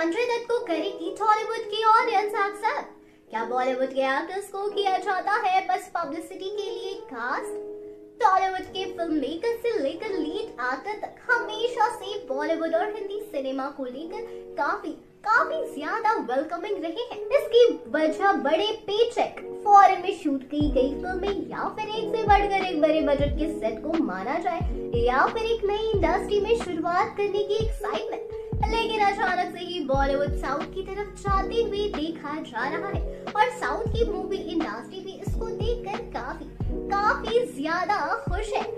संजय दत्त को करेगी टॉलीवुड की ऑडियंस एक्सेप्ट क्या बॉलीवुड के एक्टर्स को किया जाता है बस पब्लिसिटी के लिए कास्ट टॉलीवुड के फ़िल्म मेकर से लेकर लीड एक्टर तक हमेशा से बॉलीवुड और हिंदी सिनेमा को लेकर काफ़ी काफ़ी ज़्यादा वेलकमिंग रहे हैं। इसकी वजह बड़े पे चेक फॉरेन में शूट की गई फ़िल्में या फिर एक से बढ़कर एक बड़े बजट के सेट को माना जाए या फिर एक नई इंडस्ट्री में शुरुआत करने की एक्साइटमेंट लेकिन अचानक से ही बॉलीवुड साउथ की तरफ़ जाते हुए देखा जा रहा है। और साउथ की मूवी इंडस्ट्री भी इसको देखकर काफ़ी काफ़ी ज़्यादा खुश है।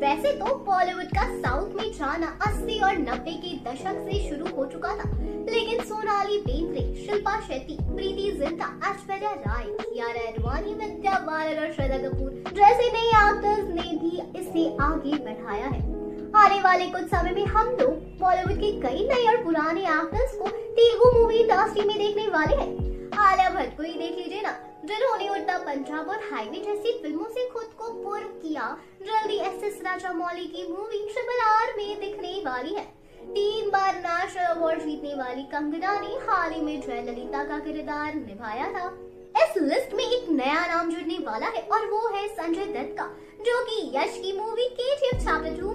वैसे तो बॉलीवुड का साउथ में जाना 80 और 90 के दशक से शुरू हो चुका था। लेकिन सोनाली बेंद्रे, शिल्पा शेट्टी, प्रीति जिंटा ऐश्वर्या राय, कियारा एडवाणी विद्या बालन और श्रद्धा कपूर जैसे नए एक्टर्स ने भी इसे आगे बढ़ाया है। आने वाले कुछ समय में हम लोग बॉलीवुड के कई नए और पुराने एक्टर्स को तेलुगु मूवी इंडस्ट्री में देखने वाले हैं। आलिया भट्ट को ही देख लीजिए ना जिन्होंने उड़ता पंजाब और हाईवे जैसी फ़िल्मों से खुद को पूर्व किया। जल्दी एस एस राजा मौली की मूवी ट्रिपल आर में दिखने वाली है। तीन बार नेशनल अवार्ड जीतने वाली कंगना ने हाल ही में जयललिता का किरदार निभाया था। इस लिस्ट में एक नया नाम जुड़ने वाला है और वो है संजय दत्त का। जो कि यश की मूवी के जी एफ़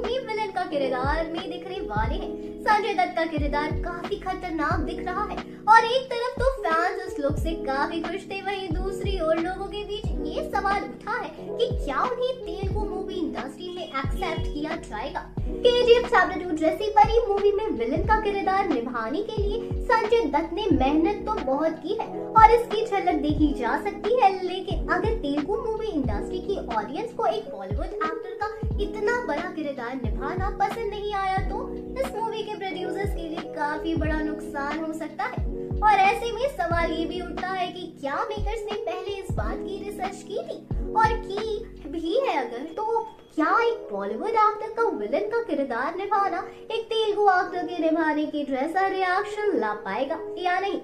में विलन का किरदार में दिखने वाले हैं। संजय दत्त का किरदार काफ़ी खतरनाक दिख रहा है और एक तरफ़ तो फैंस इस लुक से काफ़ी खुश थे, वहीं दूसरी ओर लोगों के बीच ये सवाल उठा है कि क्या उन्हें तेलुगु मूवी इंडस्ट्री में एक्सेप्ट किया जाएगा? के जी एफ़ जैसी बड़ी मूवी में विलन का किरदार निभाने के लिए संजय दत्त ने मेहनत तो बहुत की है और इसकी झलक देखी जा सकती है, लेकिन अगर तेलुगु मूवी इंडस्ट्री की ऑडियंस को एक बॉलीवुड एक्टर का इतना बड़ा किरदार निभाना पसंद नहीं आया तो इस मूवी के प्रोड्यूसर्स के लिए काफ़ी बड़ा नुकसान हो सकता है। और ऐसे में सवाल ये भी उठता है कि क्या मेकर्स ने पहले इस बात की रिसर्च की थी? और की भी है अगर तो क्या एक बॉलीवुड एक्टर का विलन का किरदार निभाना एक तेलुगु एक्टर के निभाने के जैसा रिएक्शन ला पाएगा या नहीं?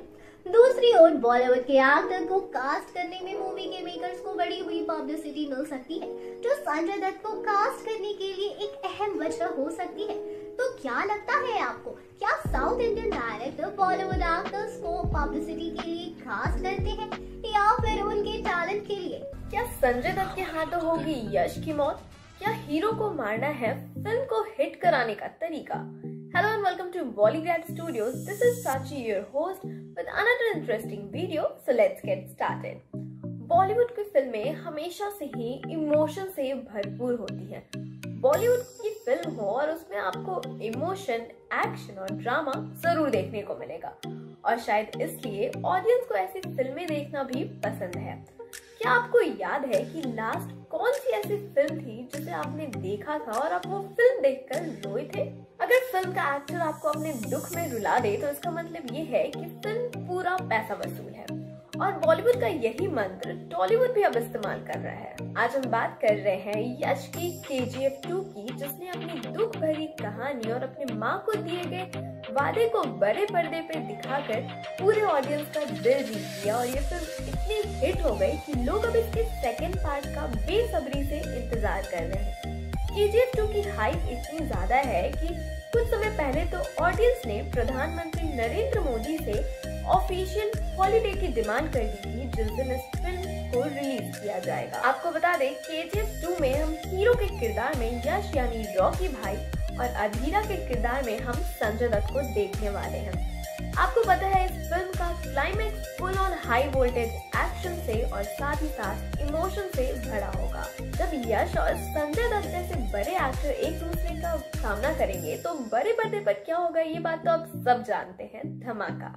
दूसरी ओर बॉलीवुड के एक्टर को कास्ट करने में मूवी के मेकर्स को बड़ी हुई पब्लिसिटी मिल सकती है, जो संजय दत्त को कास्ट करने के लिए एक अहम वजह हो सकती है। तो क्या लगता है आपको, क्या south Indian director Bollywood actors को पब्लिसिटी के लिए कास्ट करते हैं, या फिर उनके टैलेंट के लिए? क्या संजय दत्त के हाथों होगी यश की मौत? क्या हीरो को मारना है फ़िल्म को हिट कराने का तरीका? Hello and welcome to Bollygrad Studios. This is Sachi, your host, with another interesting video. So let's get started. Bollywood की फ़िल्में हमेशा से ही इमोशन से भरपूर होती हैं। बॉलीवुड की फ़िल्म हो और उसमें आपको इमोशन एक्शन और ड्रामा ज़रूर देखने को मिलेगा और शायद इसलिए ऑडियंस को ऐसी फ़िल्में देखना भी पसंद है क्या आपको याद है कि लास्ट कौन सी ऐसी फ़िल्म थी जिसे आपने देखा था और आप वो फ़िल्म देखकर रोए थे अगर फ़िल्म का एक्टर आपको अपने दुख में रुला दे तो इसका मतलब ये है कि फ़िल्म पूरा पैसा वसूल है। और बॉलीवुड का यही मंत्र टॉलीवुड भी अब इस्तेमाल कर रहा है। आज हम बात कर रहे हैं यश की के जी एफ़ टू की, जिसने अपनी दुख भरी कहानी और अपने माँ को दिए गए वादे को बड़े पर्दे पे दिखाकर पूरे ऑडियंस का दिल जीत लिया। और ये फ़िल्म इतनी हिट हो गई कि लोग अब इसके सेकेंड पार्ट का बेसब्री से इंतज़ार कर रहे हैं। के जी एफ़ टू की हाइप इतनी ज़्यादा है कि कुछ समय पहले तो ऑडियंस ने प्रधानमंत्री नरेंद्र मोदी से ऑफिशियल हॉलीडे की डिमांड कर दी थी, जिस दिन इस फ़िल्म को रिलीज़ किया जाएगा। आपको बता दें के जी एफ़ टू में हम हीरो के किरदार में यश यानी रॉकी भाई और अधीरा के किरदार में हम संजय दत्त को देखने वाले हैं। आपको पता है इस फ़िल्म का climax full on high voltage action से और साथ ही साथ इमोशन से भरा होगा। जब यश और संजय दत्त जैसे बड़े एक्टर एक दूसरे का सामना करेंगे तो बड़े पर्दे पर क्या होगा ये बात तो आप सब जानते हैं, धमाका।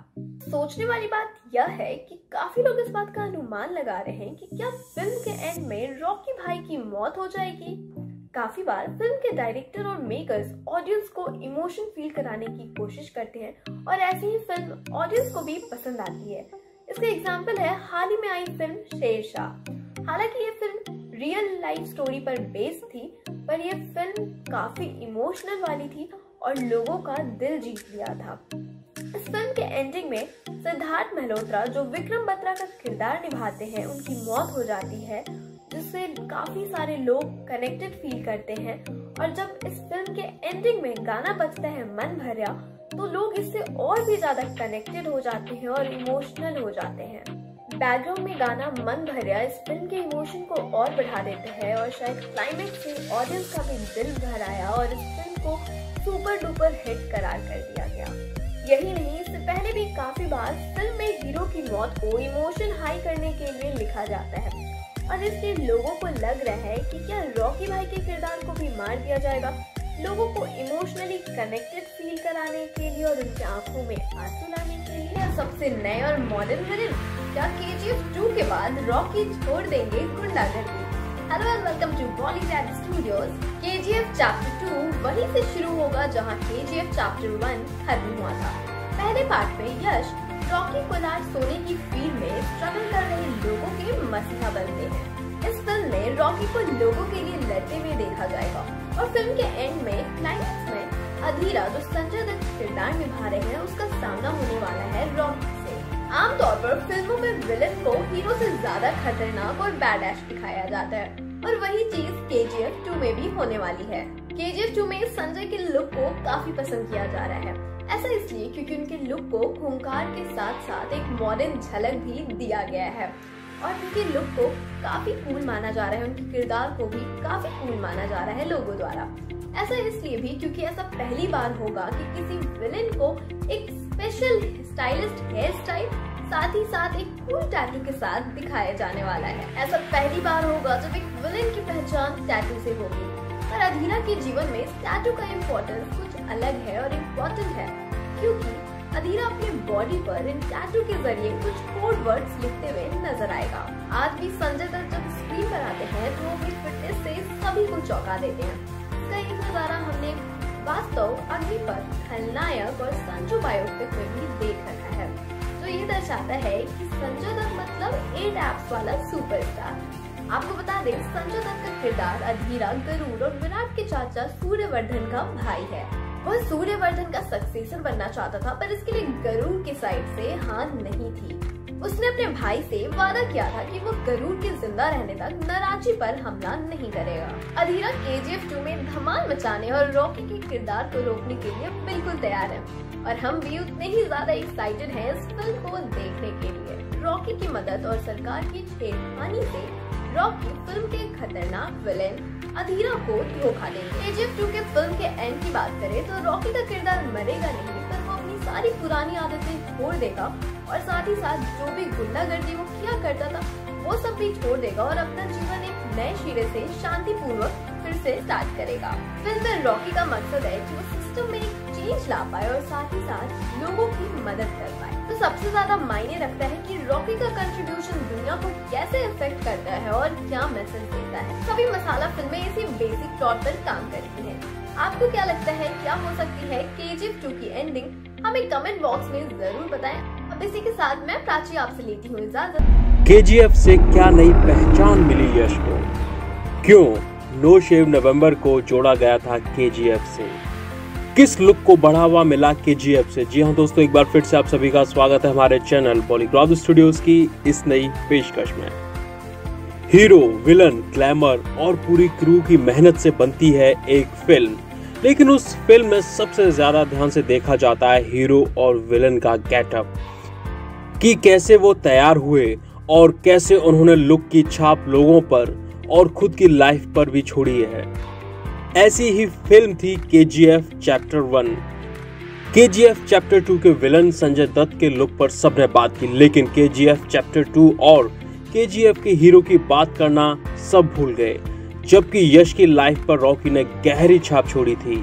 सोचने वाली बात यह है कि काफ़ी लोग इस बात का अनुमान लगा रहे हैं कि क्या फ़िल्म के एंड में रॉकी भाई की मौत हो जाएगी। काफ़ी बार फ़िल्म के डायरेक्टर और मेकर्स ऑडियंस को इमोशन फील कराने की कोशिश करते हैं और ऐसी ही फ़िल्म ऑडियंस को भी पसंद आती है। इसका एग्ज़ाम्पल है, हाल ही में आई फ़िल्म शेरशाह हालाँकि ये फ़िल्म रियल लाइफ स्टोरी पर बेस्ड थी, पर यह फ़िल्म काफ़ी इमोशनल वाली थी और लोगों का दिल जीत लिया था। इस फ़िल्म के एंडिंग में सिद्धार्थ मल्होत्रा, जो विक्रम बत्रा का किरदार निभाते हैं, उनकी मौत हो जाती है जिससे काफ़ी सारे लोग कनेक्टेड फील करते हैं। और जब इस फ़िल्म के एंडिंग में गाना बजता है मन भरिया तो लोग इससे और भी ज़्यादा कनेक्टेड हो जाते हैं और इमोशनल हो जाते हैं। बैकग्राउंड में गाना मन भरिया इस फ़िल्म के इमोशन को और बढ़ा देते हैं और शायद क्लाइमेक्स से ऑडियंस का भी दिल भर आया और इस फ़िल्म को सुपर डुपर हिट करार कर दिया गया। यही नहीं, इससे पहले भी काफ़ी बार फ़िल्म में हीरो की मौत को इमोशन हाई करने के लिए लिखा जाता है। और इसलिए लोगों को लग रहा है कि क्या रॉकी भाई के किरदार को भी मार दिया जाएगा। लोगों को इमोशनली कनेक्टेड फील कराने के लिए और उनकी आँखों में आँसू लाने के लिए। सबसे नए और मॉडर्न फ़िल्म क्या के जी एफ़ टू के बाद रॉकी छोड़ देंगे गुंडागर्दी? Hello and welcome to Bollywood studios K G F chapter two वहीं से शुरू होगा, जहाँ के जी एफ़ चैप्टर वन खत्म हुआ था। पहले पार्ट में यश रॉकी कोलार सोने की फ़ील्ड में स्ट्रगल कर रहे लोगों के मसीहा बनते हैं। इस फ़िल्म में रॉकी को लोगों के लिए लड़ते हुए देखा जाएगा। और फ़िल्म के एंड में क्लाइमेक्स में, अधीरा जो संजय दत्त किरदार निभा रहे हैं, उसका सामना होने वाला है रॉकी से। आमतौर पर फ़िल्मों में विलन को हीरो से ज़्यादा खतरनाक और बैड दिखाया जाता है। और वही चीज़ के जी एफ़ टू में भी होने वाली है। के जी एफ़ टू में संजय के लुक को काफ़ी पसंद किया जा रहा है। ऐसा इसलिए क्योंकि उनके लुक को खूंखार के साथ साथ एक मॉडर्न झलक भी दिया गया है। और उनके लुक को काफ़ी कूल माना जा रहा है। उनके किरदार को भी काफ़ी कूल माना जा रहा है लोगों द्वारा। ऐसा इसलिए भी क्योंकि ऐसा पहली बार होगा कि किसी विलेन को एक स्पेशल स्टाइलिस्ट हेयर स्टाइल साथ ही साथ एक कूल टैटू के साथ दिखाया जाने वाला है। ऐसा पहली बार होगा जब एक विलेन की पहचान टैटू से होगी। पर अधीना के जीवन में टैटू का इम्पोर्टेंस कुछ अलग है और इम्पोर्टेंट है, क्योंकि अधीरा अपने बॉडी पर इन टैटू के ज़रिए कुछ कोड वर्ड्स लिखते हुए नज़र आएगा। आज भी संजय दत्त जब स्क्रीन पर आते हैं तो अपनी फिटनेस से सभी को चौंका देते हैं। एक नज़ारा हमने वास्तव अग्नि पर खलनायक और संजू बायोपिक में भी देख रखा है। जो ये दर्शाता है कि संजय दत्त मतलब एट एप्स वाला सुपरस्टार आपको बता दें, संजय दत्त का किरदार अधीरा गरुड़ और विराट के चाचा सूर्यवर्धन का भाई है। वह सूर्यवर्धन का सक्सेसर बनना चाहता था, पर इसके लिए गरुड़ की साइड से हाथ नहीं थी। उसने अपने भाई से वादा किया था कि वो गरुड़ के ज़िंदा रहने तक नराची पर हमला नहीं करेगा। अधीरा के जी एफ़ टू में धमाल मचाने और रॉकी के किरदार को रोकने के लिए बिल्कुल तैयार है। और हम भी उतने ही ज़्यादा एक्साइटेड हैं इस फ़िल्म को देखने के लिए। रॉकी की मदद और सरकार की छेड़खानी से रॉकी फ़िल्म के खतरनाक विलेन अधीरा को धोखा देंगे टू के फ़िल्म के एंड की बात करें तो रॉकी का किरदार मरेगा नहीं। पर वो अपनी सारी पुरानी आदतें छोड़ देगा और साथ ही साथ जो भी गुंडागर्दी वो किया करता था, वो सब भी छोड़ देगा और अपना जीवन एक नए शिरे से शांति फिर से स्टार्ट करेगा। फ़िल्म में रॉकी का मकसद है कि वो सिस्टम में एक चेंज ला पाए और साथ ही साथ लोगों की मदद कर पाए। तो सबसे ज़्यादा मायने रखता है कि रॉकी का कंट्रीब्यूशन दुनिया को कैसे इफ़ेक्ट करता है और क्या मैसेज देता है। सभी मसाला फ़िल्में इसी बेसिक तौर पर काम करती हैं। आपको क्या लगता है, क्या हो सकती है के जी टू की एंडिंग हमें कमेंट बॉक्स में ज़रूर बताएँ। अब इसी के साथ मैं प्राची आपसे लेती हूँ इजाज़त। के जी एफ़ से क्या नई पहचान मिली यश को? क्यों? नो शेव नवंबर को जोड़ा गया था के जी एफ़ से। किस लुक को बढ़ावा मिला के जीएफ से? जी हाँ दोस्तों, एक बार फिर से आप सभी का स्वागत है हमारे चैनल बॉलीग्राफ स्टूडियोज की इस नई पेशकश में। हीरो विलन ग्लैमर और पूरी क्रू की मेहनत से बनती है एक फ़िल्म लेकिन उस फ़िल्म में सबसे ज़्यादा ध्यान से देखा जाता है हीरो और विलन का गेटअप कि कैसे वो तैयार हुए और कैसे उन्होंने लुक की छाप लोगों पर और खुद की लाइफ पर भी छोड़ी है। ऐसी ही फ़िल्म थी के जी F chapter one. K G F chapter two के विलन संजय दत्त के लुक पर सबने बात की लेकिन के जी एफ़ चैप्टर टू और के जी एफ़ के हीरो की बात करना सब भूल गए जबकि यश की लाइफ पर रॉकी ने गहरी छाप छोड़ी थी।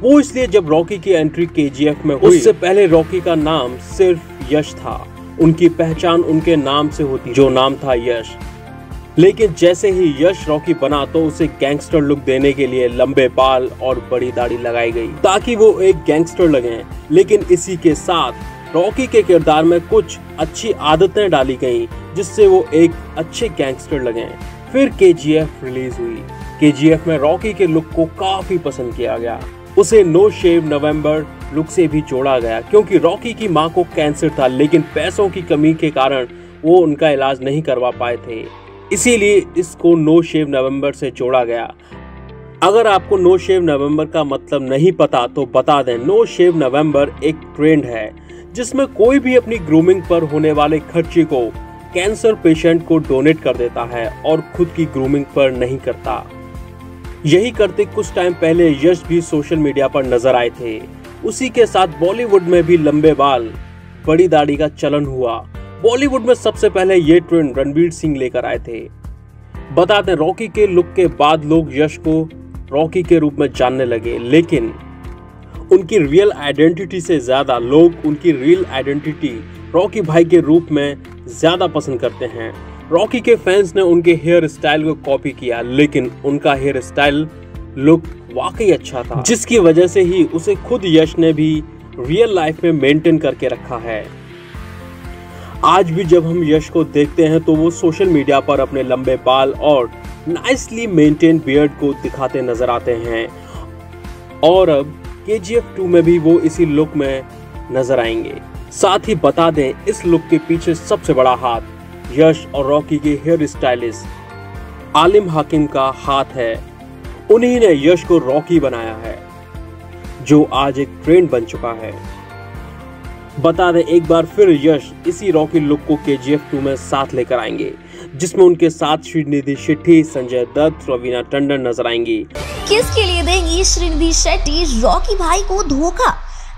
वो इसलिए जब रॉकी की एंट्री के जी एफ़ में हुई उससे पहले रॉकी का नाम सिर्फ़ यश था। उनकी पहचान उनके नाम से होती जो नाम था यश लेकिन जैसे ही यश रॉकी बना तो उसे गैंगस्टर लुक देने के लिए लंबे बाल और बड़ी दाढ़ी लगाई गई, ताकि वो एक गैंगस्टर लगे। लेकिन इसी के साथ रॉकी के किरदार में कुछ अच्छी आदतें डाली गई, जिससे वो एक अच्छे गैंगस्टर लगे। फिर के रिलीज़ हुई। के में रॉकी के लुक को काफ़ी पसंद किया गया। उसे नो शेव नवंबर लुक से भी जोड़ा गया, क्योंकि रॉकी की माँ को कैंसर था, लेकिन पैसों की कमी के कारण वो उनका इलाज नहीं करवा पाए थे। इसीलिए इसको नो शेव नवंबर से जोड़ा गया। अगर आपको नो शेव नवंबर का मतलब नहीं पता तो बता दें, नो शेव नवंबर एक ट्रेंड है, जिसमें कोई भी अपनी ग्रूमिंग पर होने वाले खर्चे को कैंसर पेशेंट को डोनेट कर देता है और खुद की ग्रूमिंग पर नहीं करता। यही करते कुछ टाइम पहले यश भी सोशल मीडिया पर नज़र आए थे। उसी के साथ बॉलीवुड में भी लंबे बाल, बड़ी दाढ़ी का चलन हुआ। बॉलीवुड में सबसे पहले ये ट्रेंड रणवीर सिंह लेकर आए थे। बता दें रॉकी के लुक के बाद लोग यश को रॉकी के रूप में जानने लगे, लेकिन उनकी रियल आइडेंटिटी से ज़्यादा लोग उनकी रियल आइडेंटिटी रॉकी भाई के रूप में ज़्यादा पसंद करते हैं। रॉकी के फैंस ने उनके हेयर स्टाइल को कॉपी किया, लेकिन उनका हेयर स्टाइल लुक वाकई अच्छा था, जिसकी वजह से ही उसे खुद यश ने भी रियल लाइफ में मेंटेन करके रखा है। आज भी जब हम यश को देखते हैं तो वो सोशल मीडिया पर अपने लंबे बाल और नाइसली मेंटेन बियर्ड को दिखाते नज़र आते हैं। और अब के जी एफ़ टू में भी वो इसी लुक में नज़र आएँगे। साथ ही बता दें, इस लुक के पीछे सबसे बड़ा हाथ यश और रॉकी के हेयर स्टाइलिस्ट आलिम हाकिम का हाथ है। उन्हीं ने यश को रॉकी बनाया है, जो आज एक ट्रेंड बन चुका है। बता दें, एक बार फिर यश इसी रॉकी लुक को के जी एफ़ टू में साथ लेकर आएँगे, जिसमें उनके साथ श्रीनिधि शेट्टी, संजय दत्त, रवीना टंडन नज़र आएँगी। किसके लिए देंगी श्रीनिधि शेट्टी रॉकी भाई को धोखा?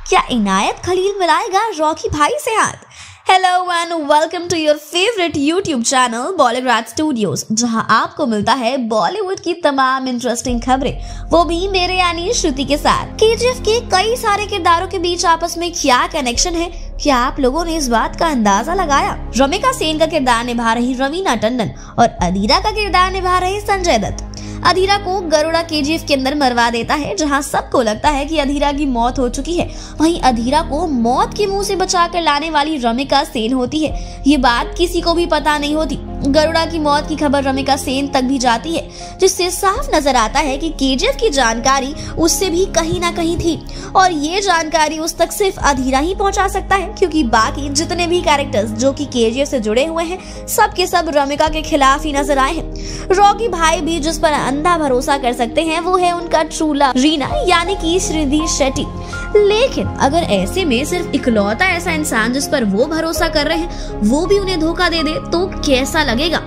क्या इनायत खलील मिलाएगा रॉकी भाई से हाथ? Hello and welcome to your favourite YouTube channel Bollywood studios जहाँ आपको मिलता है बॉलीवुड की तमाम इंटरेस्टिंग खबरें। वो भी मेरे यानी श्रुति के साथ। केजीएफ के कई सारे किरदारों के बीच आपस में क्या कनेक्शन है? क्या आप लोगों ने इस बात का अंदाज़ा लगाया? रमिका सेन का किरदार निभा रही रवीना टंडन और अदीरा का किरदार निभा रहे संजय दत्त। अधीरा को गरुड़ा केजीएफ के अंदर मरवा देता है, जहाँ सबको लगता है कि अधीरा की मौत हो चुकी है। वहीं अधीरा को मौत के मुँह से बचाकर लाने वाली रमिका सेन होती है। ये बात किसी को भी पता नहीं होती। गरुड़ा की मौत की खबर रमिका सेन तक भी जाती है, जिससे साफ़ नज़र आता है कि केजीएफ की जानकारी उससे भी कहीं ना कहीं थी। और ये जानकारी उस तक सिर्फ़ अधीरा ही पहुँचा सकता है, क्योंकि बाकी जितने भी कैरेक्टर्स जो कि केजीएफ से जुड़े हुए हैं सब के सब रमिका के खिलाफ ही नज़र आए हैं। रॉकी भाई भी जिस पर अंधा भरोसा कर सकते हैं, वो है उनका ट्रूला रीना, यानी कि श्रीधि शेट्टी। लेकिन अगर ऐसे में सिर्फ़ इकलौता ऐसा इंसान जिस पर वो भरोसा कर रहे हैं, वो भी उन्हें धोखा दे दे तो कैसा लगेगा?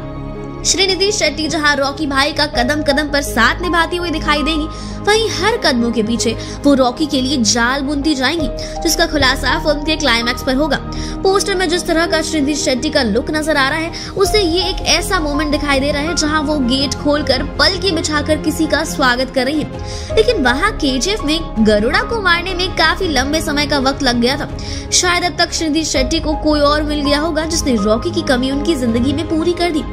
श्रीनिधि शेट्टी जहाँ रॉकी भाई का कदम कदम पर साथ निभाती हुई दिखाई देगी वहीं हर कदमों के पीछे वो रॉकी के लिए जाल बुनती जाएँगी, जिसका खुलासा फ़िल्म के क्लाइमैक्स पर होगा। पोस्टर में जिस तरह का श्रीनिधि शेट्टी का लुक नज़र आ रहा है, उसे ये एक ऐसा मोमेंट दिखाई दे रहा है जहाँ वो गेट खोलकर पल की बिछाकर किसी का स्वागत कर रही है। लेकिन वहाँ के में गरुड़ा को मारने में काफ़ी लंबे समय का वक्त लग गया था। शायद अब तक श्रीनिधि शेट्टी को कोई और मिल गया होगा जिसने रॉकी की कमी उनकी ज़िंदगी में पूरी कर दी।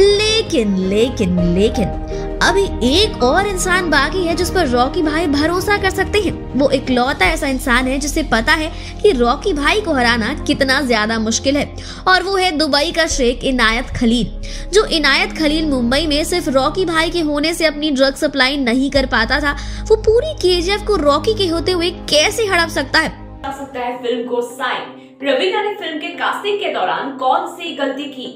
लेकिन लेकिन लेकिन अभी एक और इंसान बाकी है जिस पर रॉकी भाई भरोसा कर सकते हैं। वो इकलौता ऐसा इंसान है जिसे पता है कि रॉकी भाई को हराना कितना ज़्यादा मुश्किल है। और वो है दुबई का शेख इनायत खलील, जो इनायत खलील मुंबई में सिर्फ़ रॉकी भाई के होने से अपनी ड्रग सप्लाई नहीं कर पाता था। वो पूरी के को रॉकी के होते हुए कैसे हड़प सकता है? फ़िल्म को साइन। रवीना ने फ़िल्म के कास्टिंग के दौरान कौन सी गलती की?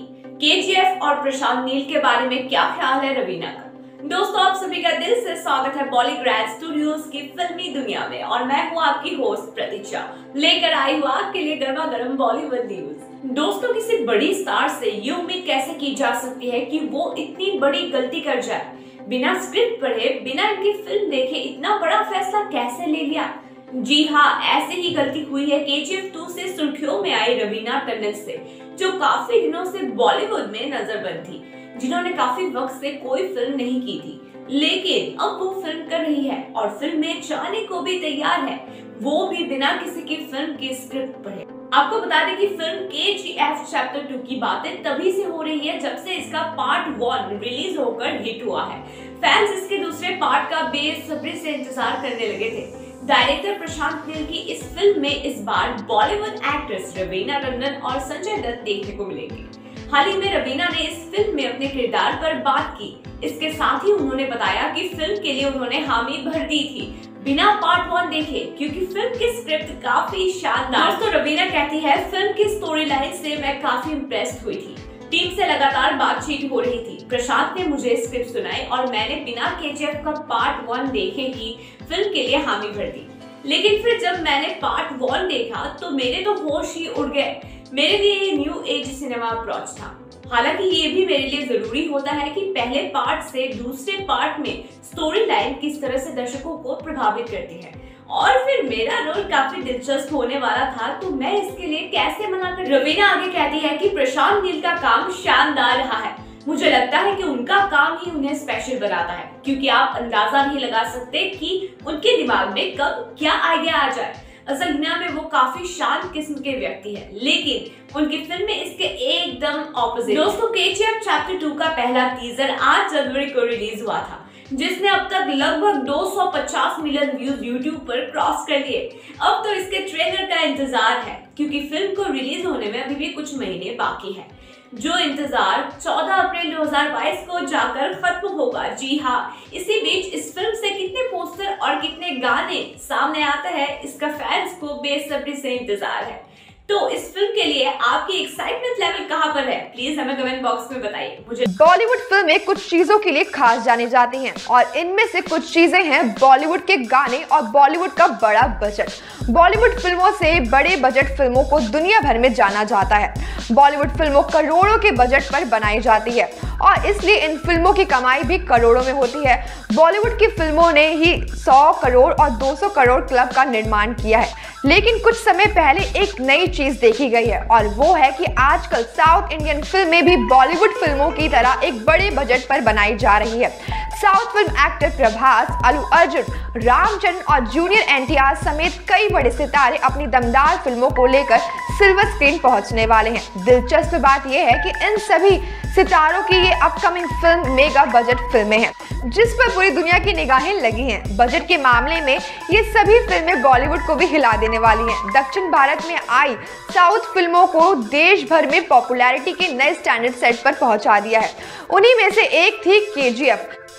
केजीएफ और प्रशांत नील के बारे में क्या ख्याल है रवीना का? दोस्तों, आप सभी का दिल से स्वागत है बॉलीग्रैड स्टूडियोज की फिल्मी दुनिया में, और मैं हूँ आपकी होस्ट प्रतीक्षा। लेकर आई हूँ आपके लिए गर्मा गर्म बॉलीवुड न्यूज़ दोस्तों, किसी बड़ी स्टार से ये उम्मीद कैसे की जा सकती है कि वो इतनी बड़ी गलती कर जाए? बिना स्क्रिप्ट पढ़े, बिना इनकी फ़िल्म देखे इतना बड़ा फैसला कैसे ले लिया? जी हाँ ऐसे ही गलती हुई है के जी एफ़ टू से सुर्खियों में आई रवीना टंडन से, जो काफ़ी दिनों से बॉलीवुड में नज़र बंद थी। जिन्होंने काफ़ी वक्त से कोई फ़िल्म नहीं की थी। लेकिन अब वो फ़िल्म कर रही है और फ़िल्म में जाने को भी तैयार है। वो भी बिना किसी की फ़िल्म के स्क्रिप्ट पढ़े आपको बता दें कि film K G F chapter two की बातें तभी से हो रही है जब से इसका पार्ट वन रिलीज़ होकर हिट हुआ है। फैंस इसके दूसरे पार्ट का बेसब्री से इंतज़ार करने लगे थे। डायरेक्टर प्रशांत नील की इस फ़िल्म में इस बार बॉलीवुड एक्ट्रेस रवीना टंडन और संजय दत्त देखने को मिलेंगे। हाल ही में रवीना ने इस फ़िल्म में अपने किरदार पर बात की। इसके साथ ही उन्होंने बताया कि फ़िल्म के लिए उन्होंने हामी भर दी थी। बिना पार्ट वन देखे क्योंकि फ़िल्म की स्क्रिप्ट काफ़ी शानदार तो रवीना कहती है फ़िल्म की स्टोरी लाइन से मैं काफ़ी इम्प्रेस हुई थी। टीम से लगातार बातचीत हो रही थी। प्रशांत ने मुझे स्क्रिप्ट सुनाई और मैंने बिना केजीएफ का पार्ट वन देखे ही फ़िल्म के लिए हामी भर दी। लेकिन फिर जब मैंने पार्ट वन देखा तो मेरे तो होश ही उड़ गए। मेरे लिए ये न्यू एज सिनेमा अप्रोच था। हालाँकि ये भी मेरे लिए ज़रूरी होता है कि पहले पार्ट से दूसरे पार्ट में स्टोरी लाइन किस तरह से दर्शकों को प्रभावित करती है। और फिर मेरा रोल काफ़ी दिलचस्प होने वाला था तो मैं इसके लिए कैसे मना कर रवीना आगे कहती है कि प्रशांत नील का काम शानदार रहा है। मुझे लगता है कि उनका काम ही उन्हें स्पेशल बनाता है, क्योंकि आप अंदाज़ा नहीं लगा सकते कि उनके दिमाग में कब क्या आइडिया आ जाए। असल दुनिया में वो काफ़ी शांत किस्म के व्यक्ति है, लेकिन उनकी फ़िल्म में इसके एकदम ऑपोजिट दोस्तों के चैप्टर टू का पहला टीजर आठ जनवरी को रिलीज़ हुआ था, जिसने अब तक लगभग 250 मिलियन व्यूज़ यूट्यूब पर क्रॉस कर लिए। अब तो इसके ट्रेलर का इंतज़ार है, क्योंकि फ़िल्म को रिलीज़ होने में अभी भी कुछ महीने बाकी है। जो इंतज़ार 14 अप्रैल 2022 को जाकर खत्म होगा। जी हाँ इसी बीच इस फ़िल्म से कितने पोस्टर और कितने गाने सामने आते हैं, इसका फैंस को बेसब्री से इंतज़ार है। तो इस फ़िल्म के लिए आपकी एक्साइटमेंट लेवल कहाँ पर है? प्लीज़ हमें कमेंट बॉक्स में बताइए। मुझे बॉलीवुड फ़िल्में कुछ चीज़ों के लिए खास जानी जाती हैं और इनमें से कुछ चीज़ें हैं बॉलीवुड के गाने और बॉलीवुड का बड़ा बजट बॉलीवुड फ़िल्मों से बड़े बजट फ़िल्मों को दुनिया भर में जाना जाता है। बॉलीवुड फ़िल्मों करोड़ों के बजट पर बनाई जाती है और इसलिए इन फ़िल्मों की कमाई भी करोड़ों में होती है। बॉलीवुड की फ़िल्मों ने ही 100 करोड़ और 200 करोड़ क्लब का निर्माण किया है। लेकिन कुछ समय पहले एक नई चीज़ देखी गई है। और वो है कि आजकल साउथ इंडियन फ़िल्में भी बॉलीवुड फ़िल्मों की तरह एक बड़े बजट पर बनाई जा रही है। साउथ फ़िल्म एक्टर प्रभास अलू अर्जुन रामचंद्र और जूनियर एनटीआर समेत कई बड़े सितारे अपनी दमदार फ़िल्मों को लेकर सिल्वर स्क्रीन पहुँचने वाले हैं। दिलचस्प बात यह है कि इन सभी सितारों की ये अपकमिंग फ़िल्म मेगा बजट फ़िल्में हैं, जिस पर पूरी दुनिया की निगाहें लगी हैं। बजट के मामले में ये सभी फ़िल्में बॉलीवुड को भी हिला देने वाली हैं। दक्षिण भारत में आई साउथ फ़िल्मों को देश भर में पॉपुलैरिटी के नए स्टैंडर्ड सेट पर पहुँचा दिया है। उन्हीं में से एक थी के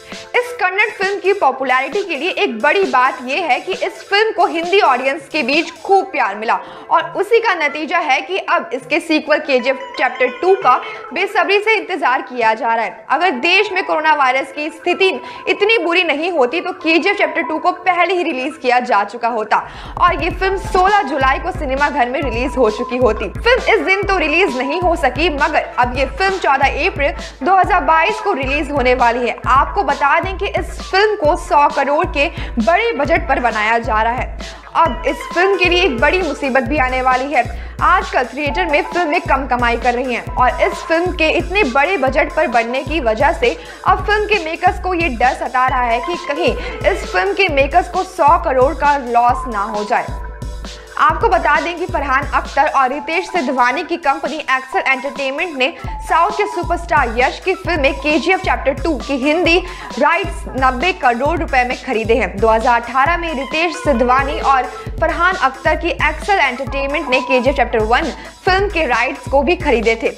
इस कन्नड़ फ़िल्म की पॉपुलैरिटी के लिए एक बड़ी बात यह है कि इस फ़िल्म को हिंदी ऑडियंस के बीच खूब प्यार मिला। और उसी का नतीजा है कि अब इसके सीक्वल के चैप्टर टू का बेसब्री से इंतज़ार किया जा रहा है। अगर देश में कोरोना वायरस की स्थिति इतनी बुरी नहीं होती तो के चैप्टर टू को पहले ही रिलीज़ किया जा चुका होता। और ये फ़िल्म 16 जुलाई को सिनेमा घर में रिलीज़ हो चुकी होती। फ़िल्म इस दिन तो रिलीज़ नहीं हो सकी, मगर अब ये फ़िल्म 14 अप्रैल 2022 को रिलीज़ होने वाली है। आपको बता दें कि इस फ़िल्म को 100 करोड़ के बड़े बजट पर बनाया जा रहा है। अब इस फ़िल्म के लिए एक बड़ी मुसीबत भी आने वाली है। आजकल थिएटर में फ़िल्में कम कमाई कर रही हैं और इस फ़िल्म के इतने बड़े बजट पर बनने की वजह से अब फ़िल्म के मेकर्स को ये डर सता रहा है कि कहीं इस फ़िल्म के मेकर्स को 100 करोड़ का लॉस ना हो जाए। आपको बता दें कि फरहान अख्तर और रितेश सिद्धवानी की कंपनी एक्सल एंटरटेनमेंट ने साउथ के सुपरस्टार यश की फ़िल्म के चैप्टर टू की हिंदी राइट्स 90 करोड़ रुपए में खरीदे हैं। 2018 में रितेश सिद्धवानी और फरहान अख्तर की एक्सल एंटरटेनमेंट ने के चैप्टर वन फ़िल्म के राइट्स को भी खरीदे थे।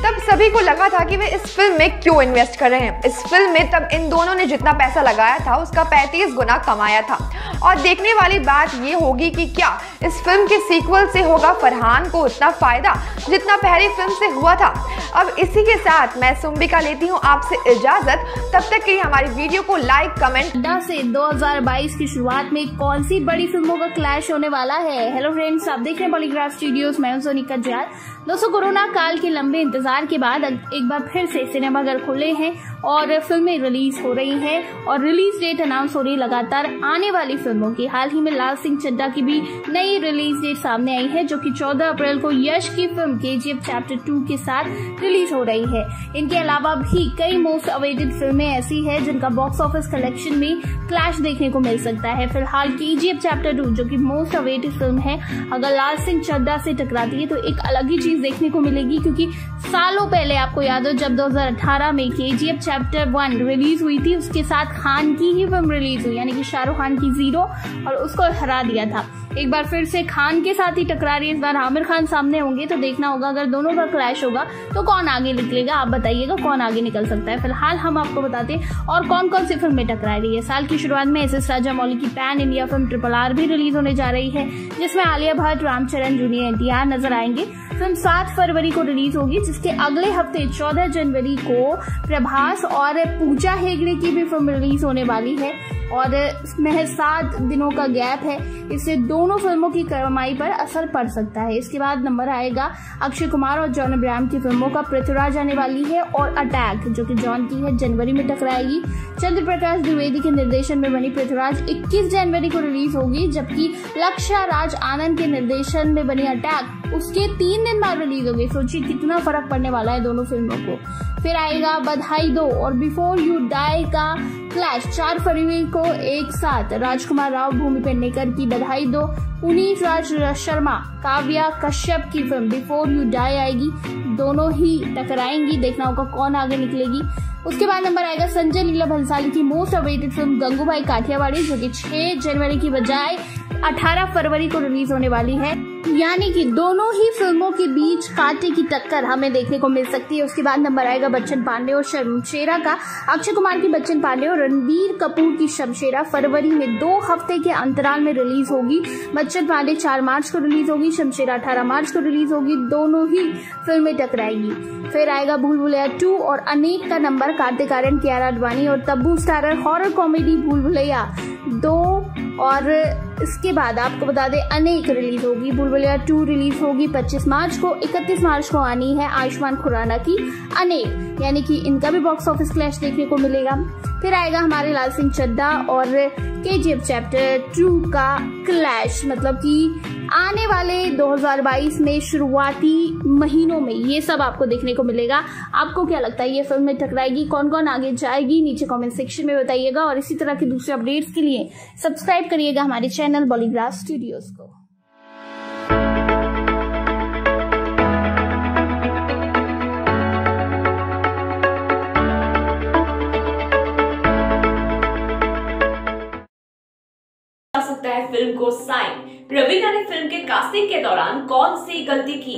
तब सभी को लगा था कि वे इस फ़िल्म में क्यों इन्वेस्ट कर रहे हैं। इस फ़िल्म में तब इन दोनों ने जितना पैसा लगाया था, उसका 35 गुना कमाया था। और देखने वाली बात ये होगी कि क्या इस फ़िल्म के सीक्वल से होगा फरहान को उतना फ़ायदा, जितना पहली फ़िल्म से हुआ था। अब इसी के साथ मैं सुम्बिका लेती हूँ आपसे इजाज़त। तब तक के लिए हमारी वीडियो को लाइक कमेंट से 2022 की शुरुआत में कौन सी बड़ी फ़िल्मों का क्लैश होने वाला है? हेलो फ्रेंड्स आप देख रहे हैं बॉलीग्राफ स्टूडियोज मैं सोनिका दोस्तों, कोरोना काल के लंबे इंतज़ार के बाद एक बार फिर से सिनेमाघर खुले हैं और फ़िल्में रिलीज़ हो रही हैं और रिलीज़ डेट अनाउंस हो रही लगातार आने वाली फ़िल्मों की। हाल ही में लाल सिंह चड्डा की भी नई रिलीज़ डेट सामने आई है, जो कि 14 अप्रैल को यश की फ़िल्म के चैप्टर टू के साथ रिलीज़ हो रही है। इनके अलावा भी कई मोस्ट अवेटेड फ़िल्में ऐसी है, जिनका बॉक्स ऑफ़िस कलेक्शन में क्लैश देखने को मिल सकता है। फ़िलहाल के चैप्टर टू जो की मोस्ट अवेटेड फ़िल्म है, अगर लाल सिंह चड्डा से टकराती है तो एक अलग ही चीज़ देखने को मिलेगी, क्योंकि सालों पहले, आपको याद हो, जब 2018 में के चैप्टर वन रिलीज़ हुई थी, उसके साथ खान की ही फ़िल्म रिलीज़ हुई, यानी कि शाहरुख खान की ज़ीरो और उसको हरा दिया था। एक बार फिर से खान के साथ ही टकरा रही है, इस बार आमिर खान सामने होंगे तो देखना होगा, अगर दोनों का क्लैश होगा तो कौन आगे निकलेगा, आप बताइएगा कौन आगे निकल सकता है। फ़िलहाल हम आपको बताते हैं, और कौन कौन सी फ़िल्में टकरा रही है। साल की शुरुआत में एस एस राजा मौली की pan India film triple R भी रिलीज़ होने जा रही है, जिसमें आलिया भट्ट, रामचरण जूनियर एन नज़र आएँगे। फ़िल्म सात फरवरी को रिलीज़ होगी, जिसके अगले हफ़्ते, चौदह जनवरी को प्रभास और पूजा हेगड़े की भी फ़िल्म रिलीज़ होने वाली है और महज सात दिनों का गैप है। इससे दोनों फ़िल्मों की कमाई पर असर पड़ सकता है। इसके बाद नंबर आएगा अक्षय कुमार और जॉन अब्राहम की फ़िल्मों का पृथ्वीराज आने वाली है और अटैक, जो कि जॉन की है, जनवरी में टकराएगी। चंद्र प्रकाश द्विवेदी के निर्देशन में बनी पृथ्वीराज 21 जनवरी को रिलीज़ होगी, जबकि लक्ष्य राज आनंद के निर्देशन में बनी अटैक, उसके तीन दिन बाद रिलीज़ होगी। सोचिए कितना फ़र्क पड़ने वाला है दोनों फ़िल्मों को। फिर आएगा बधाई दो। और बिफोर यू डाई का क्लैश चार फरवरी को एक साथ राजकुमार राव भूमि पेडनेकर की बधाई दो। पुनीत राज शर्मा, काव्या कश्यप की फ़िल्म बिफोर यू डाई आएगी। दोनों ही टकराएँगी, देखना होगा कौन आगे निकलेगी। उसके बाद नंबर आएगा संजय लीला भंसाली की most awaited film Gangubai Kathiawadi, जो कि 6 जनवरी की बजाय 18 फरवरी को रिलीज़ होने वाली है। यानी कि दोनों ही फ़िल्मों के बीच कांटे की टक्कर हमें देखने को मिल सकती है। उसके बाद नंबर आएगा बच्चन पांडे और शमशेरा का। अक्षय कुमार की बच्चन पांडे और रणबीर कपूर की शमशेरा फरवरी में दो हफ़्ते के अंतराल में रिलीज़ होगी। बच्चन पांडे चार मार्च को रिलीज़ होगी, शमशेरा अठारह मार्च को रिलीज़ होगी। दोनों ही फ़िल्में टकराएगी। फिर आएगा भूल भुलैया टू और अनेक का नंबर, कार्तिक आर्यन, कियारा अडवाणी और तब्बू स्टारर, हॉरर कॉमेडी भूल भुलैया। दो और इसके बाद आपको बता दें, अनेक रिलीज़ होगी। बुलबुलिया टू रिलीज़ होगी। 25 मार्च को 31 मार्च को आनी है आयुष्मान खुराना की अनेक। यानी कि इनका भी बॉक्स ऑफ़िस क्लैश देखने को मिलेगा। फिर आएगा हमारे लाल सिंह चड्डा और K G F chapter two का क्लैश मतलब कि आने वाले 2022 में शुरुआती महीनों में ये सब आपको देखने को मिलेगा। आपको क्या लगता है, ये फ़िल्म में टकराएगी कौन कौन आगे जाएगी, नीचे कमेंट सेक्शन में बताइएगा और इसी तरह के दूसरे अपडेट्स के लिए सब्सक्राइब करिएगा हमारे चैनल बॉलीग्राफ स्टूडियोज को। सकता है फ़िल्म को साइन रवीना ने फ़िल्म के कास्टिंग के दौरान कौन सी गलती की?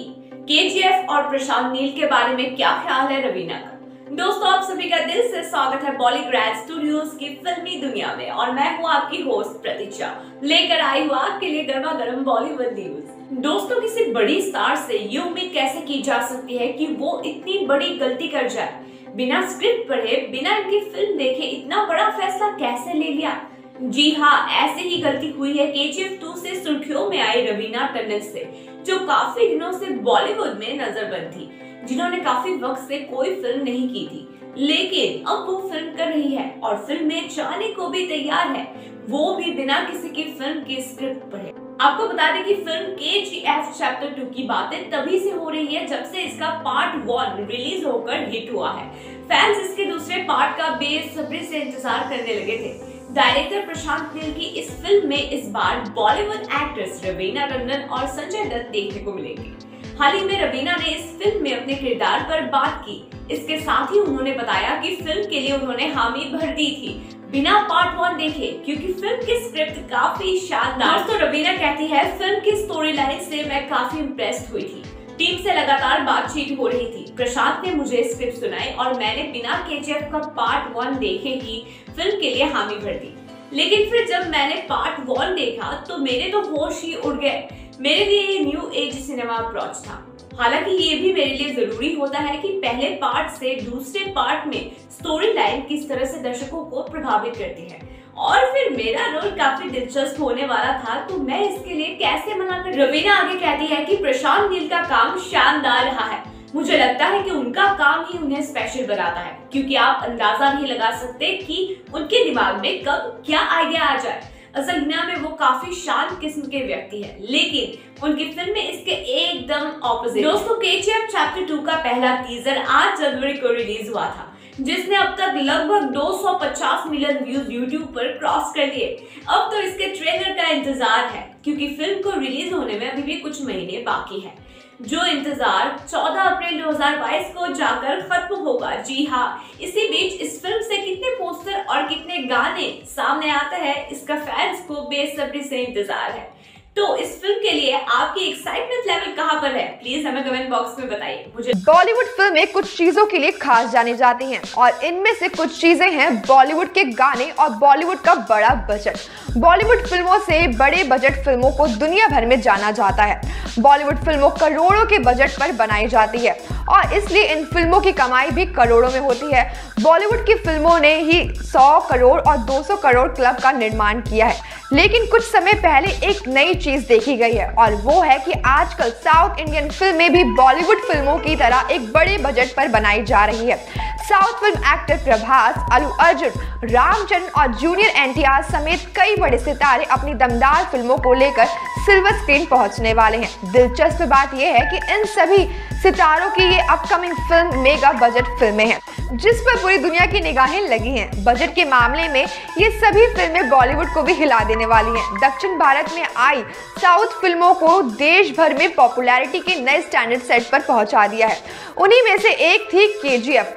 केजीएफ और प्रशांत नील के बारे में क्या ख्याल है रवीना का? दोस्तों, आप सभी का दिल से स्वागत है बॉलीग्रैड स्टूडियोज की फिल्मी दुनिया में, और मैं हूँ आपकी होस्ट प्रतीक्षा लेकर आई हूँ आपके लिए गर्मा गर्म बॉलीवुड न्यूज़ दोस्तों, किसी बड़ी स्टार से ये उम्मीद कैसे की जा सकती है कि वो इतनी बड़ी गलती कर जाए? बिना स्क्रिप्ट पढ़े, बिना इनकी फ़िल्म देखे इतना बड़ा फैसला कैसे ले लिया? जी हाँ ऐसे ही गलती हुई है के जी एफ़ टू से सुर्खियों में आई रवीना टंडन से, जो काफ़ी दिनों से बॉलीवुड में नज़र बंद थी, जिन्होंने काफ़ी वक्त से कोई फ़िल्म नहीं की थी। लेकिन अब वो फ़िल्म कर रही है और फ़िल्म में जाने को भी तैयार है। वो भी बिना किसी की फ़िल्म के स्क्रिप्ट पढ़े आपको बता दें कि film K G F chapter two की बातें तभी से हो रही है जब से इसका पार्ट वन रिलीज़ होकर हिट हुआ है। फैंस इसके दूसरे पार्ट का बेसब्री से इंतज़ार करने लगे थे। डायरेक्टर प्रशांत नील की इस फ़िल्म में इस बार बॉलीवुड एक्ट्रेस रवीना टंडन और संजय दत्त देखने को मिलेंगे। हाल ही में रवीना ने इस फ़िल्म में अपने किरदार पर बात की। इसके साथ ही उन्होंने बताया कि फ़िल्म के लिए उन्होंने हामी भर दी थी। बिना पार्ट वन देखे, क्योंकि फ़िल्म की स्क्रिप्ट काफ़ी शानदार तो रवीना कहती है फ़िल्म की स्टोरी लाइन से मैं काफ़ी इम्प्रेस्ड हुई थी। टीम से लगातार बातचीत हो रही थी। प्रशांत ने मुझे स्क्रिप्ट सुनाई और मैंने बिना के का पार्ट वन देखे ही फ़िल्म के लिए हामी भर दी। लेकिन फिर जब मैंने पार्ट वन देखा तो मेरे तो होश ही उड़ गए। मेरे लिए ये न्यू एज सिनेमा अप्रोच था। हालाँकि ये भी मेरे लिए ज़रूरी होता है कि पहले पार्ट से दूसरे पार्ट में स्टोरी लाइन किस तरह से दर्शकों को प्रभावित करती है। और फिर मेरा रोल काफ़ी दिलचस्प होने वाला था तो मैं इसके लिए कैसे मना कर रवीना आगे कहती है कि प्रशांत नील का काम शानदार रहा है। मुझे लगता है कि उनका काम ही उन्हें स्पेशल बनाता है, क्योंकि आप अंदाज़ा नहीं लगा सकते कि उनके दिमाग में कब क्या आइडिया आ जाए। असल दुनिया में वो काफ़ी शांत किस्म के व्यक्ति है, लेकिन उनकी फ़िल्म में इसके एकदम ऑपोजिट दोस्तों K G F chapter two का पहला टीजर आज जनवरी को रिलीज़ हुआ था, जिसने अब तक लगभग 250 मिलियन व्यूज़ यूट्यूब पर क्रॉस कर लिए। अब तो इसके ट्रेलर का इंतज़ार है, क्योंकि फ़िल्म को रिलीज़ होने में अभी भी कुछ महीने बाकी है। जो इंतज़ार 14 अप्रैल 2022 को जाकर खत्म होगा। जी हाँ इसी बीच इस फ़िल्म से कितने पोस्टर और कितने गाने सामने आते हैं, इसका फैंस को बेसब्री से इंतज़ार है। तो इस फ़िल्म के लिए आपकी एक्साइटमेंट लेवल कहाँ पर है? प्लीज़ हमें कमेंट बॉक्स में बताइए। मुझे बॉलीवुड फ़िल्में कुछ चीज़ों के लिए खास जानी जाती हैं और इनमें से कुछ चीज़ें हैं बॉलीवुड के गाने और बॉलीवुड का बड़ा बजट बॉलीवुड फ़िल्मों से बड़े बजट फ़िल्मों को दुनिया भर में जाना जाता है। बॉलीवुड फ़िल्मों करोड़ों के बजट पर बनाई जाती है और इसलिए इन फ़िल्मों की कमाई भी करोड़ों में होती है। बॉलीवुड की फ़िल्मों ने ही 100 करोड़ और 200 करोड़ क्लब का निर्माण किया है। लेकिन कुछ समय पहले एक नई चीज़ देखी गई है, और वो है कि आजकल साउथ इंडियन फ़िल्में भी बॉलीवुड फ़िल्मों की तरह एक बड़े बजट पर बनाई जा रही है। साउथ फ़िल्म एक्टर प्रभास अलू अर्जुन, रामचंद्र और जूनियर एनटीआर समेत कई बड़े सितारे अपनी दमदार फ़िल्मों को लेकर सिल्वर स्क्रीन पहुँचने वाले हैं। दिलचस्प बात यह है कि इन सभी सितारों की ये अपकमिंग फ़िल्म मेगा बजट फ़िल्में हैं। जिस पर पूरी दुनिया की निगाहें लगी हैं। बजट के मामले में ये सभी फ़िल्में बॉलीवुड को भी हिला देने वाली हैं। दक्षिण भारत में आई साउथ फ़िल्मों को देश भर में पॉपुलैरिटी के नए स्टैंडर्ड सेट पर पहुँचा दिया है। उन्हीं में से एक थी केजीएफ।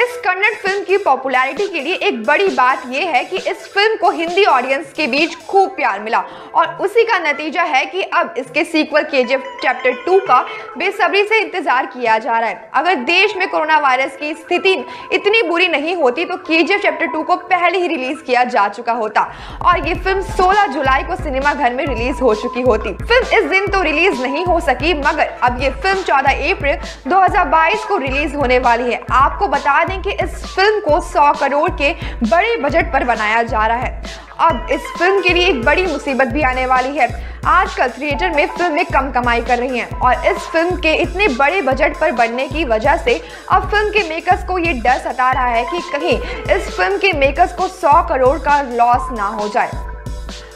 इस कन्नड़ फ़िल्म की पॉपुलैरिटी के लिए एक बड़ी बात यह है कि इस फ़िल्म को हिंदी ऑडियंस के बीच खूब प्यार मिला। और उसी का नतीजा है कि अब इसके सीक्वल के चैप्टर टू का बेसब्री से इंतज़ार किया जा रहा है। अगर देश में कोरोना वायरस की स्थिति इतनी बुरी नहीं होती तो के चैप्टर टू को पहले ही रिलीज़ किया जा चुका होता। और ये फ़िल्म 16 जुलाई को सिनेमा घर में रिलीज़ हो चुकी होती। फ़िल्म इस दिन तो रिलीज़ नहीं हो सकी, मगर अब ये फ़िल्म 14 अप्रैल 2022 को रिलीज़ होने वाली है। आपको बता दें कि इस फ़िल्म को 100 करोड़ के बड़े बजट पर बनाया जा रहा है। अब इस फ़िल्म के लिए एक बड़ी मुसीबत भी आने वाली है। आजकल थिएटर में फ़िल्में कम कमाई कर रही हैं और इस फ़िल्म के इतने बड़े बजट पर बनने की वजह से अब फ़िल्म के मेकर्स को ये डर सता रहा है कि कहीं इस फ़िल्म के मेकर्स को 100 करोड़ का लॉस ना हो जाए।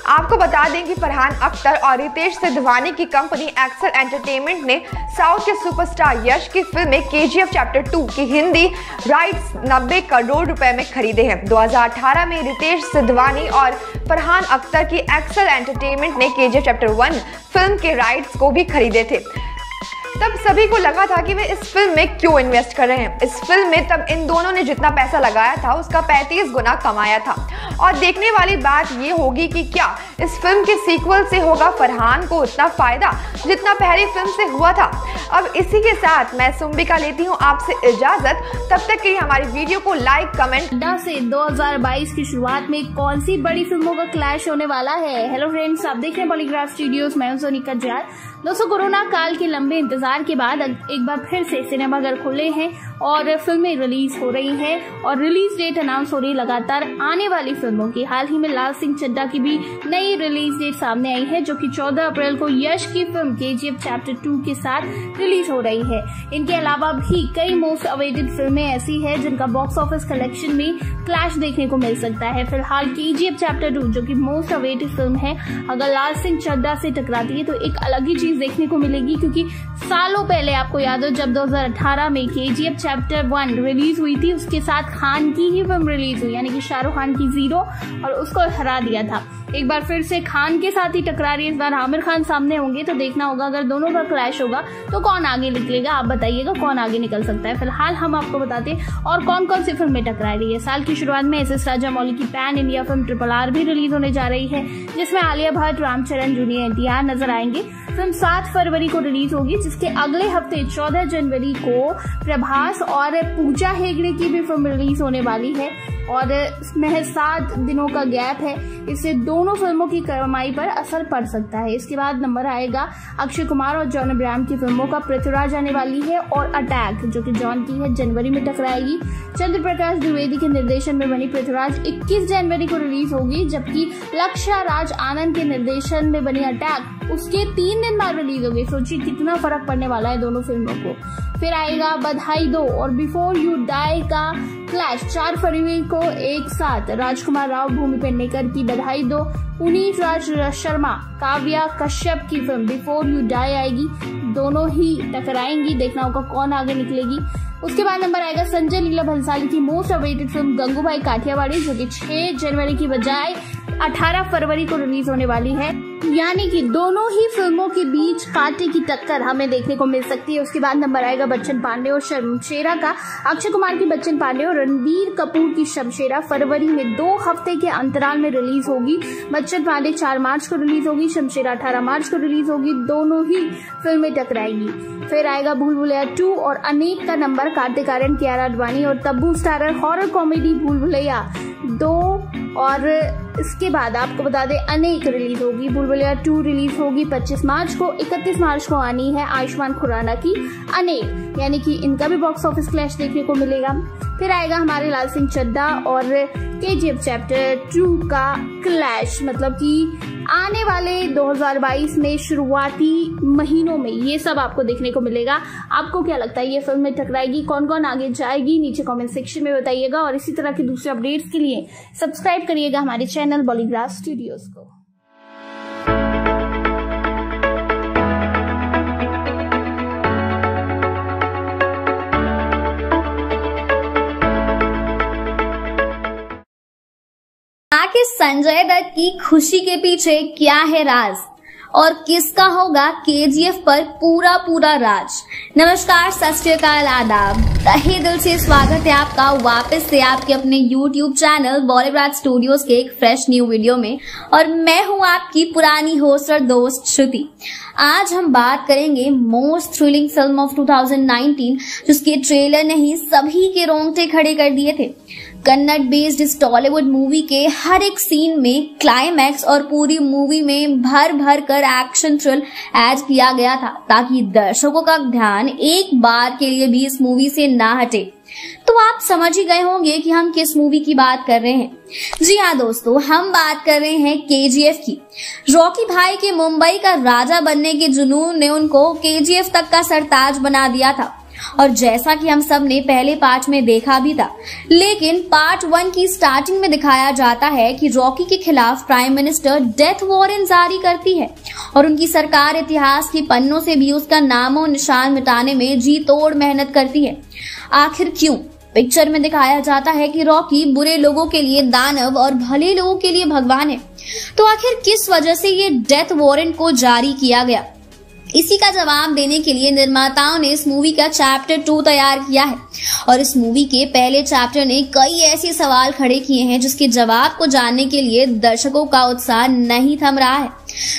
आपको बता दें कि फरहान अख्तर और रितेश सिद्धवानी की कंपनी एक्सल एंटरटेनमेंट ने साउथ के सुपरस्टार यश की फ़िल्म के चैप्टर टू की हिंदी राइट्स 90 करोड़ रुपए में खरीदे हैं। 2018 में रितेश सिद्धवानी और फरहान अख्तर की एक्सल एंटरटेनमेंट ने के चैप्टर वन फ़िल्म के राइट्स को भी खरीदे थे। तब सभी को लगा था कि वे इस फ़िल्म में क्यों इन्वेस्ट कर रहे हैं। इस फ़िल्म में तब इन दोनों ने जितना पैसा लगाया था, उसका 35 गुना कमाया था। और देखने वाली बात ये होगी कि क्या इस फ़िल्म के सीक्वल से होगा फरहान को उतना फ़ायदा, जितना पहली फ़िल्म से हुआ था। अब इसी के साथ मैं सुम्बिका लेती हूँ आपसे इजाज़त। तब तक के लिए हमारी वीडियो को लाइक कमेंट से 2022 की शुरुआत में कौन सी बड़ी फ़िल्मों का क्लैश होने वाला है? हेलो फ्रेंड्स आप देख रहे हैं स्टूडियोज मैं सोनिका दोस्तों, कोरोना काल के लंबे इंतज़ार के बाद एक बार फिर से सिनेमाघर खुले हैं और फ़िल्में रिलीज़ हो रही हैं और रिलीज़ डेट अनाउंस हो रही लगातार। आने वाली फ़िल्मों की हाल ही में लाल सिंह चड्डा की भी नई रिलीज़ डेट सामने आई है, जो कि 14 अप्रैल को यश की फ़िल्म के चैप्टर टू के साथ रिलीज़ हो रही है। इनके अलावा भी कई मोस्ट अवेटेड फ़िल्में ऐसी है जिनका बॉक्स ऑफ़िस कलेक्शन में क्लैश देखने को मिल सकता है। फ़िलहाल के चैप्टर टू जो की मोस्ट अवेटेड फ़िल्म है, अगर लाल सिंह चड्डा से टकराती है तो एक अलग ही चीज़ देखने को मिलेगी, क्योंकि सालों पहले आपको याद हो, जब 2018 में के चैप्टर वन रिलीज़ हुई थी, उसके साथ खान की ही फ़िल्म रिलीज़ हुई, यानी कि शाहरुख खान की ज़ीरो और उसको हरा दिया था। एक बार फिर से खान के साथ ही टकरा रही इस बार आमिर खान सामने होंगे तो देखना होगा, अगर दोनों का क्लैश होगा तो कौन आगे निकलेगा, आप बताइएगा कौन आगे निकल सकता है। फ़िलहाल हम आपको बताते हैं, और कौन कौन सी फ़िल्में टकरा रही है। साल की शुरुआत में एस एस राजा मौली की pan India film triple R भी रिलीज़ होने जा रही है, जिसमें आलिया भट्ट, रामचरण जूनियर एनटीआर नज़र आएँगे। फ़िल्म सात फरवरी को रिलीज़ होगी, जिसके अगले हफ़्ते, चौदह जनवरी को प्रभास और पूजा हेगड़े की भी फ़िल्म रिलीज़ होने वाली है। और महज सात दिनों का गैप है। इससे दोनों फ़िल्मों की कमाई पर असर पड़ सकता है। इसके बाद नंबर आएगा, अक्षय कुमार और जॉन अब्राहम की फ़िल्मों का पृथ्वीराज आने वाली है, और अटैक, जो कि जॉन की है, जनवरी में टकराएगी। चंद्र प्रकाश द्विवेदी के निर्देशन में बनी पृथ्वीराज 21 जनवरी को रिलीज़ होगी, जबकि लक्ष्य राज आनंद के निर्देशन में बनी अटैक, उसके तीन दिन बाद रिलीज़ होगी सोचिए कितना फ़र्क पड़ने वाला है दोनों फ़िल्मों को। फिर आएगा बधाई दो और बिफोर यू डाई का क्लैश चार फरवरी को एक साथ, राजकुमार राव भूमि पेडनेकर की बधाई दो, पुनीत राज शर्मा, काव्या कश्यप की फ़िल्म बिफोर यू डाई आएगी, दोनों ही टकराएँगी, देखना होगा कौन आगे निकलेगी। उसके बाद नंबर आएगा संजय लीला भंसाली की most awaited film Gangubai Kathiawadi, जो कि 6 जनवरी की बजाय 18 फरवरी को रिलीज़ होने वाली है। यानी कि दोनों ही फ़िल्मों के बीच कांटे की टक्कर हमें देखने को मिल सकती है। उसके बाद नंबर आएगा बच्चन पांडे और शमशेरा का। अक्षय कुमार की बच्चन पांडे और रणबीर कपूर की शमशेरा फरवरी में दो हफ़्ते के अंतराल में रिलीज़ होगी। बच्चन वाले चार मार्च को रिलीज़ होगी, शमशेरा अठारह मार्च को रिलीज़ होगी। दोनों ही फ़िल्में टकराएगी। फिर आएगा भूल भुलैया टू और अनेक का नंबर, कार्तिक आर्यन, कियारा अडवाणी और तब्बू स्टारर हॉरर कॉमेडी भूल भुलैया। दो और इसके बाद आपको बता दें, अनेक रिलीज़ होगी। बुलबुलिया टू रिलीज़ होगी 25 मार्च को 31 मार्च को आनी है आयुष्मान खुराना की अनेक। यानी कि इनका भी बॉक्स ऑफ़िस क्लैश देखने को मिलेगा। फिर आएगा हमारे लाल सिंह चड्डा और के चैप्टर टू का क्लैश मतलब कि आने वाले 2022 में शुरुआती महीनों में ये सब आपको देखने को मिलेगा। आपको क्या लगता है, ये फ़िल्म में टकराएगी? कौन कौन आगे जाएगी? नीचे कमेंट सेक्शन में बताइएगा और इसी तरह के दूसरे अपडेट्स के लिए सब्सक्राइब करिएगा हमारे चैनल बॉलीग्राफ स्टूडियोज को। आखिर संजय दत्त की खुशी के पीछे क्या है राज? और किसका होगा केजीएफ पर पूरा पूरा राज? नमस्कार, सत आदाब। तहे दिल से स्वागत है आपका वापस से आपके अपने YouTube चैनल बॉलीवुड स्टूडियोज के एक फ्रेश न्यू वीडियो में। और मैं हूँ आपकी पुरानी होस्ट और दोस्त श्रुति। आज हम बात करेंगे मोस्ट थ्रिलिंग फ़िल्म ऑफ़ 2019 जिसके ट्रेलर ने ही सभी के रोंगटे खड़े कर दिए थे। कन्नड़ बेस्ड इस टॉलीवुड मूवी के हर एक सीन में क्लाइमैक्स और पूरी मूवी में भर भर कर एक्शन थ्रिल ऐड किया गया था, ताकि दर्शकों का ध्यान एक बार के लिए भी इस मूवी से ना हटे। तो आप समझ ही गए होंगे कि हम किस मूवी की बात कर रहे हैं। जी हाँ दोस्तों, हम बात कर रहे हैं केजीएफ की। रॉकी भाई के मुंबई का राजा बनने के जुनून ने उनको केजीएफ तक का सरताज बना दिया था। और जैसा कि हम सबने पहले पार्ट में देखा भी था, लेकिन पार्ट वन की स्टार्टिंग में दिखाया जाता है कि रॉकी के खिलाफ प्राइम मिनिस्टर डेथ वारंट जारी करती है और उनकी सरकार इतिहास के पन्नों से भी उसका नामो निशान मिटाने में जी तोड़ मेहनत करती है। आखिर क्यों? पिक्चर में दिखाया जाता है कि रॉकी बुरे लोगों के लिए दानव और भले लोगों के लिए भगवान है। तो आखिर किस वजह से ये डेथ वारंट को जारी किया गया? इसी का जवाब देने के लिए निर्माताओं ने इस मूवी का चैप्टर टू तैयार किया है। और इस मूवी के पहले चैप्टर ने कई ऐसे सवाल खड़े किए हैं जिसके जवाब को जानने के लिए दर्शकों का उत्साह नहीं थम रहा है।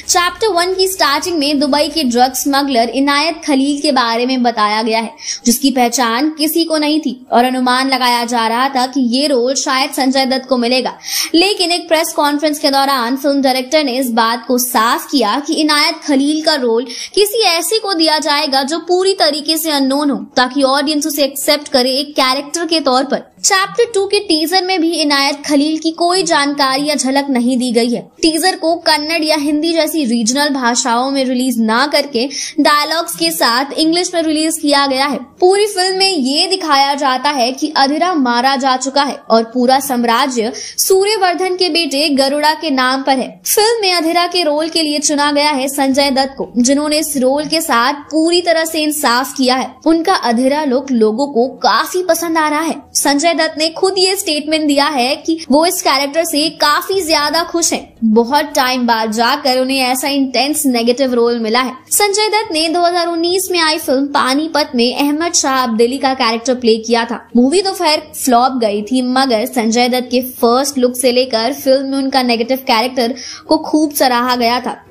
चैप्टर वन की स्टार्टिंग में दुबई के ड्रग स्मगलर इनायत खलील के बारे में बताया गया है, जिसकी पहचान किसी को नहीं थी और अनुमान लगाया जा रहा था कि ये रोल शायद संजय दत्त को मिलेगा। लेकिन एक प्रेस कॉन्फ्रेंस के दौरान फ़िल्म डायरेक्टर ने इस बात को साफ़ किया कि इनायत खलील का रोल किसी ऐसे को दिया जाएगा जो पूरी तरीके से अननोन हो, ताकि ऑडियंस उसे एक्सेप्ट करे एक कैरेक्टर के तौर पर। चैप्टर टू के टीजर में भी इनायत खलील की कोई जानकारी या झलक नहीं दी गई है। टीजर को कन्नड़ या हिंदी जैसी रीजनल भाषाओं में रिलीज़ ना करके डायलॉग्स के साथ इंग्लिश में रिलीज़ किया गया है। पूरी फ़िल्म में ये दिखाया जाता है कि अधिरा मारा जा चुका है और पूरा साम्राज्य सूर्यवर्धन के बेटे गरुड़ा के नाम पर है। फ़िल्म में अधिरा के रोल के लिए चुना गया है संजय दत्त को, जिन्होंने इस रोल के साथ पूरी तरह से इंसाफ किया है। उनका अधिरा लुक लोगों को काफ़ी पसंद आ रहा है। संजय दत्त ने खुद ये स्टेटमेंट दिया है कि वो इस कैरेक्टर से काफ़ी ज़्यादा खुश हैं। बहुत टाइम बाद जाकर उन्हें ऐसा इंटेंस नेगेटिव रोल मिला है। संजय दत्त ने 2019 में आई फ़िल्म पानीपत में अहमद शाह अब्दली का कैरेक्टर प्ले किया था। मूवी तो खैर फ्लॉप गई थी, मगर संजय दत्त के फ़र्स्ट लुक से लेकर फ़िल्म में उनका नेगेटिव कैरेक्टर को खूब सराहा गया था।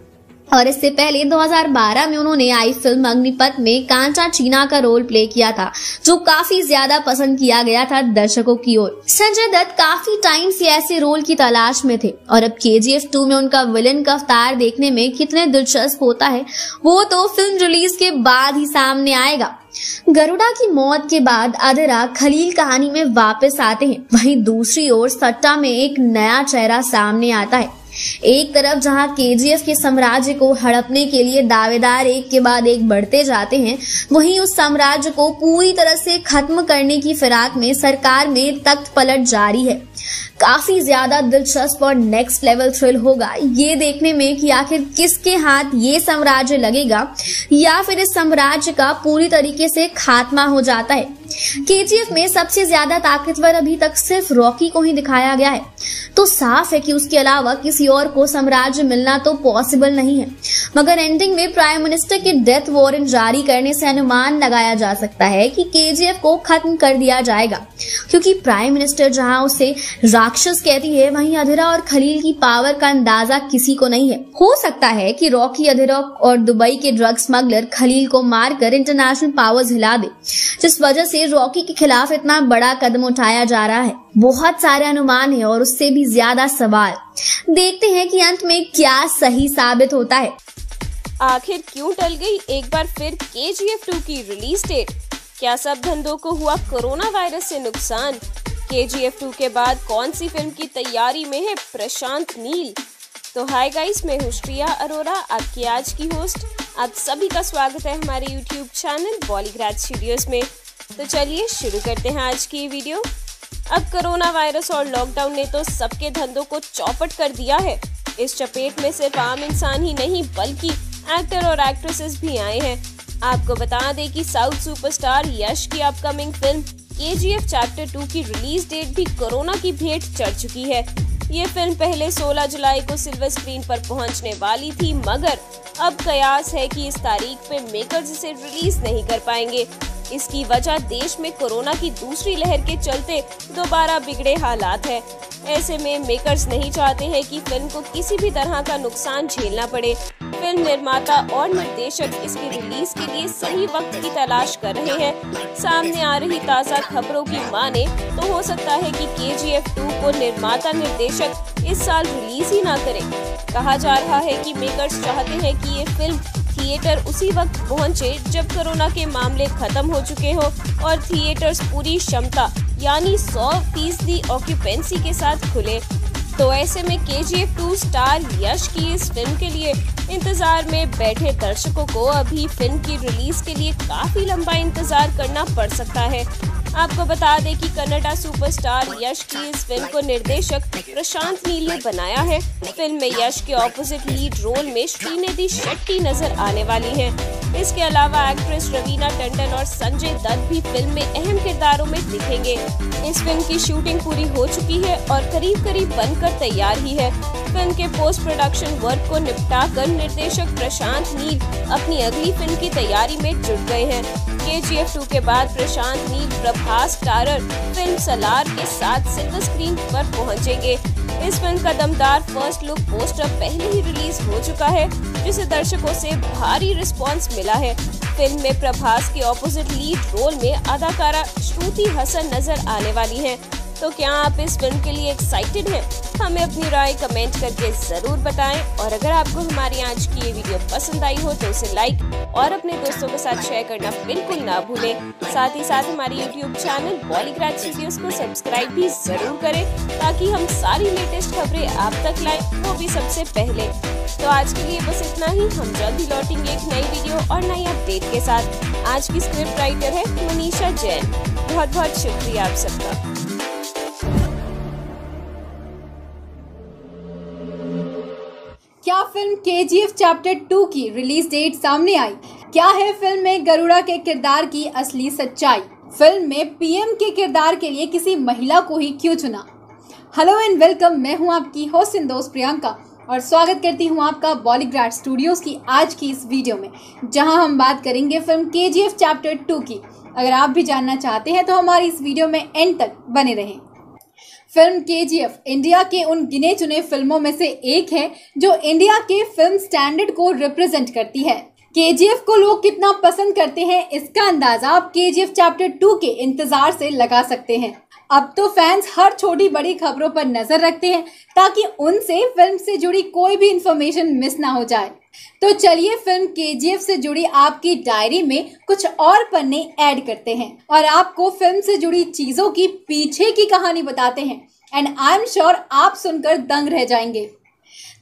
और इससे पहले 2012 में उन्होंने आई फ़िल्म अग्निपथ में कांचा चीना का रोल प्ले किया था, जो काफ़ी ज़्यादा पसंद किया गया था दर्शकों की ओर। संजय दत्त काफ़ी टाइम से ऐसे रोल की तलाश में थे, और अब के जी एफ़ टू में उनका विलन का अवतार देखने में कितने दिलचस्प होता है, वो तो फ़िल्म रिलीज़ के बाद ही सामने आएगा। गरुड़ा की मौत के बाद अदरा खलील कहानी में वापस आते हैं, वहीं दूसरी ओर सट्टा में एक नया चेहरा सामने आता है। एक तरफ़ जहाँ केजीएफ के साम्राज्य को हड़पने के लिए दावेदार एक के बाद एक बढ़ते जाते हैं, वहीं उस साम्राज्य को पूरी तरह से खत्म करने की फिराक में सरकार में तख्त पलट जारी है। काफ़ी ज़्यादा दिलचस्प और नेक्स्ट लेवल थ्रिल होगा ये देखने में कि आखिर किसके हाथ ये साम्राज्य लगेगा या फिर इस साम्राज्य का पूरी तरीके से खात्मा हो जाता है। केजीएफ में सबसे ज़्यादा ताकतवर अभी तक सिर्फ़ रॉकी को ही दिखाया गया है। तो साफ़ है कि उसके अलावा किसी और को साम्राज्य मिलना तो पॉसिबल नहीं है। मगर एंडिंग में प्राइम मिनिस्टर के डेथ वारंट जारी करने से अनुमान लगाया जा सकता है कि केजीएफ को खत्म कर दिया जाएगा। क्योंकि प्राइम मिनिस्टर जहाँ उसे राक्षस कहती है, वहीं अधीरा और खलील की पावर का अंदाज़ा किसी को नहीं है। हो सकता है कि रॉकी अधीरा और दुबई के ड्रग स्मगलर खलील को मारकर इंटरनेशनल पावर्स हिला दे, जिस वजह से रॉकी के खिलाफ इतना बड़ा कदम उठाया जा रहा है। बहुत सारे अनुमान है और उससे भी ज़्यादा सवाल। देखते हैं कि अंत में क्या सही साबित होता है। आखिर क्यों टल गई एक बार फिर के जी एफ़ टू की रिलीज़ डेट क्या सब धंधों को हुआ कोरोना वायरस से नुकसान? के जी एफ़ टू के बाद कौन सी फ़िल्म की तैयारी में है प्रशांत नील? तो हाय गाइस मैं श्रिया अरोरा, आपकी आज की होस्ट आप सभी का स्वागत है हमारे यूट्यूब चैनल बॉलीग्राज स्टूडियोज में। तो चलिए शुरू करते हैं आज की ये वीडियो। अब कोरोना वायरस और लॉकडाउन ने तो सबके धंधों को चौपट कर दिया है। इस चपेट में सिर्फ़ आम इंसान ही नहीं, बल्कि एक्टर और एक्ट्रेसेस भी आए हैं। आपको बता दें कि साउथ सुपरस्टार यश की upcoming film K chapter two की रिलीज़ डेट भी कोरोना की भेंट चढ़ चुकी है। ये फ़िल्म पहले 16 जुलाई को सिल्वर स्क्रीन पर पहुँचने वाली थी, मगर अब कयास है कि इस तारीख पे मेकर्स इसे रिलीज़ नहीं कर पाएँगे। इसकी वजह देश में कोरोना की दूसरी लहर के चलते दोबारा बिगड़े हालात है। ऐसे में मेकर्स नहीं चाहते हैं कि फ़िल्म को किसी भी तरह का नुकसान झेलना पड़े। फ़िल्म निर्माता और निर्देशक इसके रिलीज़ के लिए सही वक्त की तलाश कर रहे हैं। सामने आ रही ताज़ा खबरों की माने तो हो सकता है कि के जी एफ़ टू को निर्माता निर्देशक इस साल रिलीज़ ही ना करे। कहा जा रहा है कि मेकर्स चाहते हैं कि ये फ़िल्म थिएटर उसी वक्त पहुँचे जब कोरोना के मामले खत्म हो चुके हो और थिएटर्स पूरी क्षमता, यानी 100 फ़ीसदी ऑक्यूपेंसी के साथ खुले। तो ऐसे में K G F two star Yash की इस फ़िल्म के लिए इंतज़ार में बैठे दर्शकों को अभी फ़िल्म की रिलीज़ के लिए काफ़ी लंबा इंतज़ार करना पड़ सकता है। आपको बता दें कि कन्नडा सुपरस्टार यश की इस फ़िल्म को निर्देशक प्रशांत नील ने बनाया है। फ़िल्म में यश के ऑपोजिट लीड रोल में श्रीनिधि शेट्टी नज़र आने वाली हैं। इसके अलावा एक्ट्रेस रवीना टंडन और संजय दत्त भी फ़िल्म में अहम किरदारों में दिखेंगे। इस फ़िल्म की शूटिंग पूरी हो चुकी है और करीब करीब बनकर तैयार ही है। फ़िल्म के पोस्ट प्रोडक्शन वर्क को निपटा कर निर्देशक प्रशांत नील अपनी अगली फ़िल्म की तैयारी में जुट गए हैं। के जी एफ़ टू के बाद प्रशांत नील प्रभास स्टारर फ़िल्म सलार के साथ सिल्वर स्क्रीन पर पहुँचेंगे इस फ़िल्म का दमदार फ़र्स्ट लुक पोस्टर पहले ही रिलीज़ हो चुका है, जिसे दर्शकों से भारी रिस्पांस मिला है फ़िल्म में प्रभास के ऑपोजिट लीड रोल में अदाकारा श्रुति हसन नज़र आने वाली हैं। तो क्या आप इस फ़िल्म के लिए एक्साइटेड हैं? हमें अपनी राय कमेंट करके ज़रूर बताएँ। और अगर आपको हमारी आज की ये वीडियो पसंद आई हो तो उसे लाइक और अपने दोस्तों के साथ शेयर करना बिल्कुल ना भूलें। साथ ही साथ हमारे यूट्यूब चैनल बॉलीग्राज स्टूडियोज को सब्सक्राइब भी ज़रूर करें, ताकि हम सारी लेटेस्ट खबरें आप तक लाए, वो भी सबसे पहले। तो आज के लिए बस इतना ही। हम जल्द ही लौटेंगे एक नई वीडियो और नई अपडेट के साथ। आज की स्क्रिप्ट राइटर है मनीषा जैन। बहुत बहुत शुक्रिया आप सबका। क्या film K G F chapter two की रिलीज़ डेट सामने आई? क्या है फ़िल्म में गरुड़ा के किरदार की असली सच्चाई? फ़िल्म में पीएम के किरदार के लिए किसी महिला को ही क्यों चुना? हेलो एंड वेलकम मैं हूँ आपकी होस्ट इन दोस्त प्रियंका, और स्वागत करती हूँ आपका बॉलीग्राड स्टूडियोज की आज की इस वीडियो में, जहाँ हम बात करेंगे film K G F chapter two की। अगर आप भी जानना चाहते हैं तो हमारी इस वीडियो में एंड तक बने रहें। फ़िल्म के इंडिया के उन गिने चुने फ़िल्मों में से एक है, जो इंडिया के फ़िल्म स्टैंडर्ड को रिप्रेजेंट करती है। के को लोग कितना पसंद करते हैं, इसका अंदाज़ा आप के चैप्टर टू के इंतज़ार से लगा सकते हैं। अब तो फैंस हर छोटी बड़ी खबरों पर नज़र रखते हैं ताकि उनसे फ़िल्म से जुड़ी कोई भी इंफॉर्मेशन मिस ना हो जाए। तो चलिए फ़िल्म के से जुड़ी आपकी डायरी में कुछ और पन्ने ऐड करते हैं और आपको फ़िल्म से जुड़ी चीज़ों की पीछे की कहानी बताते हैं। एंड आई एम श्योर आप सुनकर दंग रह जाएँगे।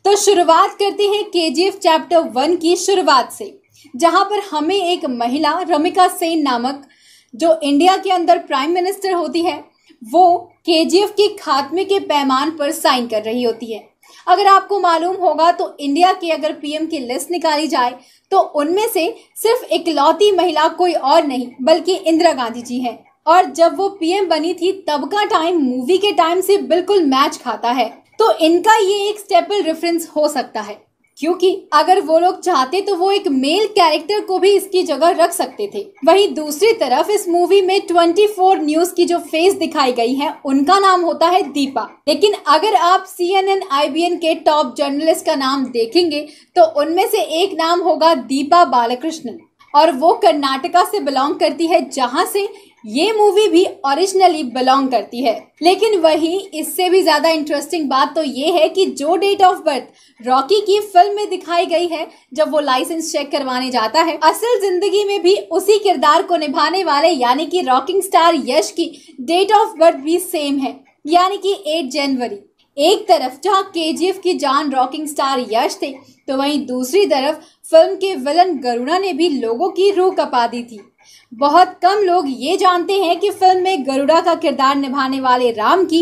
तो शुरुआत करते हैं के चैप्टर वन की शुरुआत से, जहाँ पर हमें एक महिला रमिका सेन नामक, जो इंडिया के अंदर प्राइम मिनिस्टर होती है वो केजीएफ के खात्मे के पैमान पर साइन कर रही होती है। अगर आपको मालूम होगा तो इंडिया के अगर पीएम की लिस्ट निकाली जाए तो उनमें से सिर्फ़ इकलौती महिला कोई और नहीं, बल्कि इंदिरा गांधी जी हैं। और जब वो पीएम बनी थी, तब का टाइम मूवी के टाइम से बिल्कुल मैच खाता है। तो इनका ये एक स्टेपल रेफरेंस हो सकता है। क्योंकि अगर वो लोग चाहते तो वो एक मेल कैरेक्टर को भी इसकी जगह रख सकते थे। वहीं दूसरी तरफ़ इस मूवी में 24 न्यूज़ की जो फेस दिखाई गई है, उनका नाम होता है दीपा। लेकिन अगर आप C N N I B N के टॉप जर्नलिस्ट का नाम देखेंगे तो उनमें से एक नाम होगा दीपा बालकृष्णन। और वो कर्नाटका से बिलोंग करती है, जहाँ से ये मूवी भी ओरिजिनली बिलोंग करती है। लेकिन वही, इससे भी ज़्यादा इंटरेस्टिंग बात तो ये है कि जो डेट ऑफ़ बर्थ रॉकी की फ़िल्म में दिखाई गई है, जब वो लाइसेंस चेक करवाने जाता है, असल ज़िंदगी में भी उसी किरदार को निभाने वाले, यानी कि रॉकिंग स्टार यश की डेट ऑफ़ बर्थ भी सेम है। यानी कि 8 जनवरी एक तरफ़ जहाँ के की जान रॉकिंग स्टार यश थे तो वहीं दूसरी तरफ़ फ़िल्म के विलन गरुणा ने भी लोगों की रूह कपा दी थी। बहुत कम लोग ये जानते हैं कि फ़िल्म में गरुड़ा का किरदार निभाने वाले राम की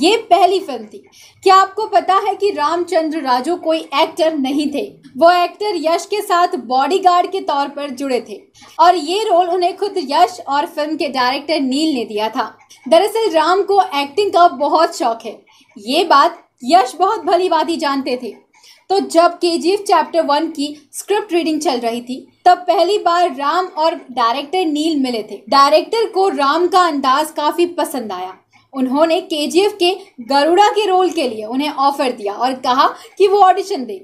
ये पहली फ़िल्म थी। क्या आपको पता है कि रामचंद्र राजू कोई एक्टर नहीं थे? वो एक्टर यश के साथ बॉडीगार्ड के तौर पर जुड़े थे और ये रोल उन्हें खुद यश और फ़िल्म के डायरेक्टर नील ने दिया था। दरअसल राम को एक्टिंग का बहुत शौक है। ये बात यश बहुत भली बात जानते थे। तो जब K G F chapter one की स्क्रिप्ट रीडिंग चल रही थी, तब पहली बार राम और डायरेक्टर नील मिले थे। डायरेक्टर को राम का अंदाज काफ़ी पसंद आया। उन्होंने के जी एफ़ के गरुड़ा के रोल के लिए उन्हें ऑफ़र दिया और कहा कि वो ऑडिशन दे।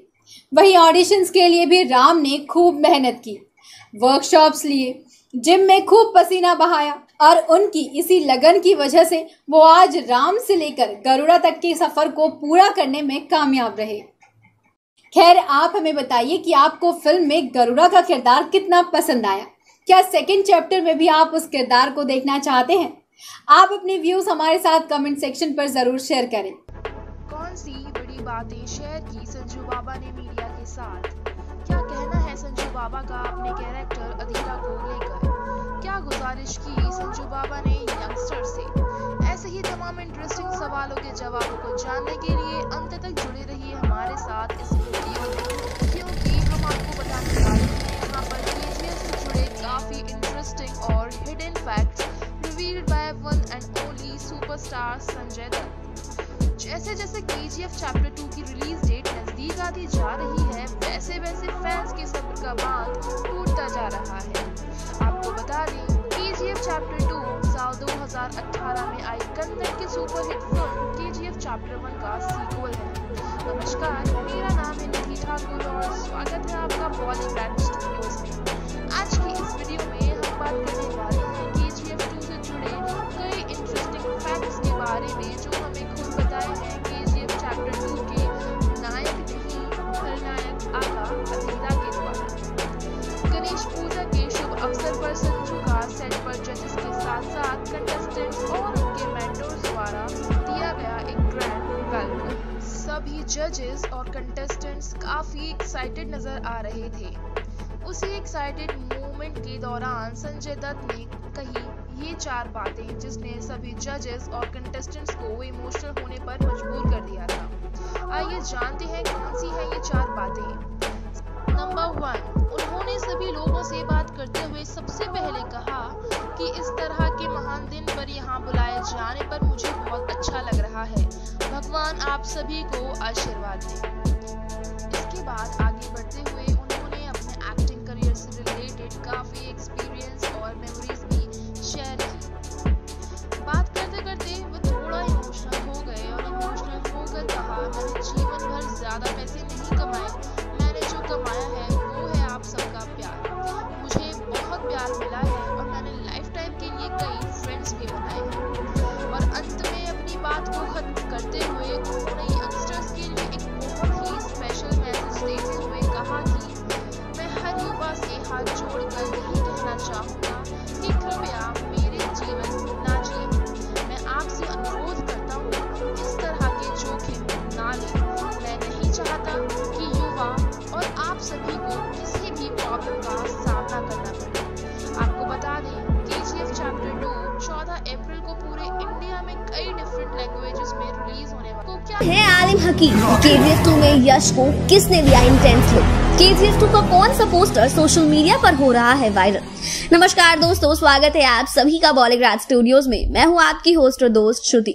वही ऑडिशंस के लिए भी राम ने खूब मेहनत की। वर्कशॉप्स लिए जिम में खूब पसीना बहाया और उनकी इसी लगन की वजह से वो आज राम से लेकर गरुड़ा तक के सफ़र को पूरा करने में कामयाब रहे। खैर, आप हमें बताइए कि आपको फ़िल्म में गरुड़ा का किरदार कितना पसंद आया? क्या सेकंड चैप्टर में भी आप उस किरदार को देखना चाहते हैं? आप अपने व्यूज़ हमारे साथ कमेंट सेक्शन पर ज़रूर शेयर करें। कौन सी बड़ी बातें शेयर की संजू बाबा ने मीडिया के साथ? क्या कहना है संजू बाबा का अपने कैरेक्टर अधिका को लेकर? क्या गुजारिश की संजू बाबा ने यंगस्टर से? ऐसे ही तमाम इंटरेस्टिंग सवालों के जवाबों को जानने के लिए अंत तक जुड़े रहिए हमारे साथ इस वीडियो क्योंकि हम आपको बताने वाले हैं, यहाँ पर केजीएस से जुड़े काफ़ी इंटरेस्टिंग और hidden facts revealed by one and only superstar Sanjay Dutt. जैसे जैसे के चैप्टर टू की रिलीज़ डेट नज़दीक आती जा रही है, वैसे वैसे फैंस के सब्र का बाँध टूटता जा रहा है। आपको बता दें के चैप्टर टू 2018 में आई कन्नड़ की superhit film K chapter one का सीक्वल है। नमस्कार, मेरा नाम है निधि ठाकुर और स्वागत है आपका बॉलीवुड स्टूडियोज में। आज की इस वीडियो में हम बात करने वाले हैं के टू से जुड़े कई इंटरेस्टिंग फैक्ट्स के बारे में जो हमें खुद बताए हैं के चैप्टर टू के नायक नहीं, खलनायक आका अधीरा के द्वारा। गणेश पूजा अवसर पर संजू का सेट पर जजेस के साथ साथ कंटेस्टेंट्स और उनके मेंटर्स द्वारा दिया गया एक ग्रैंड वेलकम सभी जजेस और कंटेस्टेंट्स काफ़ी एक्साइटेड नज़र आ रहे थे। उसी एक्साइटेड मोमेंट के दौरान संजय दत्त ने कही ये चार बातें जिसने सभी जजेस और कंटेस्टेंट्स को इमोशनल होने पर मजबूर कर दिया था। आइए जानते हैं कौन सी है ये चार बातें। नंबर वन, उन्होंने सभी लोगों से बात करते हुए सबसे पहले कहा कि इस तरह के महान दिन पर यहाँ बुलाए जाने पर मुझे बहुत अच्छा लग रहा है। भगवान आप सभी को आशीर्वाद दें। इसके बाद आगे बढ़ते हुए उन्होंने अपने एक्टिंग करियर से रिलेटेड काफ़ी एक्सपीरियंस और मेमोरीज भी शेयर की। बात करते करते वो थोड़ा इमोशनल हो गए और इमोशनल होकर कहा, मैंने जीवन भर ज़्यादा पैसे नहीं कमाए कमाया है, वो है आप सबका प्यार। मुझे बहुत प्यार मिला है और मैंने लाइफ टाइम के लिए कई फ्रेंड्स भी बनाए हैं। और अंत में अपनी बात को खत्म करते हुए उन्होंने यंगस्टर्स के लिए एक बहुत ही स्पेशल मैसेज देते हुए कहा कि मैं हर युवा से हाथ जोड़कर यही कहना चाहूँगा कि कृपया मेरे जीवन ना जिए। मैं आपसे अनुरोध करता हूँ इस तरह के जोखिम ना लें। मैं नहीं चाहता सभी को किसी भी प्रॉब्लम का सामना करना पड़ेगा। आपको बता दें के जी एफ़ चैप्टर टू चौदह अप्रैल को पूरे इंडिया में कई डिफरेंट लैंग्वेजेस में रिलीज़ होने वाला की केजीएफ टू में यश को किसने दिया इंटेंस लुक केजीएफ टू का कौन सा पोस्टर सोशल मीडिया पर हो रहा है वायरल नमस्कार दोस्तों, स्वागत है आप सभी का बॉलीग्राड स्टूडियोज में। मैं हूँ आपकी होस्ट और दोस्त Shruti.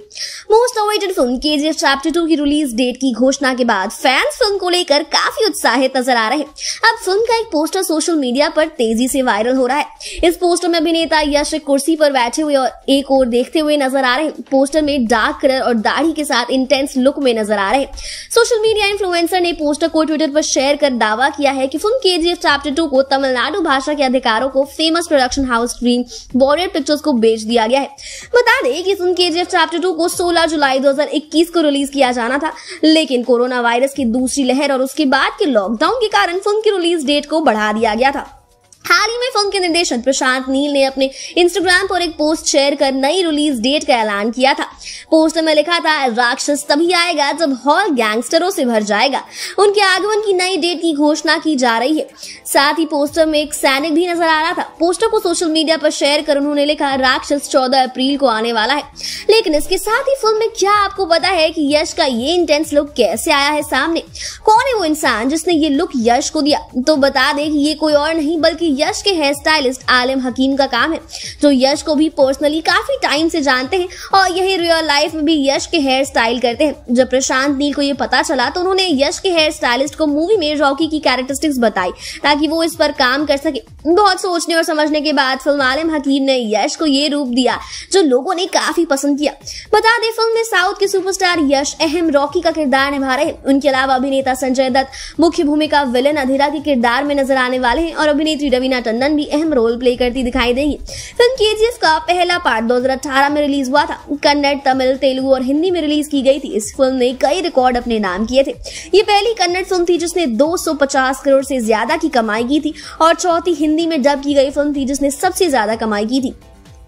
Most awaited film KGF chapter two की रिलीज़ डेट की घोषणा के बाद फैंस फ़िल्म को लेकर काफ़ी उत्साहित नज़र आ रहे हैं। अब फ़िल्म का एक पोस्टर सोशल मीडिया पर तेज़ी से वायरल हो रहा है। इस पोस्टर में अभिनेता यश कुर्सी पर बैठे हुए और एक और देखते हुए नज़र आ रहे हैं। पोस्टर में डार्क कलर और दाढ़ी के साथ इंटेंस लुक में नज़र आ रहे सोशल मीडिया इन्फ्लुएंसर ने पोस्टर को ट्विटर पर शेयर कर दावा किया है कि फ़िल्म केजीएफ चैप्टर टू को तमिलनाडु भाषा के अधिकारों को famous production house Dream Warrior Pictures को बेच दिया गया है। बता दें कि फ़िल्म केजीएफ चैप्टर टू को 16 जुलाई 2021 को रिलीज़ किया जाना था, लेकिन कोरोना वायरस की दूसरी लहर और उसके बाद के लॉकडाउन के कारण फ़िल्म की रिलीज़ डेट को बढ़ा दिया गया था। हाल ही में फ़िल्म के निर्देशक प्रशांत नील ने अपने इंस्टाग्राम पर एक पोस्ट शेयर कर नई रिलीज़ डेट का ऐलान किया था। पोस्टर में लिखा था, राक्षस तभी आएगा जब हॉल गैंगस्टरों से भर जाएगा। उनके आगमन की नई डेट की घोषणा की जा रही है। साथ ही पोस्टर में एक सैनिक भी नज़र आ रहा था। पोस्टर को सोशल मीडिया पर शेयर कर उन्होंने लिखा, राक्षस चौदह अप्रैल को आने वाला है। लेकिन इसके साथ ही फ़िल्म में क्या आपको पता है की यश का ये इंटेंस लुक कैसे आया है सामने? कौन है वो इंसान जिसने ये लुक यश को दिया? तो बता दे की ये कोई और नहीं, बल्कि यश के हेयर स्टाइलिस्ट आलिम हकीम का काम है, जो यश को भी पर्सनली काफ़ी टाइम से जानते हैं और यही रियल लाइफ में भी यश के हेयर स्टाइल करते हैं। जब प्रशांत नील को ये पता चला तो उन्होंने यश के हेयर स्टाइलिस्ट को मूवी में रॉकी की कैरेक्टरिस्टिक्स बताई, ताकि वो इस पर काम कर सके। बहुत सोचने और समझने के बाद फ़िल्म आलिम हकीम ने यश को ये रूप दिया, जो लोगों ने काफ़ी पसंद किया। बता दें, फ़िल्म में साउथ के सुपरस्टार यश अहम रॉकी का किरदार निभा रहे हैं। उनके अलावा अभिनेता संजय दत्त मुख्य भूमिका विलन अधीरा के किरदार में नज़र आने वाले हैं और अभिनेत्री रवीना टंडन भी अहम रोल प्ले करती दिखाई देंगी। फ़िल्म केजीएफ का पहला पार्ट 2018 में रिलीज़ हुआ था। कन्नड़, तमिल, तेलुगु और हिंदी में रिलीज़ की गई थी। इस फ़िल्म ने कई रिकॉर्ड अपने नाम किए थे। ये पहली कन्नड़ फ़िल्म थी जिसने 250 करोड़ से ज़्यादा की कमाई की थी और चौथी हिंदी में डब की गई फ़िल्म थी जिसने सबसे ज़्यादा कमाई की थी।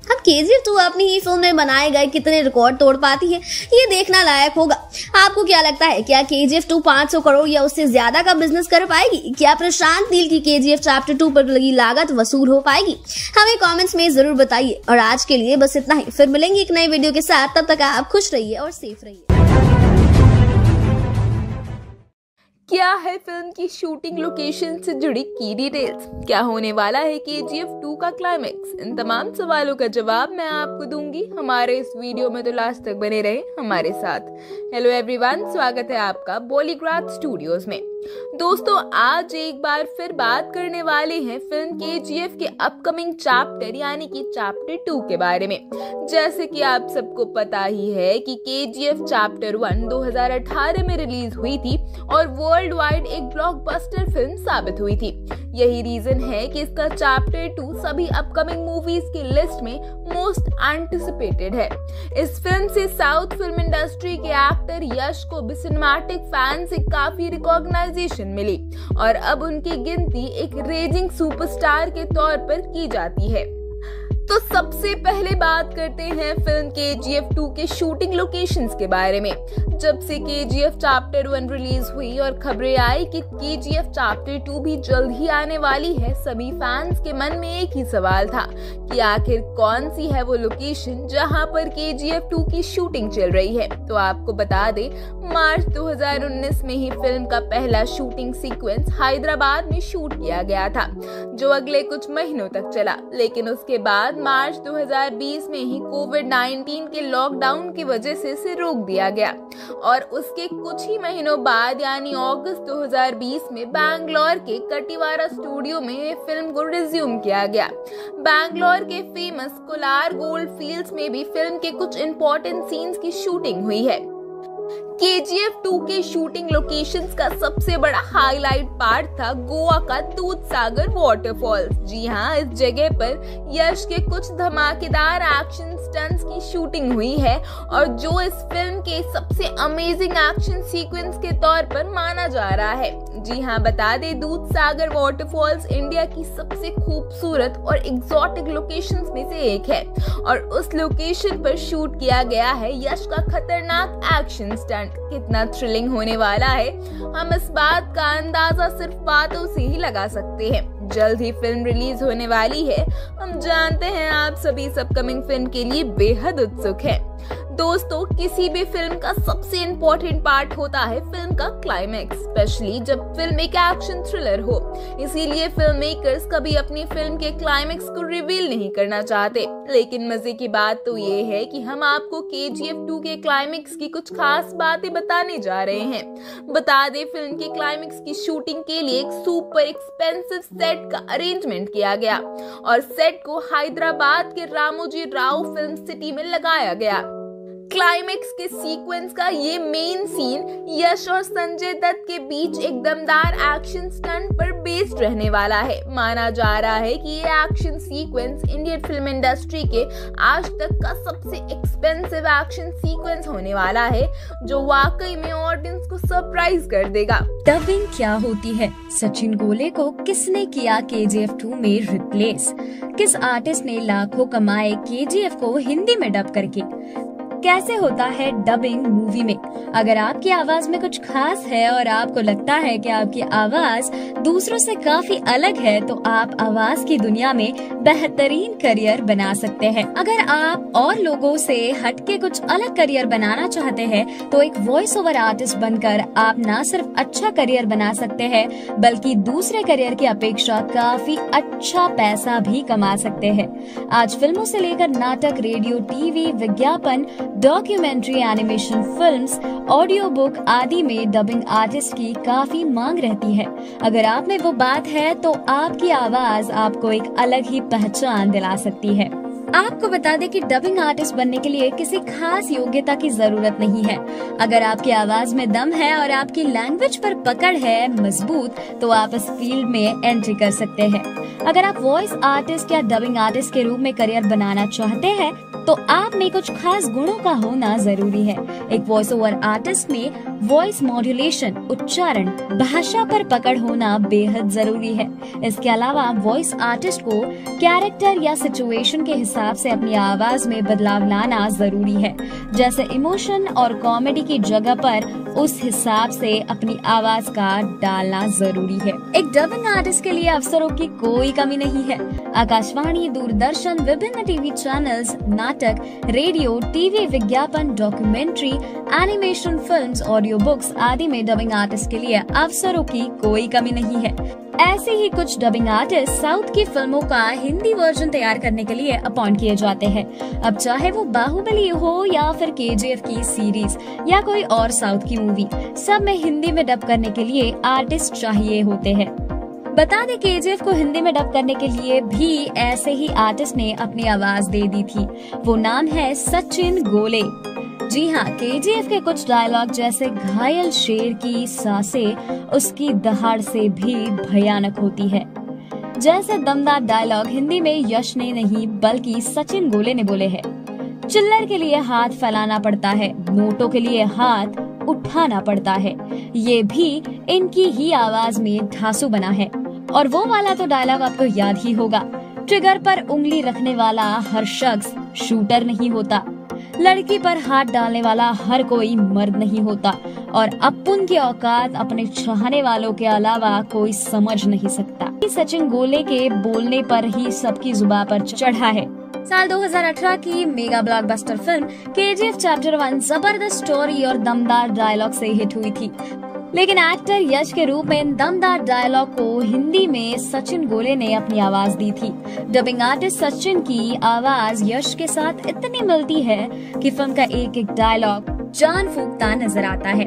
अब के केजीएफ टू अपनी ही फ़िल्म में बनाए गए कितने रिकॉर्ड तोड़ पाती है? ये देखना लायक होगा। आपको क्या लगता है, क्या K G F to 500 crore या उससे ज़्यादा का बिज़नेस कर पाएगी? क्या प्रशांत नील की के जी एफ़ चैप्टर टू पर लगी लागत वसूल हो पाएगी? हमें कॉमेंट्स में ज़रूर बताइए। और आज के लिए बस इतना ही। फिर मिलेंगे एक नए वीडियो के साथ। तब तक आप खुश रहिए और सेफ़ रहिए। क्या है फ़िल्म की शूटिंग लोकेशन से जुड़ी की डिटेल्स क्या होने वाला है के जी एफ़ टू का क्लाइमेक्स इन तमाम सवालों का जवाब मैं आपको दूँगी। हमारे इस वीडियो में तो लास्ट तक बने रहे हमारे साथ। हेलो एवरीवन स्वागत है आपका बॉलीग्राफ स्टूडियोज में। दोस्तों, आज एक बार फिर बात करने वाले हैं फ़िल्म के जी एफ़ के अपकमिंग चैप्टर यानी कि चैप्टर टू के बारे में। जैसे कि आप सबको पता ही है कि K G F chapter one 2018 में रिलीज़ हुई थी और वर्ल्ड वाइड एक ब्लॉकबस्टर फ़िल्म साबित हुई थी। यही रीजन है कि इसका चैप्टर टू सभी अपकमिंग मूवीज़ की लिस्ट में मोस्ट एंटिसिपेटेड है। इस फ़िल्म से साउथ फ़िल्म इंडस्ट्री के एक्टर यश को भी सिनेमैटिक फ़ैन से काफ़ी रिकॉग्नाइजेशन मिली। और अब उनकी गिनती एक रेजिंग सुपरस्टार के तौर पर की जाती है। तो सबसे पहले बात करते हैं film K G F two के शूटिंग लोकेशन के बारे में। जब से K G F chapter one release हुई और खबरें आई कि K G F chapter to भी जल्द ही आने वाली है, सभी फैंस के मन में एक ही सवाल था कि आखिर कौन सी है वो लोकेशन जहाँ पर के जी एफ़ टू की शूटिंग चल रही है। तो आपको बता दें, मार्च 2019 में ही फ़िल्म का पहला शूटिंग सीक्वेंस हैदराबाद में शूट किया गया था, जो अगले कुछ महीनों तक चला। लेकिन उसके बाद मार्च 2020 में ही कोविड 19 के लॉकडाउन की वजह से इसे रोक दिया गया। और उसके कुछ ही महीनों बाद, यानी अगस्त 2020 में, बैंगलोर के कटिवारा स्टूडियो में फ़िल्म को रिज्यूम किया गया। बैंगलोर के फ़ेमस कोलार गोल्ड फील्ड्स में भी फ़िल्म के कुछ इंपॉर्टेंट सीन्स की शूटिंग हुई है। के जी एफ़ टू के शूटिंग लोकेशन का सबसे बड़ा हाईलाइट पार्ट था गोवा का दूध सागर वाटरफॉल जी हाँ इस जगह पर यश के कुछ धमाकेदार एक्शन स्टंट्स की शूटिंग हुई है और जो इस फ़िल्म के सबसे अमेजिंग एक्शन सीक्वेंस के तौर पर माना जा रहा है। जी हाँ बता दे दूध सागर वाटरफॉल्स इंडिया की सबसे खूबसूरत और एग्जॉटिक लोकेशंस में से एक है। और उस लोकेशन पर शूट किया गया है यश का खतरनाक एक्शन स्टंट कितना थ्रिलिंग होने वाला है। हम इस बात का अंदाज़ा सिर्फ़ बातों से ही लगा सकते हैं। जल्द ही फ़िल्म रिलीज़ होने वाली है। हम जानते हैं आप सभी इस अपकमिंग फ़िल्म के लिए बेहद उत्सुक हैं। दोस्तों, किसी भी फ़िल्म का सबसे इम्पोर्टेंट पार्ट होता है फ़िल्म का क्लाइमैक्स स्पेशली जब फ़िल्म एक एक्शन थ्रिलर हो। इसीलिए फ़िल्म मेकर्स कभी अपनी फ़िल्म के क्लाइमैक्स को रिवील नहीं करना चाहते। लेकिन मज़े की बात तो ये है कि हम आपको के जी एफ़ टू के क्लाइमैक्स की कुछ खास बातें बताने जा रहे हैं। बता दे फ़िल्म के क्लाइमैक्स की शूटिंग के लिए एक सुपर एक्सपेंसिव सेट का अरेंजमेंट किया गया और सेट को हैदराबाद के रामोजी राव फ़िल्म सिटी में लगाया गया। क्लाइमेक्स के सीक्वेंस का ये मेन सीन यश और संजय दत्त के बीच एक दमदार एक्शन स्टंट पर बेस्ड रहने वाला है। माना जा रहा है कि ये action sequence Indian film industry के आज तक का सबसे एक्सपेंसिव एक्शन सीक्वेंस होने वाला है, जो वाकई में ऑडियंस को सरप्राइज़ कर देगा। डबिंग क्या होती है? सचिन गोले को किसने किया के जी में रिप्लेस किस आर्टिस्ट ने लाखों कमाए के को हिंदी में डब करके? कैसे होता है डबिंग मूवी में? अगर आपकी आवाज़ में कुछ खास है और आपको लगता है कि आपकी आवाज़ दूसरों से काफ़ी अलग है तो आप आवाज़ की दुनिया में बेहतरीन करियर बना सकते हैं। अगर आप और लोगों से हटके कुछ अलग करियर बनाना चाहते हैं तो एक वॉइस ओवर आर्टिस्ट बनकर आप न सिर्फ़ अच्छा करियर बना सकते हैं, बल्कि दूसरे करियर की अपेक्षा काफ़ी अच्छा पैसा भी कमा सकते हैं। आज फ़िल्मों से लेकर नाटक, रेडियो, टीवी, विज्ञापन documentary animation films, audio book आदि में डबिंग आर्टिस्ट की काफ़ी मांग रहती है। अगर आप में वो बात है तो आपकी आवाज़ आपको एक अलग ही पहचान दिला सकती है। आपको बता दें कि डबिंग आर्टिस्ट बनने के लिए किसी खास योग्यता की ज़रूरत नहीं है। अगर आपकी आवाज़ में दम है और आपकी लैंग्वेज पर पकड़ है मज़बूत तो आप इस फ़ील्ड में एंट्री कर सकते हैं। अगर आप वॉइस आर्टिस्ट या डबिंग आर्टिस्ट के रूप में करियर बनाना चाहते हैं तो आप में कुछ खास गुणों का होना ज़रूरी है। एक वॉइस ओवर आर्टिस्ट में वॉइस मॉड्यूलेशन उच्चारण भाषा पर पकड़ होना बेहद ज़रूरी है। इसके अलावा वॉइस आर्टिस्ट को कैरेक्टर या सिचुएशन के हिसाब से अपनी आवाज़ में बदलाव लाना ज़रूरी है। जैसे इमोशन और कॉमेडी की जगह पर उस हिसाब से अपनी आवाज़ का डालना ज़रूरी है। एक डबिंग आर्टिस्ट के लिए अवसरों की कोई कमी नहीं है। आकाशवाणी दूरदर्शन विभिन्न टीवी चैनल्स नाटक रेडियो टीवी विज्ञापन documentary animation films, audio books आदि में डबिंग आर्टिस्ट के लिए अवसरों की कोई कमी नहीं है। ऐसे ही कुछ डबिंग आर्टिस्ट साउथ की फ़िल्मों का हिंदी वर्जन तैयार करने के लिए अपॉइंट किए जाते हैं। अब चाहे वो बाहुबली हो या फिर के की सीरीज़ या कोई और साउथ की मूवी सब में हिंदी में डब करने के लिए आर्टिस्ट चाहिए होते हैं। बता दें के को हिंदी में डब करने के लिए भी ऐसे ही आर्टिस्ट ने अपनी आवाज़ दे दी थी। वो नाम है सचिन गोले। जी हाँ के के कुछ डायलॉग जैसे घायल शेर की साँसें उसकी दहाड़ से भी भयानक होती है। जैसे दमदार डायलॉग हिंदी में यश ने नहीं, बल्कि सचिन गोले ने बोले हैं। चिल्लर के लिए हाथ फैलाना पड़ता है, नोटों के लिए हाथ उठाना पड़ता है। ये भी इनकी ही आवाज़ में ढासू बना है। और वो वाला तो डायलॉग आपको याद ही होगा। ट्रिगर पर उंगली रखने वाला हर शख्स शूटर नहीं होता। लड़की पर हाथ डालने वाला हर कोई मर्द नहीं होता और अपुन की औकात अपने चाहने वालों के अलावा कोई समझ नहीं सकता। सचिन गोले के बोलने पर ही सबकी जुबा पर चढ़ा है। साल 2018 की mega blockbuster film K chapter one ज़बरदस्त स्टोरी और दमदार डायलॉग से हिट हुई थी। लेकिन एक्टर यश के रूप में दमदार डायलॉग को हिंदी में सचिन गोले ने अपनी आवाज़ दी थी। डबिंग आर्टिस्ट सचिन की आवाज़ यश के साथ इतनी मिलती है कि फ़िल्म का एक एक डायलॉग जान फूकता नज़र आता है।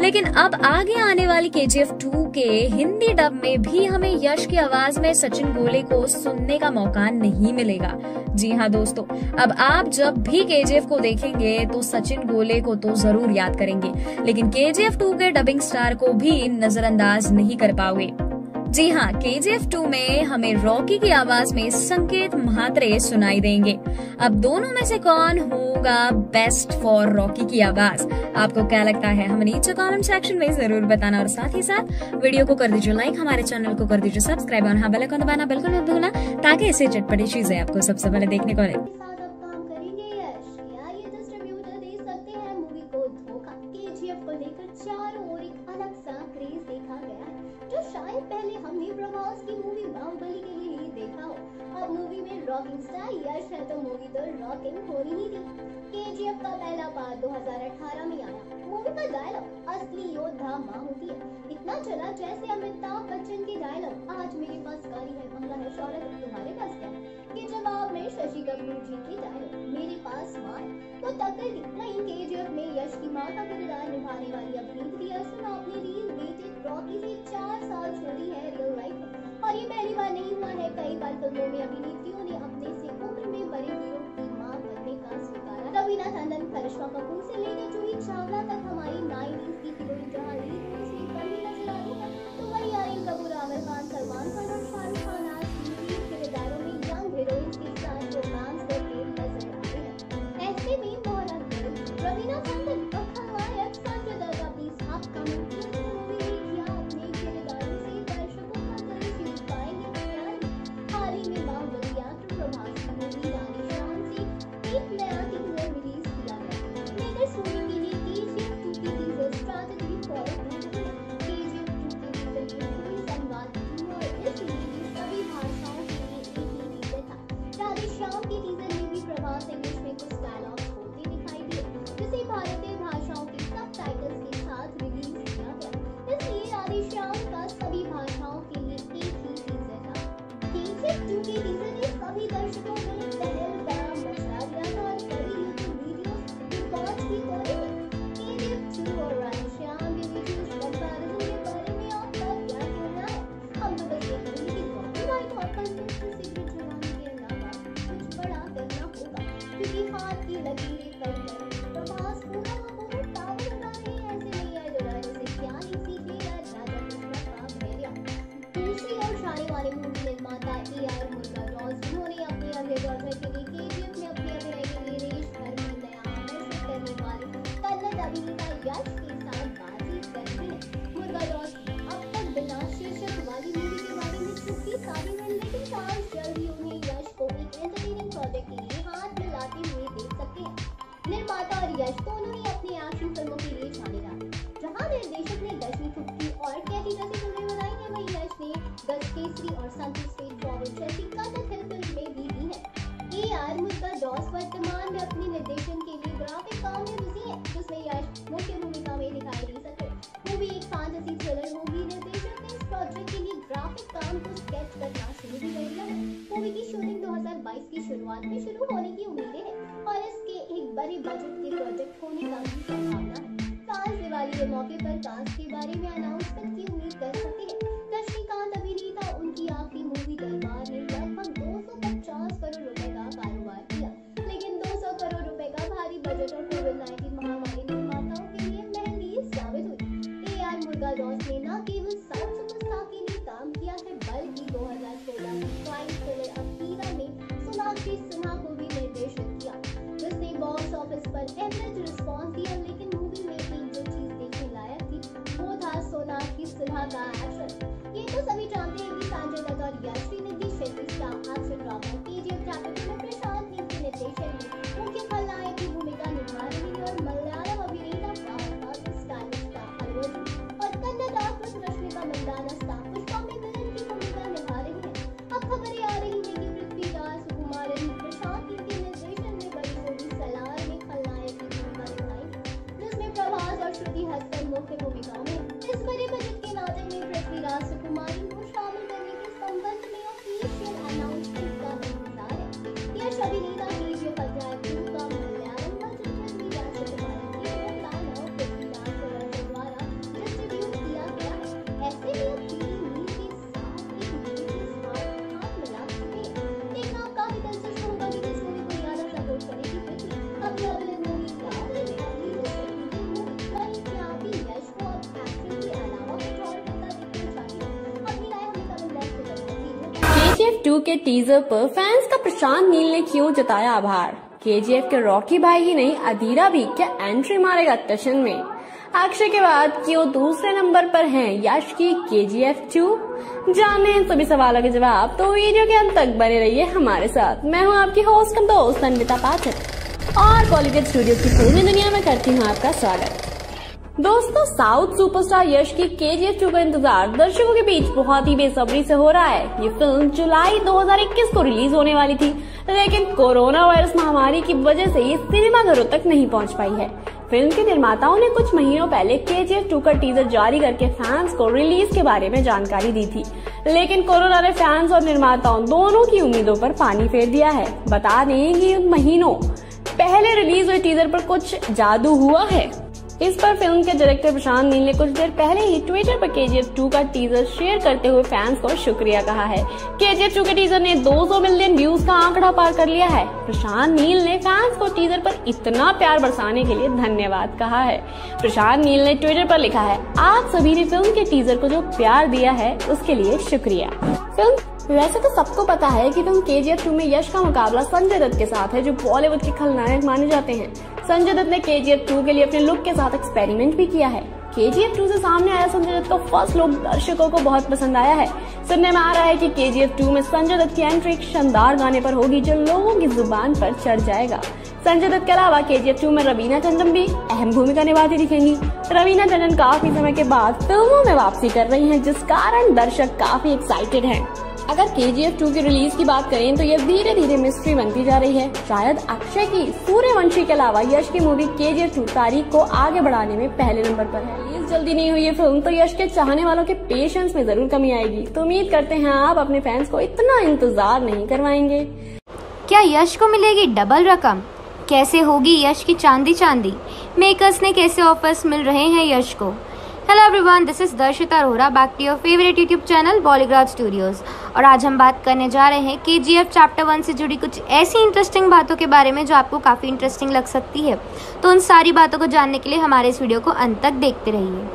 लेकिन अब आगे आने वाली के जी एफ़ टू के हिंदी डब में भी हमें यश की आवाज़ में सचिन गोले को सुनने का मौका नहीं मिलेगा। जी हाँ दोस्तों, अब आप जब भी के को देखेंगे तो सचिन गोले को तो ज़रूर याद करेंगे, लेकिन के जी के डबिंग स्टार को भी नजरअंदाज नहीं कर पाओगे। जी हाँ के जी एफ़ टू में हमें रॉकी की आवाज़ में संकेत महात्रे सुनाई देंगे। अब दोनों में से कौन होगा बेस्ट फॉर रॉकी की आवाज़? आपको क्या लगता है? हमें नीचे कमेंट सेक्शन में ज़रूर बताना और साथ ही साथ वीडियो को कर दीजिए लाइक हमारे चैनल को कर दीजिए सब्सक्राइब और हाँ बेल दबाना बिल्कुल मत भूलना, ताकि ऐसे चटपटी चीज़ें आपको सबसे पहले देखने को मिले। रॉकिंग स्टार यश है तो मूवी तो रॉकिंग हो ही नहीं थी। एफ़ का पहला पार्ट 2018 में आया। मूवी का डायलॉग असली योद्धा माँ होती है। इतना चला जैसे अमिताभ बच्चन के डायलॉग आज मेरे पास गाड़ी है, बंगला है, शौहरत तुम्हारे पास क्या? के जवाब में शशि कपूर जी की डायलॉग मेरे पास माँ तो टक्कर दी जी एफ़ में यश की माँ का किरदार निभाने वाली अभिनेत्री अर्चना अपनी रील बेटे रॉकी से चार साल छोटी है रियल लाइफ में। और ये पहली बार नहीं हुआ है। कई बार फ़िल्मों में अभिनेत्रियों ने अपने से उम्र में बड़े हीरो की माँ बनने का स्वीकारा। रवीना टंडन करिश्मा कपूर से लेकर जूही चावला तक हमारी नाइनटीज की हीरोइन जहाँ लीड में से नज़र आई है तो वही आरिन कपूर आमिर खान, सलमान खान और शाहरुख खान आज किरदारों में यंग के साथ रोमांस करते नज़र हैं। ऐसे में रवीना के टीजर पर फैंस का प्रशांत नील ने क्यों जताया आभार? केजीएफ के रॉकी भाई ही नहीं अधीरा भी, क्या एंट्री मारेगा टशन में? अक्षय के बाद क्यों दूसरे नंबर पर हैं, यश की के जी एफ़ टू जाने सभी सवालों के जवाब तो वीडियो के अंत तक बने रहिए हमारे साथ। मैं हूँ आपकी होस्ट दोस्त अनविता पाठक और बॉलीवुड स्टूडियो की पूरी दुनिया में करती हूँ आपका स्वागत। दोस्तों, साउथ सुपरस्टार यश की के जी एफ़ टू का इंतज़ार दर्शकों के बीच बहुत ही बेसब्री से हो रहा है। ये फ़िल्म जुलाई 2021 को रिलीज़ होने वाली थी, लेकिन कोरोना वायरस महामारी की वजह से ये सिनेमाघरों तक नहीं पहुँच पाई है। फ़िल्म के निर्माताओं ने कुछ महीनों पहले के जी एफ़ टू का टीजर जारी करके फैंस को रिलीज़ के बारे में जानकारी दी थी। लेकिन कोरोना ने फैंस और निर्माताओं दोनों की उम्मीदों पर पानी फेर दिया है। बता दें कि महीनों पहले रिलीज़ हुए टीजर पर कुछ जादू हुआ है। इस पर फ़िल्म के डायरेक्टर प्रशांत नील ने कुछ देर पहले ही ट्विटर पर के जी टू का टीजर शेयर करते हुए फैंस को शुक्रिया कहा है। के जी टू के टीजर ने 200 मिलियन व्यूज़ का आंकड़ा पार कर लिया है। प्रशांत नील ने फैंस को टीजर पर इतना प्यार बरसाने के लिए धन्यवाद कहा है। प्रशांत नील ने ट्विटर पर लिखा है, आप सभी ने फ़िल्म के टीजर को जो प्यार दिया है, उसके लिए शुक्रिया। फ़िल्म वैसे तो सबको पता है कि film K G F to में यश का मुकाबला संजय दत्त के साथ है, जो बॉलीवुड के खलनायक माने जाते हैं। संजय दत्त ने के जी एफ़ टू के लिए अपने लुक के साथ एक्सपेरिमेंट भी किया है। के जी एफ़ टू से सामने आया संजय दत्त का फ़र्स्ट लुक दर्शकों को बहुत पसंद आया है। सुनने में आ रहा है कि के जी एफ़ टू में संजय दत्त की एंट्री एक शानदार गाने पर होगी, जो लोगों की ज़ुबान पर चढ़ जाएगा। संजय दत्त के अलावा के जी एफ़ टू में रवीना टंडन भी अहम भूमिका निभाती दिखेंगी। रवीना टंडन काफ़ी समय के बाद फ़िल्मों में वापसी कर रही हैं, जिस कारण दर्शक काफ़ी एक्साइटेड हैं। अगर के जी एफ़ टू की रिलीज़ की बात करें तो यह धीरे धीरे मिस्ट्री बनती जा रही है। शायद अक्षय की सूर्यवंशी के अलावा यश की मूवी के जी एफ़ टू तारीख को आगे बढ़ाने में पहले नंबर पर है। रिलीज़ जल्दी नहीं हुई है फ़िल्म तो यश के चाहने वालों के पेशेंस में ज़रूर कमी आएगी। तो उम्मीद करते हैं आप अपने फैंस को इतना इंतज़ार नहीं करवाएँगे। क्या यश को मिलेगी डबल रकम? कैसे होगी यश की चांदी चांदी मेकर्स ने कैसे ऑफर्स मिल रहे हैं यश को? Hello everyone this is Darshita Arora back to your favourite YouTube channel Bollygraph Studios और आज हम बात करने जा रहे हैं K G F chapter one से जुड़ी कुछ ऐसी इंटरेस्टिंग बातों के बारे में जो आपको काफ़ी इंटरेस्टिंग लग सकती है। तो उन सारी बातों को जानने के लिए हमारे इस वीडियो को अंत तक देखते रहिए।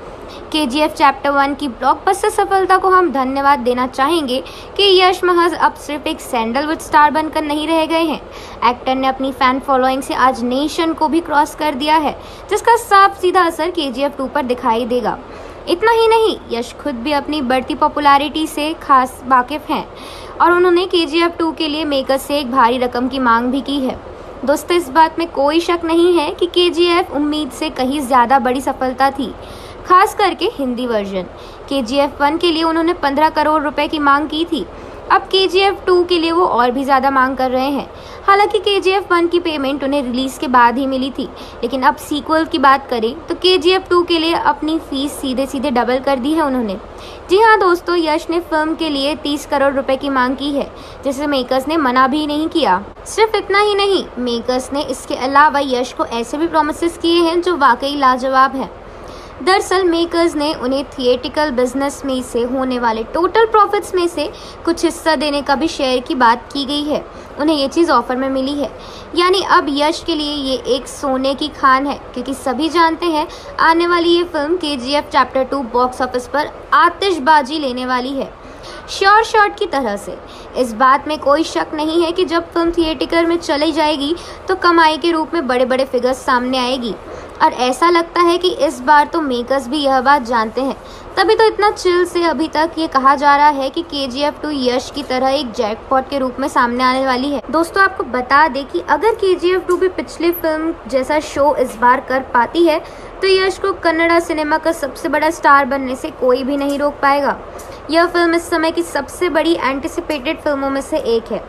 K G F chapter one की ब्लॉकबस्टर सफलता को हम धन्यवाद देना चाहेंगे कि यश महज अब सिर्फ़ एक सैंडलवुड स्टार बनकर नहीं रह गए हैं। एक्टर ने अपनी फ़ैन फॉलोइंग से आज नेशन को भी क्रॉस कर दिया है, जिसका साफ़ सीधा असर के जी एफ़ टू पर दिखाई देगा। इतना ही नहीं, यश खुद भी अपनी बढ़ती पॉपुलैरिटी से खास वाकिफ हैं, और उन्होंने के जी एफ़ टू के लिए मेकर से एक भारी रकम की मांग भी की है। दोस्तों, इस बात में कोई शक नहीं है कि के जी एफ़ उम्मीद से कहीं ज़्यादा बड़ी सफलता थी। खास करके हिंदी वर्जन के जी एफ़ वन के लिए उन्होंने पंद्रह करोड़ रुपए की मांग की थी. अब के जी एफ़ टू के लिए वो और भी ज़्यादा मांग कर रहे हैं. हालाँकि के जी एफ़ वन की पेमेंट उन्हें रिलीज़ के बाद ही मिली थी. लेकिन अब सीक्वल की बात करें तो के जी एफ़ टू के लिए अपनी फ़ीस सीधे सीधे डबल कर दी है उन्होंने. जी हाँ दोस्तों, यश ने फ़िल्म के लिए तीस करोड़ रुपए की मांग की है, जिसे मेकर्स ने मना भी नहीं किया. सिर्फ़ इतना ही नहीं मेकर्स ने इसके अलावा यश को ऐसे भी प्रोमिस किए हैं जो वाकई लाजवाब हैं. दरअसल मेकर्स ने उन्हें थिएटिकल बिज़नेस में से, होने वाले टोटल प्रॉफिट्स में से कुछ हिस्सा देने का भी शेयर की बात की गई है। उन्हें ये चीज़ ऑफ़र में मिली है। यानी अब यश के लिए ये एक सोने की खान है, क्योंकि सभी जानते हैं, आने वाली ये फ़िल्म के चैप्टर टू बॉक्स ऑफ़िस पर आतिशबाजी लेने वाली है। श्योर शॉट की तरह से। इस बात में कोई शक नहीं है कि जब फ़िल्म थिएटिकल में चली जाएगी तो कमाई के रूप में बड़े बड़े फिगर्स सामने आएगी। और ऐसा लगता है कि इस बार तो मेकर्स भी यह बात जानते हैं। तभी तो इतना चिल से अभी तक ये कहा जा रहा है कि के जी एफ़ टू यश की तरह एक जैकपॉट के रूप में सामने आने वाली है। दोस्तों, आपको बता दें कि अगर के जी एफ़ टू भी पिछली फ़िल्म जैसा शो इस बार कर पाती है तो यश को कन्नड़ा सिनेमा का सबसे बड़ा स्टार बनने से कोई भी नहीं रोक पाएगा। यह फ़िल्म इस समय की सबसे बड़ी एंटिसिपेटेड फ़िल्मों में से एक है।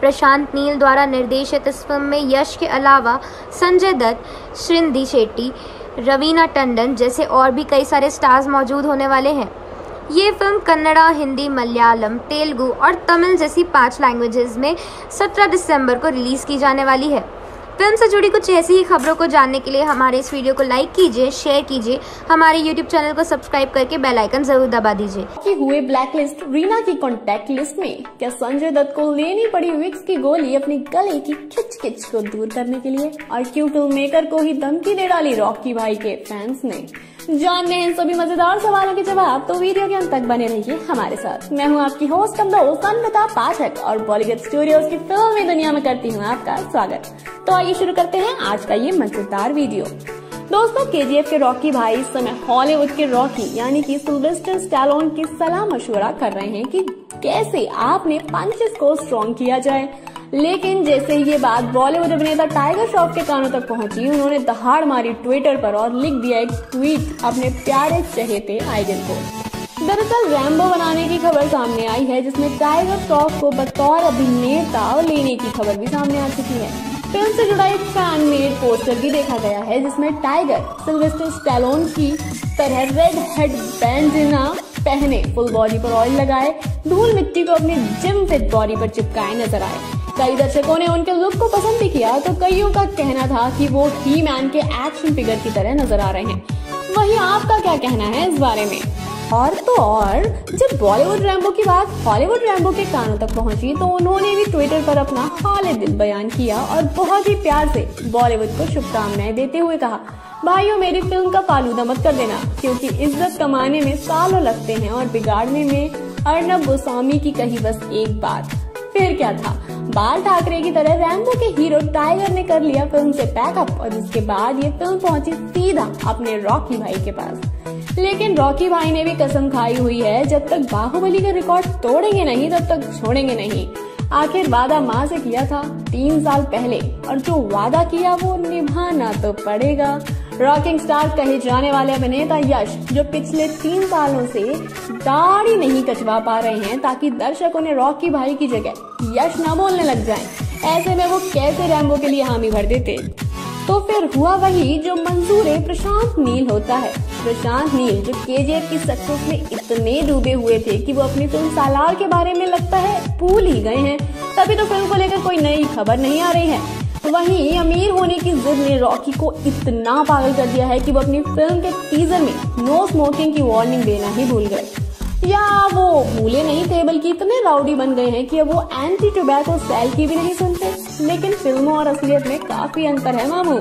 प्रशांत नील द्वारा निर्देशित इस फ़िल्म में यश के अलावा संजय दत्त, श्रिंदी शेट्टी, रवीना टंडन जैसे और भी कई सारे स्टार्स मौजूद होने वाले हैं। ये फ़िल्म कन्नड़ा, हिंदी, मलयालम, तेलुगु और तमिल जैसी पाँच लैंग्वेजेस में 17 दिसंबर को रिलीज़ की जाने वाली है। फ़िल्म से जुड़ी कुछ ऐसी ही खबरों को जानने के लिए हमारे इस वीडियो को लाइक कीजिए शेयर कीजिए। हमारे यूट्यूब चैनल को सब्सक्राइब करके बेल आइकन ज़रूर दबा दीजिए। कि हुए ब्लैक लिस्ट रीना की कॉन्टेक्ट लिस्ट में, क्या संजय दत्त को लेनी पड़ी विक्स की गोली अपने गले की खिच खिच को दूर करने के लिए? और क्यूँ फ़िल्म मेकर को ही धमकी दे डाली रॉकी भाई के फैंस ने? जानने हैं सभी मज़ेदार सवालों के जवाब तो वीडियो के अंत तक बने रहिए हमारे साथ। मैं हूँ आपकी होस्ट अनमिता पाठक और बॉलीवुड स्टूडियोज की फिल्मी दुनिया में करती हूँ आपका स्वागत। तो आइए शुरू करते हैं आज का ये मज़ेदार वीडियो। दोस्तों के के रॉकी भाई इस समय हॉलीवुड के रॉकी यानी कि सिल्वेस्टर स्टैलोन की सलाह मशुरा कर रहे हैं कि कैसे आपने पंचेस को स्ट्रॉन्ग किया जाए। लेकिन जैसे ही ये बात बॉलीवुड अभिनेता टाइगर श्रॉफ के कानों तक पहुँची, उन्होंने दहाड़ मारी ट्विटर पर और लिख दिया एक ट्वीट अपने प्यारे चहेते आइडल को। दरअसल रैम्बो बनाने की खबर सामने आई है, जिसमें टाइगर श्रॉफ को बतौर अभिनेता लेने की खबर भी सामने आ चुकी है। फ़िल्म से जुड़ा एक फ़ैन मेड पोस्टर भी देखा गया है, जिसमें टाइगर सिल्वेस्टर स्टैलोन की तरह रेड हेड बैंडना पहने फुल बॉडी पर ऑयल लगाए, धूल मिट्टी को अपनी जिम फिट बॉडी पर चिपकाए नज़र आए। कई दर्शकों ने उनके लुक को पसंद भी किया तो कईयों का कहना था कि वो ही मैन के एक्शन फिगर की तरह नज़र आ रहे हैं। वहीं आपका क्या कहना है इस बारे में? और तो और, जब बॉलीवुड रैम्बो की बात हॉलीवुड रैम्बो के कानों तक पहुँची तो उन्होंने भी ट्विटर पर अपना हाल दिल बयान किया और बहुत ही प्यार से बॉलीवुड को शुभकामनाएँ देते हुए कहा, भाइयों, मेरी फ़िल्म का फालूदा मत कर देना, क्योंकि इज़्ज़त कमाने में सालों लगते हैं और बिगाड़ने में अर्नब गोस्वामी की कही बस एक बात, फिर क्या था? बाल ठाकरे की तरह रैम्बो के हीरो टाइगर ने कर लिया फ़िल्म से पैकअप और जिसके बाद ये फ़िल्म पहुँची सीधा अपने रॉकी भाई के पास। लेकिन रॉकी भाई ने भी कसम खाई हुई है, जब तक बाहुबली का रिकॉर्ड तोड़ेंगे नहीं, तब तक छोड़ेंगे नहीं। आखिर वादा माँ से किया था तीन साल पहले, और जो वादा किया वो निभाना तो पड़ेगा। रॉकिंग स्टार कहे जाने वाले अभिनेता यश, जो पिछले तीन सालों से दाढ़ी नहीं कचवा पा रहे हैं ताकि दर्शकों ने रॉकी भाई की जगह यश न बोलने लग जाए। ऐसे में वो कैसे रैम्बो के लिए हामी भर देते? तो फिर हुआ वही जो मंजूर है प्रशांत नील होता है। प्रशांत नील, जो के की सक्सेस में इतने डूबे हुए थे कि वो अपनी फ़िल्म सालार के बारे में लगता है भूल ही गए हैं। तभी तो फ़िल्म को लेकर कोई नई खबर नहीं आ रही है। वहीं अमीर होने की जिद ने रॉकी को इतना पागल कर दिया है कि वो अपनी फ़िल्म के टीजर में नो स्मोकिंग की वार्निंग देना ही भूल गए। या वो भूले नहीं थे बल्कि इतने राउडी बन गए हैं कि अब वो एंटी टोबैको सेल की भी नहीं सुनते। लेकिन फ़िल्मों और असलियत में काफ़ी अंतर है मामू।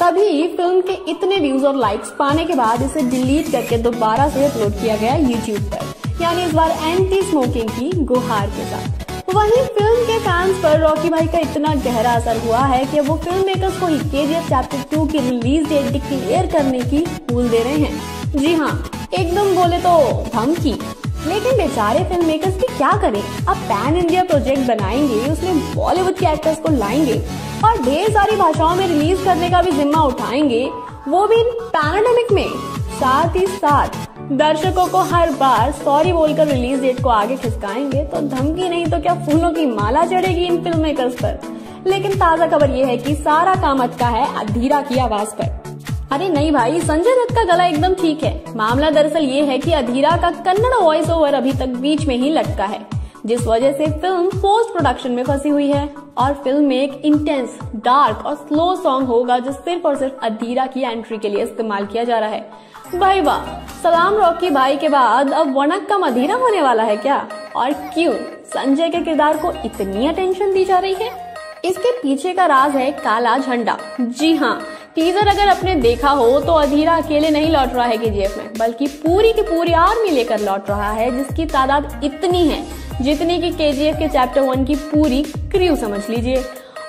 तभी फ़िल्म के इतने व्यूज़ और लाइक्स पाने के बाद इसे डिलीट करके दोबारा से अपलोड किया गया यूट्यूब पर। यानी इस बार एंटी स्मोकिंग की गुहार के साथ। वहीं फ़िल्म के फैंस पर रॉकी भाई का इतना गहरा असर हुआ है कि वो फ़िल्म मेकर्स को ही के चैप्टर टू की रिलीज़ डेट डिक्लेयर करने की भूल दे रहे हैं। जी हाँ एकदम बोले तो धमकी। लेकिन बेचारे फ़िल्म मेकर्स भी क्या करें? अब पैन इंडिया प्रोजेक्ट बनाएँगे, उसमें बॉलीवुड के एक्टर्स को लाएँगे और ढेर सारी भाषाओं में रिलीज़ करने का भी जिम्मा उठाएँगे, वो भी पैराडेमिक में। साथ ही साथ दर्शकों को हर बार सॉरी बोलकर रिलीज़ डेट को आगे खिसकाएँगे तो धमकी नहीं तो क्या फूलों की माला चढ़ेगी इन फ़िल्म मेकर्स पर? लेकिन ताज़ा खबर ये है कि सारा काम अटका है अधीरा की आवाज़ पर। अरे नहीं भाई, संजय दत्त का गला एकदम ठीक है। मामला दरअसल ये है कि अधीरा का कन्नड़ वॉइस ओवर अभी तक बीच में ही लटका है। जिस वजह से फ़िल्म पोस्ट प्रोडक्शन में फंसी हुई है। और फ़िल्म में एक इंटेंस डार्क और स्लो सॉन्ग होगा जो सिर्फ़ और सिर्फ़ अधीरा की एंट्री के लिए इस्तेमाल किया जा रहा है। भाई वाह, सलाम रॉकी भाई के बाद अब वनक का मधीरा होने वाला है क्या? और क्यों संजय के किरदार को इतनी अटेंशन दी जा रही है? इसके पीछे का राज है काला झंडा। जी हाँ टीजर अगर आपने देखा हो तो अधीरा अकेले नहीं लौट रहा है केजीएफ में, बल्कि पूरी की पूरी आर्मी लेकर लौट रहा है, जिसकी तादाद इतनी है। जितनी की केजीएफ के चैप्टर वन की पूरी क्रू समझ लीजिए।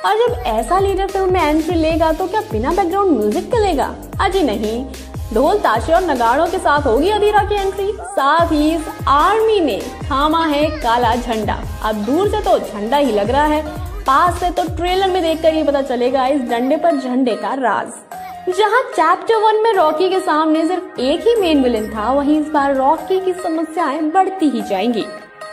और जब ऐसा लीडर फ़िल्म में एंट्री लेगा तो क्या बिना बैकग्राउंड म्यूज़िक के लेगा अजी नहीं। ढोल ताशे और नगाड़ों के साथ होगी अधीरा की एंट्री साथ ही इस आर्मी ने थामा है काला झंडा। अब दूर से तो झंडा ही लग रहा है। पास से तो ट्रेलर में देखकर ही पता चलेगा इस डंडे पर झंडे का राज। जहाँ चैप्टर वन में रॉकी के सामने सिर्फ़ एक ही मेन विलन था, वहीं इस बार रॉकी की समस्याएँ बढ़ती ही जाएँगी।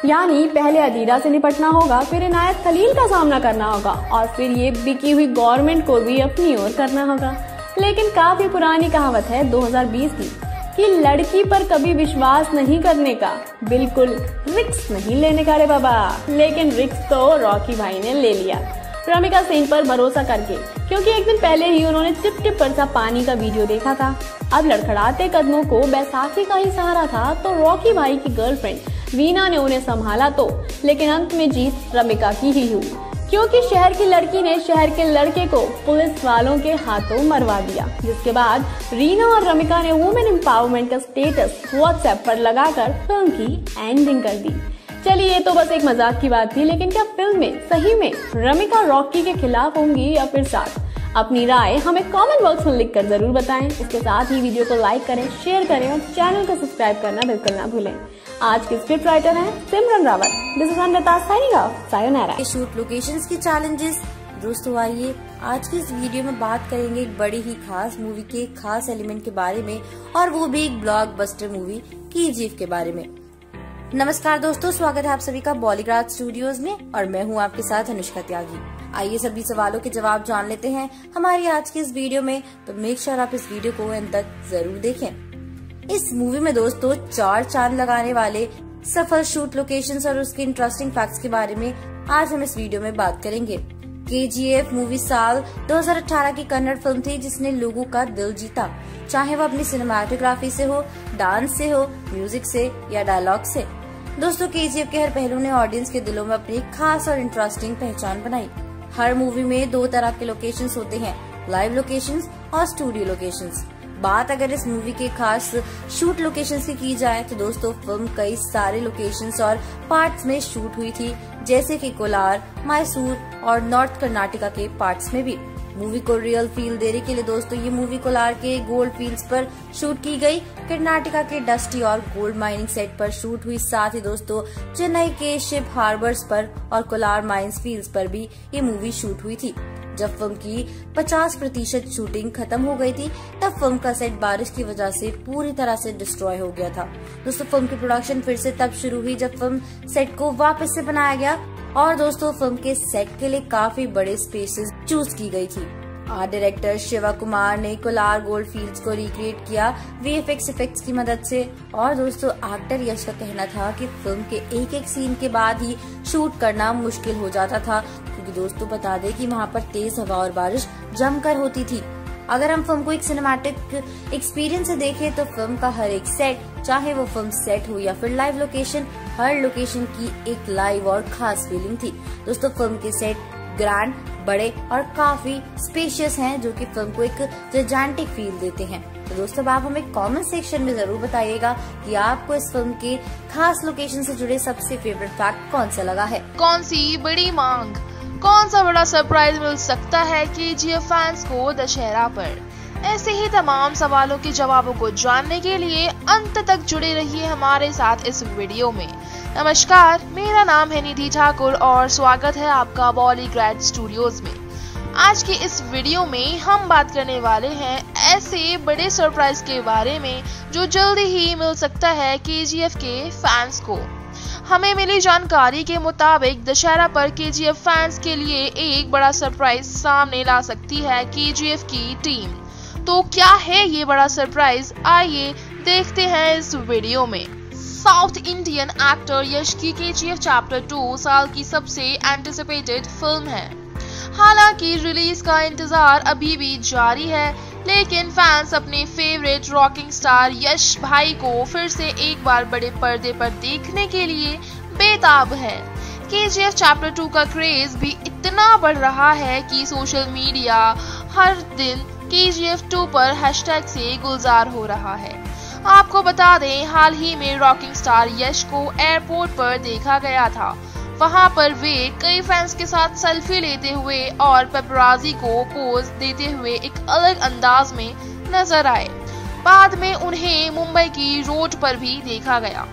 यानी पहले अदीरा से निपटना होगा, फिर इनायत खलील का सामना करना होगा और फिर ये बिकी हुई गवर्नमेंट को भी अपनी ओर करना होगा। लेकिन काफ़ी पुरानी कहावत है 2020 की कि लड़की पर कभी विश्वास नहीं करने का, बिल्कुल रिक्स नहीं लेने का रे बाबा। लेकिन रिक्स तो रॉकी भाई ने ले लिया। रमिका सेन पर भरोसा करके, क्योंकि एक दिन पहले ही उन्होंने टिप टिप पर सा पानी का वीडियो देखा था। अब लड़खड़ाते कदमों को बैसाखी का ही सहारा था तो रॉकी भाई की गर्लफ्रेंड वीना ने उन्हें संभाला तो लेकिन अंत में जीत रमिका की ही हुई। क्योंकि शहर की लड़की ने शहर के लड़के को पुलिस वालों के हाथों मरवा दिया, जिसके बाद रीना और रमिका ने वुमेन एम्पावरमेंट का स्टेटस व्हाट्सएप पर लगाकर फ़िल्म की एंडिंग कर दी। चलिए, ये तो बस एक मज़ाक की बात थी, लेकिन क्या फ़िल्म में, सही में रमिका रॉकी के खिलाफ होंगी या फिर साथ? अपनी राय हमें कमेंट बॉक्स में लिखकर ज़रूर बताएँ। इसके साथ ही वीडियो को लाइक करें शेयर करें और चैनल को सब्सक्राइब करना बिल्कुल ना भूलें। आज के स्क्रिप्ट राइटर हैं Simran Rawat. This is sayonara shoot locations के चैलेंजेस दोस्तों, आइए आज की इस वीडियो में बात करेंगे एक बड़ी ही खास मूवी के खास एलिमेंट के बारे में और वो भी एक ब्लॉकबस्टर मूवी की जीव के बारे में। नमस्कार दोस्तों, स्वागत है आप सभी का बॉलीग्राज स्टूडियोज में और मैं हूँ आपके साथ अनुष्का त्यागी। आइए सभी सवालों के जवाब जान लेते हैं हमारी आज की इस वीडियो में। तो मेक श्योर आप इस वीडियो को एंड तक ज़रूर देखें। इस मूवी में दोस्तों चार चाँद लगाने वाले सफल शूट लोकेशंस और उसके इंटरेस्टिंग फैक्ट्स के बारे में आज हम इस वीडियो में बात करेंगे। के जी एफ़ मूवी साल 2018 की कन्नड़ फ़िल्म थी जिसने लोगों का दिल जीता। चाहे वो अपनी सिनेमाटोग्राफी से हो डांस से हो म्यूज़िक से या डायलॉग से। दोस्तों के जी एफ़ के हर पहलू ने ऑडियंस के दिलों में अपनी खास और इंटरेस्टिंग पहचान बनाई। हर मूवी में दो तरह के लोकेशंस होते हैं लाइव लोकेशंस और स्टूडियो लोकेशंस बात अगर इस मूवी के खास शूट लोकेशंस की की जाए तो दोस्तों फ़िल्म कई सारे लोकेशंस और पार्ट्स में शूट हुई थी, जैसे कि कोलार, मैसूर और नॉर्थ कर्नाटका के पार्ट्स में भी। मूवी को रियल फील देने के लिए दोस्तों, ये मूवी कोलार के गोल्ड फील्ड्स पर शूट की गई। कर्नाटका के डस्टी और गोल्ड माइनिंग सेट पर शूट हुई। साथ ही दोस्तों, चेन्नई के शिप हार्बर्स पर और कोलार माइंस फ़ील्ड पर भी ये मूवी शूट हुई थी। जब फ़िल्म की 50 प्रतिशत शूटिंग खत्म हो गई थी, तब फ़िल्म का सेट बारिश की वजह से पूरी तरह से डिस्ट्रॉय हो गया था। दोस्तों फ़िल्म की प्रोडक्शन फिर से तब शुरू हुई जब फ़िल्म सेट को वापस से बनाया गया। और दोस्तों फ़िल्म के सेट के लिए काफ़ी बड़े स्पेसेस चूज़ की गई थी। आर्ट डायरेक्टर शिवा कुमार ने कोलार गोल्ड फील्ड्स को रिक्रिएट किया वीएफएक्स इफेक्ट्स की मदद से। और दोस्तों एक्टर यश का कहना था कि फ़िल्म के एक एक सीन के बाद ही शूट करना मुश्किल हो जाता था। क्योंकि दोस्तों, बता दें कि वहाँ पर तेज हवा और बारिश जमकर होती थी। अगर हम फ़िल्म को एक सिनेमैटिक एक्सपीरियंस से देखें तो फ़िल्म का हर एक सेट चाहे वो फ़िल्म सेट हो या फिर लाइव लोकेशन हर लोकेशन की एक लाइव और खास फीलिंग थी। दोस्तों फ़िल्म के सेट ग्रैंड बड़े और काफ़ी स्पेशियस हैं, जो कि फ़िल्म को एक जेजांटिक फील देते हैं। तो दोस्तों आप हमें कमेंट सेक्शन में ज़रूर बताइएगा कि आपको इस फ़िल्म के खास लोकेशन से जुड़े सबसे फेवरेट फैक्ट कौन सा लगा है। कौन सी? बड़ी मांग। कौन सा बड़ा सरप्राइज़ मिल सकता है के जी एफ़ फैंस को दशहरा पर? ऐसे ही तमाम सवालों के जवाबों को जानने के लिए अंत तक जुड़े रहिए हमारे साथ इस वीडियो में। नमस्कार, मेरा नाम है निधि ठाकुर और स्वागत है आपका बॉलीग्रैड स्टूडियोज में। आज की इस वीडियो में हम बात करने वाले हैं ऐसे बड़े सरप्राइज़ के बारे में जो जल्दी ही मिल सकता है के के फैंस को। हमें मिली जानकारी के मुताबिक दशहरा पर के फैंस के लिए एक बड़ा सरप्राइज़ सामने ला सकती है के की टीम। तो क्या है ये बड़ा सरप्राइज़? आइए देखते हैं इस वीडियो में। साउथ इंडियन एक्टर यश की के चैप्टर टू साल की सबसे एंटिसिपेटेड फ़िल्म है। हालाँकि रिलीज़ का इंतज़ार अभी भी जारी है लेकिन फैंस अपने फेवरेट रॉकिंग स्टार यश भाई को फिर से एक बार बड़े पर्दे पर देखने के लिए बेताब है। K G F chapter two का क्रेज भी इतना बढ़ रहा है कि सोशल मीडिया हर दिन के जी एफ़ टू पर हैशटैग से गुलजार हो रहा है। आपको बता दें, हाल ही में रॉकिंग स्टार यश को एयरपोर्ट पर देखा गया था। वहाँ पर वे कई फैंस के साथ सेल्फी लेते हुए और पेपराजी को पोज देते हुए एक अलग अंदाज में नज़र आए। बाद में उन्हें मुंबई की रोड पर भी देखा गया।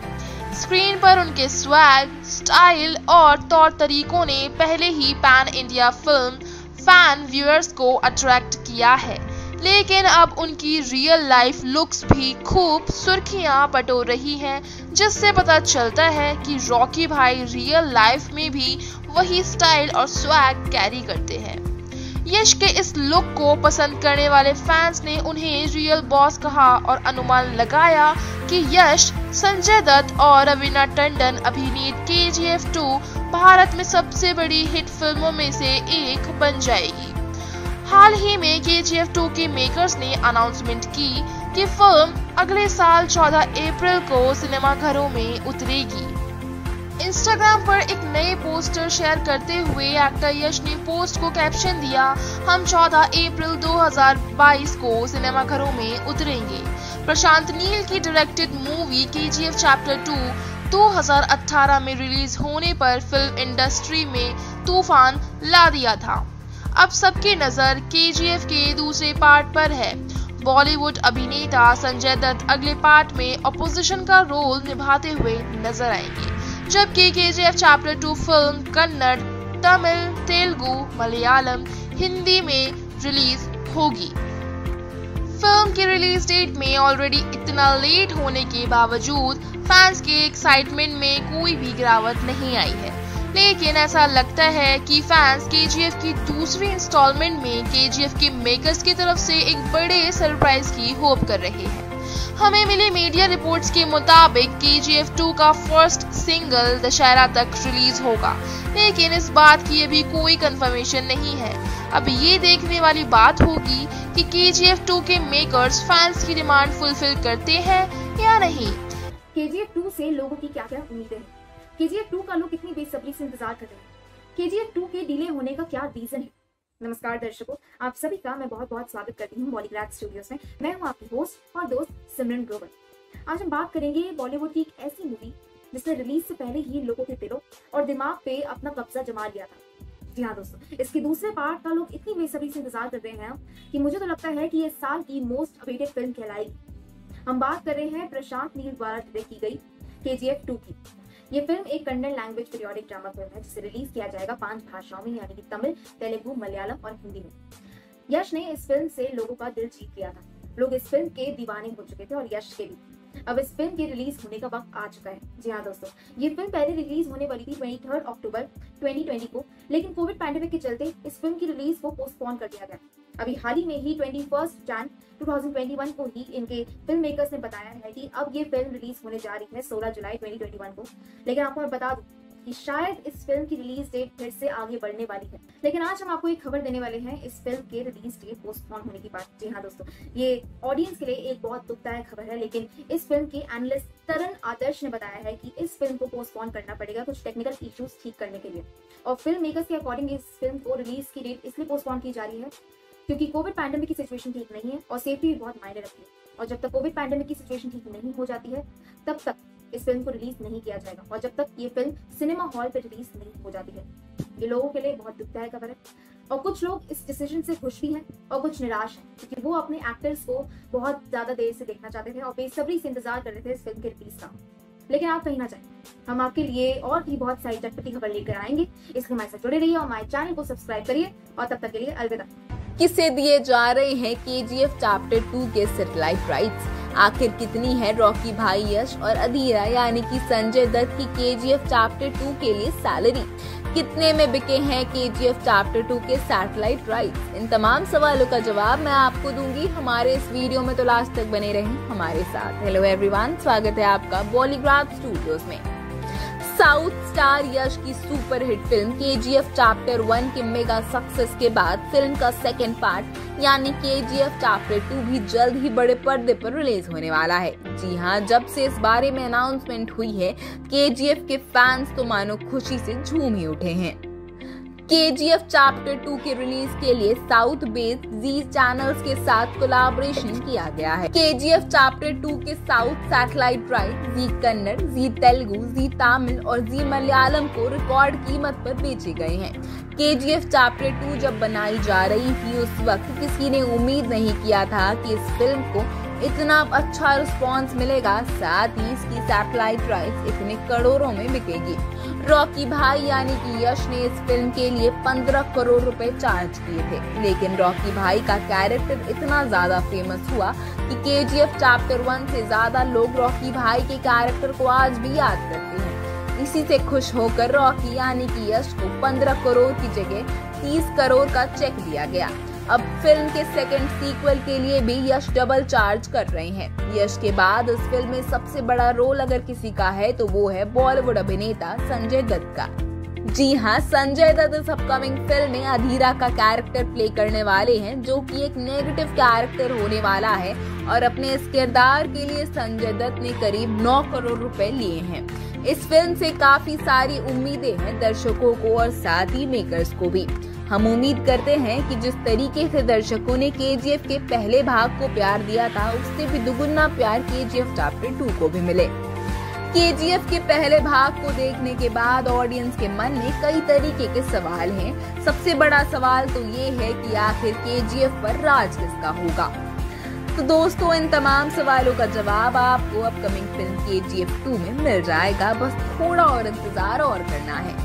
स्क्रीन पर उनके स्वैग स्टाइल और तौर तरीकों ने पहले ही pan India film fan viewers को अट्रैक्ट किया है। लेकिन अब उनकी रियल लाइफ लुक्स भी खूब सुर्खियाँ बटोर रही हैं, जिससे पता चलता है कि रॉकी भाई रियल लाइफ में भी वही स्टाइल और स्वैग कैरी करते हैं। यश के इस लुक को पसंद करने वाले फैंस ने उन्हें रियल बॉस कहा और अनुमान लगाया कि यश, संजय दत्त और रवीना टंडन अभिनीत के जी भारत में सबसे बड़ी हिट फ़िल्मों में से एक बन जाएगी। हाल ही में के जी एफ़ टू के मेकर्स ने अनाउंसमेंट की कि फ़िल्म अगले साल 14 अप्रैल को सिनेमाघरों में उतरेगी। इंस्टाग्राम पर एक नए पोस्टर शेयर करते हुए एक्टर यश ने पोस्ट को कैप्शन दिया, हम 14 अप्रैल 2022 को सिनेमाघरों में उतरेंगे। प्रशांत नील की डायरेक्टेड मूवी के जी एफ़ चैप्टर टू 2018 में रिलीज़ होने पर फ़िल्म इंडस्ट्री में तूफ़ान ला दिया था। अब सबकी नज़र के के दूसरे पार्ट पर है। बॉलीवुड अभिनेता संजय दत्त अगले पार्ट में अपोजिशन का रोल निभाते हुए नज़र आएँगे। जबकि K G F chapter two film Kannada, Tamil, Telugu, Malayalam, Hindi में रिलीज़ होगी। फ़िल्म की रिलीज़ डेट में ऑलरेडी इतना लेट होने के बावजूद फैंस के एक्साइटमेंट में कोई भी गिरावट नहीं आई है। लेकिन ऐसा लगता है कि फैंस के की दूसरी इंस्टॉलमेंट में के के मेकर्स की तरफ़ से एक बड़े सरप्राइज़ की होप कर रहे हैं। हमें मिले मीडिया रिपोर्ट्स के मुताबिक के जी एफ़ टू का फ़र्स्ट सिंगल दशहरा तक रिलीज़ होगा। लेकिन इस बात की अभी कोई कंफर्मेशन नहीं है। अब ये देखने वाली बात होगी कि के जी एफ़ टू के मेकर्स फैंस की डिमांड फुलफिल करते हैं या नहीं। के जी एफ़ टू से लोगों की क्या क्या उम्मीदें हैं? के जी एफ़ टू का लोग कितनी बेसब्री से इंतज़ार कर रहे हैं? के जी एफ़ टू के डिले होने का क्या रीजन है? नमस्कार दर्शकों, आप सभी का मैं बहुत बहुत स्वागत करती हूँ बॉलीग्राड स्टूडियोज में। मैं हूँ आपकी होस्ट और दोस्त सिमरन ग्रोवर आज हम बात करेंगे बॉलीवुड की एक ऐसी मूवी जिसने रिलीज़ से पहले ही लोगों के दिलों और दिमाग पे अपना कब्जा जमा लिया था। जी हाँ दोस्तों, इसके दूसरे पार्ट का लोग इतनी बेसब्री से इंतज़ार कर रहे हैं कि मुझे तो लगता है कि ये साल की मोस्ट अवेटेड फ़िल्म कहलाएगी। हम बात कर रहे हैं प्रशांत नील द्वारा की गई के जी की। ये फ़िल्म एक Kannada language periodic drama film है, जिसे रिलीज़ किया जाएगा पाँच भाषाओं में, यानी कि तमिल, तेलुगु, मलयालम और हिंदी में। यश ने इस फ़िल्म से लोगों का दिल जीत लिया था। लोग इस फ़िल्म के दीवाने हो चुके थे और यश के भी। अब इस फ़िल्म के रिलीज़ होने का वक्त आ चुका है। जी हाँ दोस्तों, ये फ़िल्म पहले रिलीज़ होने वाली थी ट्वेंटी थर्ड अक्टूबर 2020 को, लेकिन कोविड पैंडेमिक के चलते इस फ़िल्म की रिलीज़ को पोस्टपोन कर दिया गया। अभी हाल ही में ही ट्वेंटी फ़र्स्ट जैन 2021 को ही इनके फ़िल्म मेकर्स ने बताया है कि अब ये फ़िल्म रिलीज़ होने जा रही है 16 जुलाई 2021 को। लेकिन आपको मैं बता दूँ कि शायद इस फ़िल्म की रिलीज़ डेट फिर से आगे बढ़ने वाली है। लेकिन आज हम आपको एक खबर देने वाले हैं, इस फ़िल्म के रिलीज़ डेट पोस्टपोन होने की बात। जी हाँ दोस्तों, ये ऑडियंस के लिए एक बहुत दुखदायक खबर है, लेकिन इस फ़िल्म के एनालिस्ट तरन आदर्श ने बताया है कि इस फ़िल्म को पोस्टपोन करना पड़ेगा कुछ टेक्निकल इश्यूज़ ठीक करने के लिए। और फ़िल्म मेकर्स के अकॉर्डिंग इस फ़िल्म को रिलीज़ की डेट इसलिए पोस्टपोन की जा रही है क्योंकि कोविड पैंडेमिक की सिचुएशन ठीक नहीं है और सेफ्टी भी बहुत मायने रखती है। और जब तक कोविड पैंडेमिक की सिचुएशन ठीक नहीं हो जाती है, तब तक इस फ़िल्म को रिलीज़ नहीं किया जाएगा। और जब तक ये फ़िल्म सिनेमा हॉल पे रिलीज़ नहीं हो जाती है, ये लोगों के लिए बहुत दुखदायक खबर है। और कुछ लोग इस डिसीज़न से खुश भी हैं और कुछ निराश हैं, क्योंकि वो अपने एक्टर्स को बहुत ज़्यादा देर से देखना चाहते थे और बेसब्री से इंतज़ार कर रहे थे इस फ़िल्म के रिलीज़ का। लेकिन आप कहीं ना जाए, हम आपके लिए और भी बहुत सारी चटपटी खबर लेकर आएँगे। इसलिए हमारे साथ जुड़े रहिए और हमारे चैनल को सब्सक्राइब करिए। और तब तक के लिए अलविदा। किसे दिए जा रहे हैं K G F chapter two के सेटेलाइट राइट्स आखिर कितनी है रॉकी भाई यश और अधीरा, यानी कि संजय दत्त की के जी एफ़ चैप्टर टू के लिए सैलरी कितने में बिके हैं K G F chapter two के सैटेलाइट राइट इन तमाम सवालों का जवाब मैं आपको दूँगी। हमारे इस वीडियो में तो लास्ट तक बने रहें हमारे साथ। हेलो एवरीवन स्वागत है आपका बॉलीग्राफ स्टूडियोज में। साउथ स्टार यश की superhit film K G F chapter one के मेगा सक्सेस के बाद फ़िल्म का सेकेंड पार्ट यानी के जी एफ़ चैप्टर टू भी जल्द ही बड़े पर्दे पर रिलीज़ होने वाला है। जी हाँ जब से इस बारे में अनाउंसमेंट हुई है के जी एफ़ के फैंस तो मानो खुशी से झूम ही उठे हैं। K G F chapter two के रिलीज़ के लिए साउथ बेस्ड जी चैनल्स के साथ कोलाबोरेशन किया गया है। K G F chapter two के south satellite right Zee Kannada Zee Telugu Zee Tamil और जी मलयालम को रिकॉर्ड कीमत पर बेचे गए हैं। K G F chapter to जब बनाई जा रही थी, उस वक्त किसी ने उम्मीद नहीं किया था कि इस फ़िल्म को इतना अच्छा रिस्पांस मिलेगा। साथ ही इसकी सैटेलाइट राइट्स इतने करोड़ों में बिकेगी। रॉकी भाई यानी कि यश ने इस फ़िल्म के लिए 15 करोड़ रुपए चार्ज किए थे। लेकिन रॉकी भाई का कैरेक्टर इतना ज़्यादा फ़ेमस हुआ कि K G F chapter one से ज़्यादा लोग रॉकी भाई के कैरेक्टर को आज भी याद करते हैं। इसी से खुश होकर रॉकी यानी कि यश को 15 करोड़ की जगह 30 करोड़ का चेक दिया गया। अब फ़िल्म के सेकंड सीक्वल के लिए भी यश डबल चार्ज कर रहे हैं। यश के बाद इस फ़िल्म में सबसे बड़ा रोल अगर किसी का है तो वो है बॉलीवुड अभिनेता संजय दत्त का। जी हाँ संजय दत्त इस अपकमिंग फ़िल्म में अधीरा का कैरेक्टर प्ले करने वाले हैं, जो कि एक नेगेटिव कैरेक्टर होने वाला है और अपने इस किरदार के लिए संजय दत्त ने करीब 9 करोड़ रुपए लिए हैं। इस फ़िल्म से काफ़ी सारी उम्मीदें हैं दर्शकों को और साथ ही मेकर्स को भी। हम उम्मीद करते हैं कि जिस तरीके से दर्शकों ने के के पहले भाग को प्यार दिया था, उससे भी दुगुना प्यार के चैप्टर टू को भी मिले। के के पहले भाग को देखने के बाद ऑडियंस के मन में कई तरीके के सवाल हैं। सबसे बड़ा सवाल तो ये है कि आखिर के पर राज किसका होगा? तो दोस्तों, इन तमाम सवालों का जवाब आपको upcoming film K G F to में मिल जाएगा। बस थोड़ा और इंतज़ार और करना है।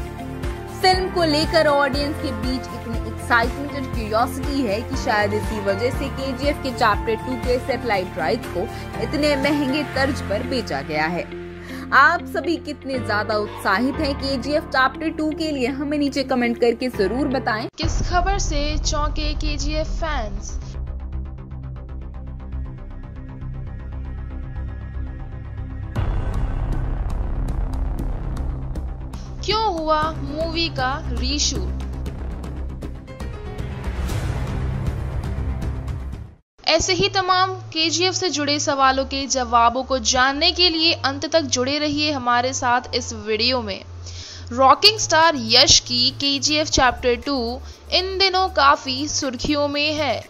फ़िल्म को लेकर ऑडियंस के बीच इतनी एक्साइटमेंट और क्यूरियोसिटी है कि शायद इसी वजह से के के चैप्टर टू के सेटेलाइट राइट को इतने महँगे तर्ज पर बेचा गया है। आप सभी कितने ज़्यादा उत्साहित हैं K G F chapter two के लिए? हमें नीचे कमेंट करके ज़रूर बताएँ। किस खबर से चौंके के जी एफ़ फैंस क्यों हुआ मूवी का रीशूट? ऐसे ही तमाम के से जुड़े सवालों के जवाबों को जानने के लिए अंत तक जुड़े रहिए हमारे साथ इस वीडियो में। रॉकिंग स्टार यश की के चैप्टर टू इन दिनों काफ़ी सुर्खियों में है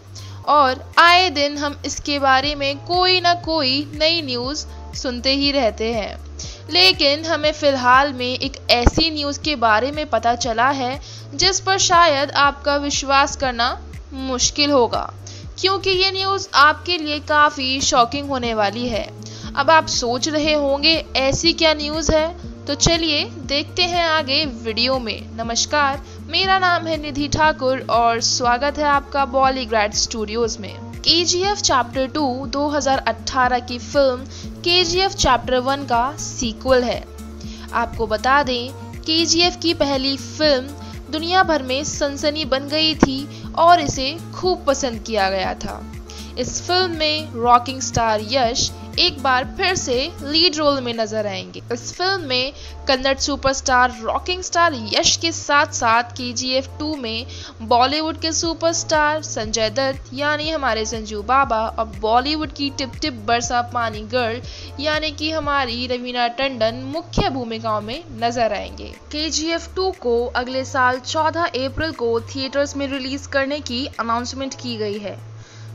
और आए दिन हम इसके बारे में कोई ना कोई नई न्यूज़ सुनते ही रहते हैं। लेकिन हमें फ़िलहाल में एक ऐसी न्यूज़ के बारे में पता चला है, जिस पर शायद आपका विश्वास करना मुश्किल होगा। क्योंकि ये न्यूज़ आपके लिए काफ़ी शॉकिंग होने वाली है। अब आप सोच रहे होंगे, ऐसी क्या न्यूज़ है? तो चलिए देखते हैं आगे वीडियो में। नमस्कार, मेरा नाम है निधि ठाकुर और स्वागत है आपका बॉलीग्राड स्टूडियोज में। K G F chapter two 2018 की film K G F chapter one का सीक्वल है। आपको बता दें के जी एफ़ की पहली फ़िल्म दुनिया भर में सनसनी बन गई थी और इसे खूब पसंद किया गया था। इस फ़िल्म में रॉकिंग स्टार यश एक बार फिर से लीड रोल में नज़र आएँगे। इस फ़िल्म में Kannada superstar rocking star Yash के साथ साथ के जी एफ़ टू में बॉलीवुड के सुपरस्टार संजय दत्त, यानी हमारे संजू बाबा, और बॉलीवुड की टिप टिप बरसा पानी गर्ल यानी कि हमारी रवीना टंडन मुख्य भूमिकाओं में नज़र आएँगे। के जी एफ़ टू को अगले साल 14 अप्रैल को थिएटर्स में रिलीज़ करने की अनाउंसमेंट की गई है।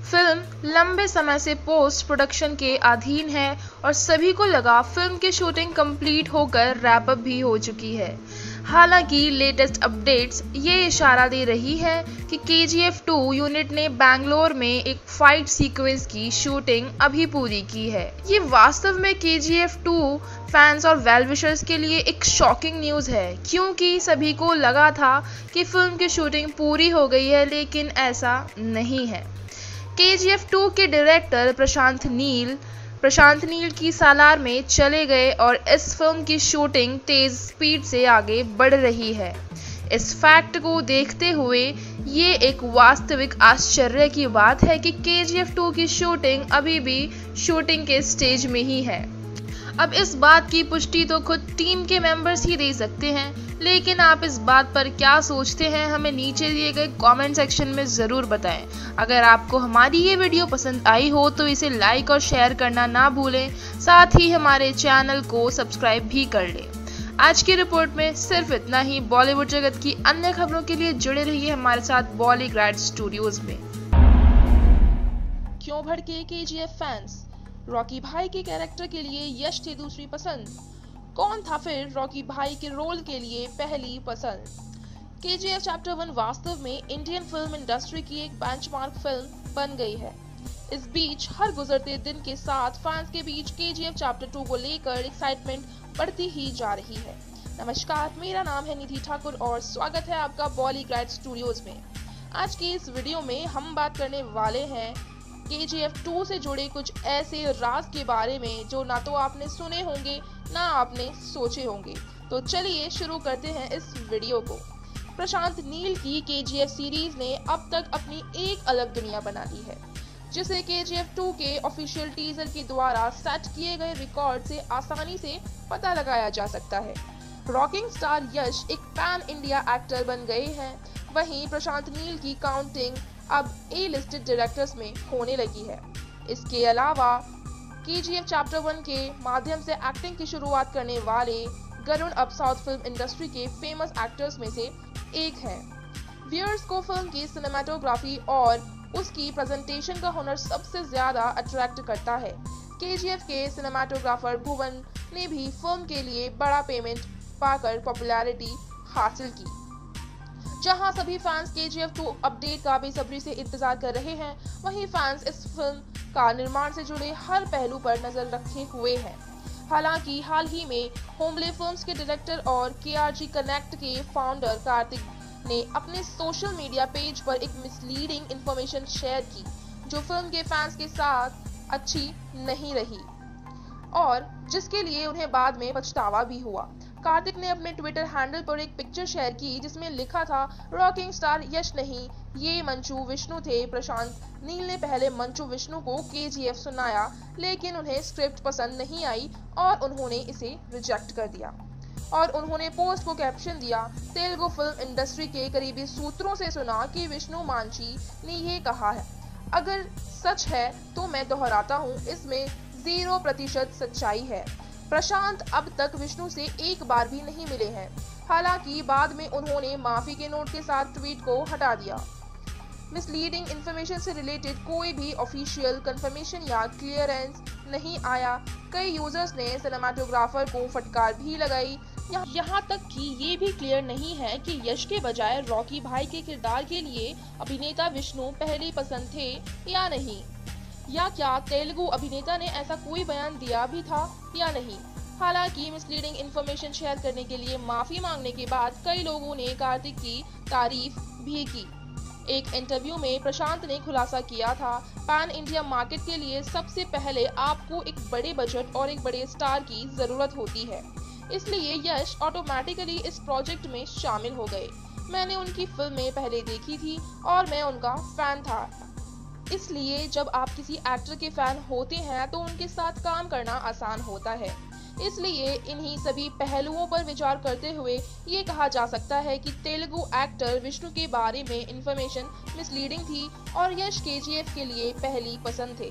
फ़िल्म लंबे समय से पोस्ट प्रोडक्शन के अधीन है और सभी को लगा फ़िल्म की शूटिंग कंप्लीट होकर रैप अप भी हो चुकी है। हालाँकि लेटेस्ट अपडेट्स ये इशारा दे रही है कि K G F two unit ने बैंगलोर में एक फाइट सीक्वेंस की शूटिंग अभी पूरी की है। ये वास्तव में K G F two fans और वेलविशर्स के लिए एक शॉकिंग न्यूज़ है, क्योंकि सभी को लगा था कि फ़िल्म की शूटिंग पूरी हो गई है, लेकिन ऐसा नहीं है। के जी एफ़ टू के डायरेक्टर प्रशांत नील प्रशांत नील की सालार में चले गए और इस फ़िल्म की शूटिंग तेज स्पीड से आगे बढ़ रही है। इस फैक्ट को देखते हुए ये एक वास्तविक आश्चर्य की बात है कि के जी एफ़ टू की शूटिंग अभी भी शूटिंग के स्टेज में ही है। अब इस बात की पुष्टि तो खुद टीम के मेंबर्स ही दे सकते हैं, लेकिन आप इस बात पर क्या सोचते हैं, हमें नीचे दिए गए कमेंट सेक्शन में ज़रूर बताएँ। अगर आपको हमारी ये वीडियो पसंद आई हो तो इसे लाइक और शेयर करना ना भूलें, साथ ही हमारे चैनल को सब्सक्राइब भी कर लें। आज की रिपोर्ट में सिर्फ़ इतना ही। बॉलीवुड जगत की अन्य खबरों के लिए जुड़े रहिए हमारे साथ बॉलीग्राड स्टूडियोज में। क्यों भड़के के जी फैंस रॉकी भाई के कैरेक्टर के लिए यश थे दूसरी पसंद। कौन था फिर रॉकी भाई के रोल के लिए पहली पसंद? के जी एफ़ चैप्टर वन वास्तव में इंडियन फ़िल्म इंडस्ट्री की एक बेंचमार्क फ़िल्म बन गई है। इस बीच हर गुजरते दिन के साथ फैंस के बीच के जी एफ़ चैप्टर टू को लेकर एक्साइटमेंट बढ़ती ही जा रही है। नमस्कार, मेरा नाम है निधि ठाकुर और स्वागत है आपका बॉलीग्राइड स्टूडियोज में। आज की इस वीडियो में हम बात करने वाले हैं के जी एफ़ टू से जुड़े कुछ ऐसे राज के बारे में जो ना तो आपने सुने होंगे, ना आपने सोचे होंगे। तो चलिए शुरू करते हैं इस वीडियो को। प्रशांत नील की के जी एफ़ सीरीज़ ने अब तक अपनी एक अलग दुनिया बना ली है, जिसे के जी एफ़ टू के ऑफिशियल टीजर के द्वारा सेट किए गए रिकॉर्ड से आसानी से पता लगाया जा सकता है। रॉकिंग स्टार यश एक पैन इंडिया एक्टर बन गए हैं। वहीं प्रशांत नील की काउंटिंग अब ए लिस्टेड डायरेक्टर्स में होने लगी है। इसके अलावा के जी एफ़ चैप्टर वन के माध्यम से एक्टिंग की शुरुआत करने वाले गरुण अब साउथ फ़िल्म इंडस्ट्री के फ़ेमस एक्टर्स में से एक है। व्यूअर्स को फ़िल्म की सिनेमाटोग्राफी और उसकी प्रेजेंटेशन का हुनर सबसे ज़्यादा अट्रैक्ट करता है। के जी एफ़ के सिनेमाटोग्राफर भुवन ने भी फ़िल्म के लिए बड़ा पेमेंट पाकर पॉपुलैरिटी हासिल की। जहाँ सभी फैंस के जी एफ़ टू अपडेट का बेसब्री से इंतज़ार कर रहे हैं, वहीं फैंस इस फ़िल्म का निर्माण से जुड़े हर पहलू पर नज़र रखे हुए हैं। हालाँकि हाल ही में होमले फिल्म्स के डायरेक्टर और के कनेक्ट के फाउंडर कार्तिक ने अपने सोशल मीडिया पेज पर एक मिसलीडिंग इंफॉर्मेशन शेयर की, जो फ़िल्म के फैंस के साथ अच्छी नहीं रही। और जिसके लिए उन्हें बाद में पछतावा भी हुआ। कार्तिक ने अपने ट्विटर हैंडल पर एक पिक्चर शेयर की, जिसमें लिखा था रॉकिंग स्टार यश नहीं, ये मंचू विष्णु थे। प्रशांत नील ने पहले मंचू विष्णु को केजीएफ सुनाया, लेकिन उन्हें स्क्रिप्ट पसंद नहीं आई और उन्होंने इसे रिजेक्ट कर दिया। और उन्होंने पोस्ट को कैप्शन दिया, तेलुगु फ़िल्म इंडस्ट्री के करीबी सूत्रों से सुना कि विष्णु मांची ने ये कहा है, अगर सच है तो मैं दोहराता हूँ, इसमें ज़ीरो प्रतिशत सच्चाई है। प्रशांत अब तक विष्णु से एक बार भी नहीं मिले हैं। हालाँकि बाद में उन्होंने माफ़ी के नोट के साथ ट्वीट को हटा दिया। मिसलीडिंग इंफॉर्मेशन से रिलेटेड कोई भी ऑफिशियल कंफर्मेशन या क्लियरेंस नहीं आया। कई यूज़र्स ने सिनेमाटोग्राफर को फटकार भी लगाई। यहाँ तक कि ये भी क्लियर नहीं है कि यश के बजाय रॉकी भाई के किरदार के लिए अभिनेता विष्णु पहले पसंद थे या नहीं। या क्या तेलुगु अभिनेता ने ऐसा कोई बयान दिया भी था या नहीं? हालाँकि मिसलीडिंग इंफॉर्मेशन शेयर करने के लिए माफ़ी मांगने के बाद कई लोगों ने कार्तिक की तारीफ़ भी की। एक इंटरव्यू में प्रशांत ने खुलासा किया था पैन इंडिया मार्केट के लिए सबसे पहले आपको एक बड़े बजट और एक बड़े स्टार की ज़रूरत होती है। इसलिए यश ऑटोमेटिकली इस प्रोजेक्ट में शामिल हो गए। मैंने उनकी फ़िल्में पहले देखी थी और मैं उनका फ़ैन था। इसलिए जब आप किसी एक्टर के फ़ैन होते हैं तो उनके साथ काम करना आसान होता है। इसलिए इन्हीं सभी पहलुओं पर विचार करते हुए ये कहा जा सकता है कि तेलुगु एक्टर विष्णु के बारे में इंफॉर्मेशन मिसलीडिंग थी और यश के के लिए पहली पसंद थे।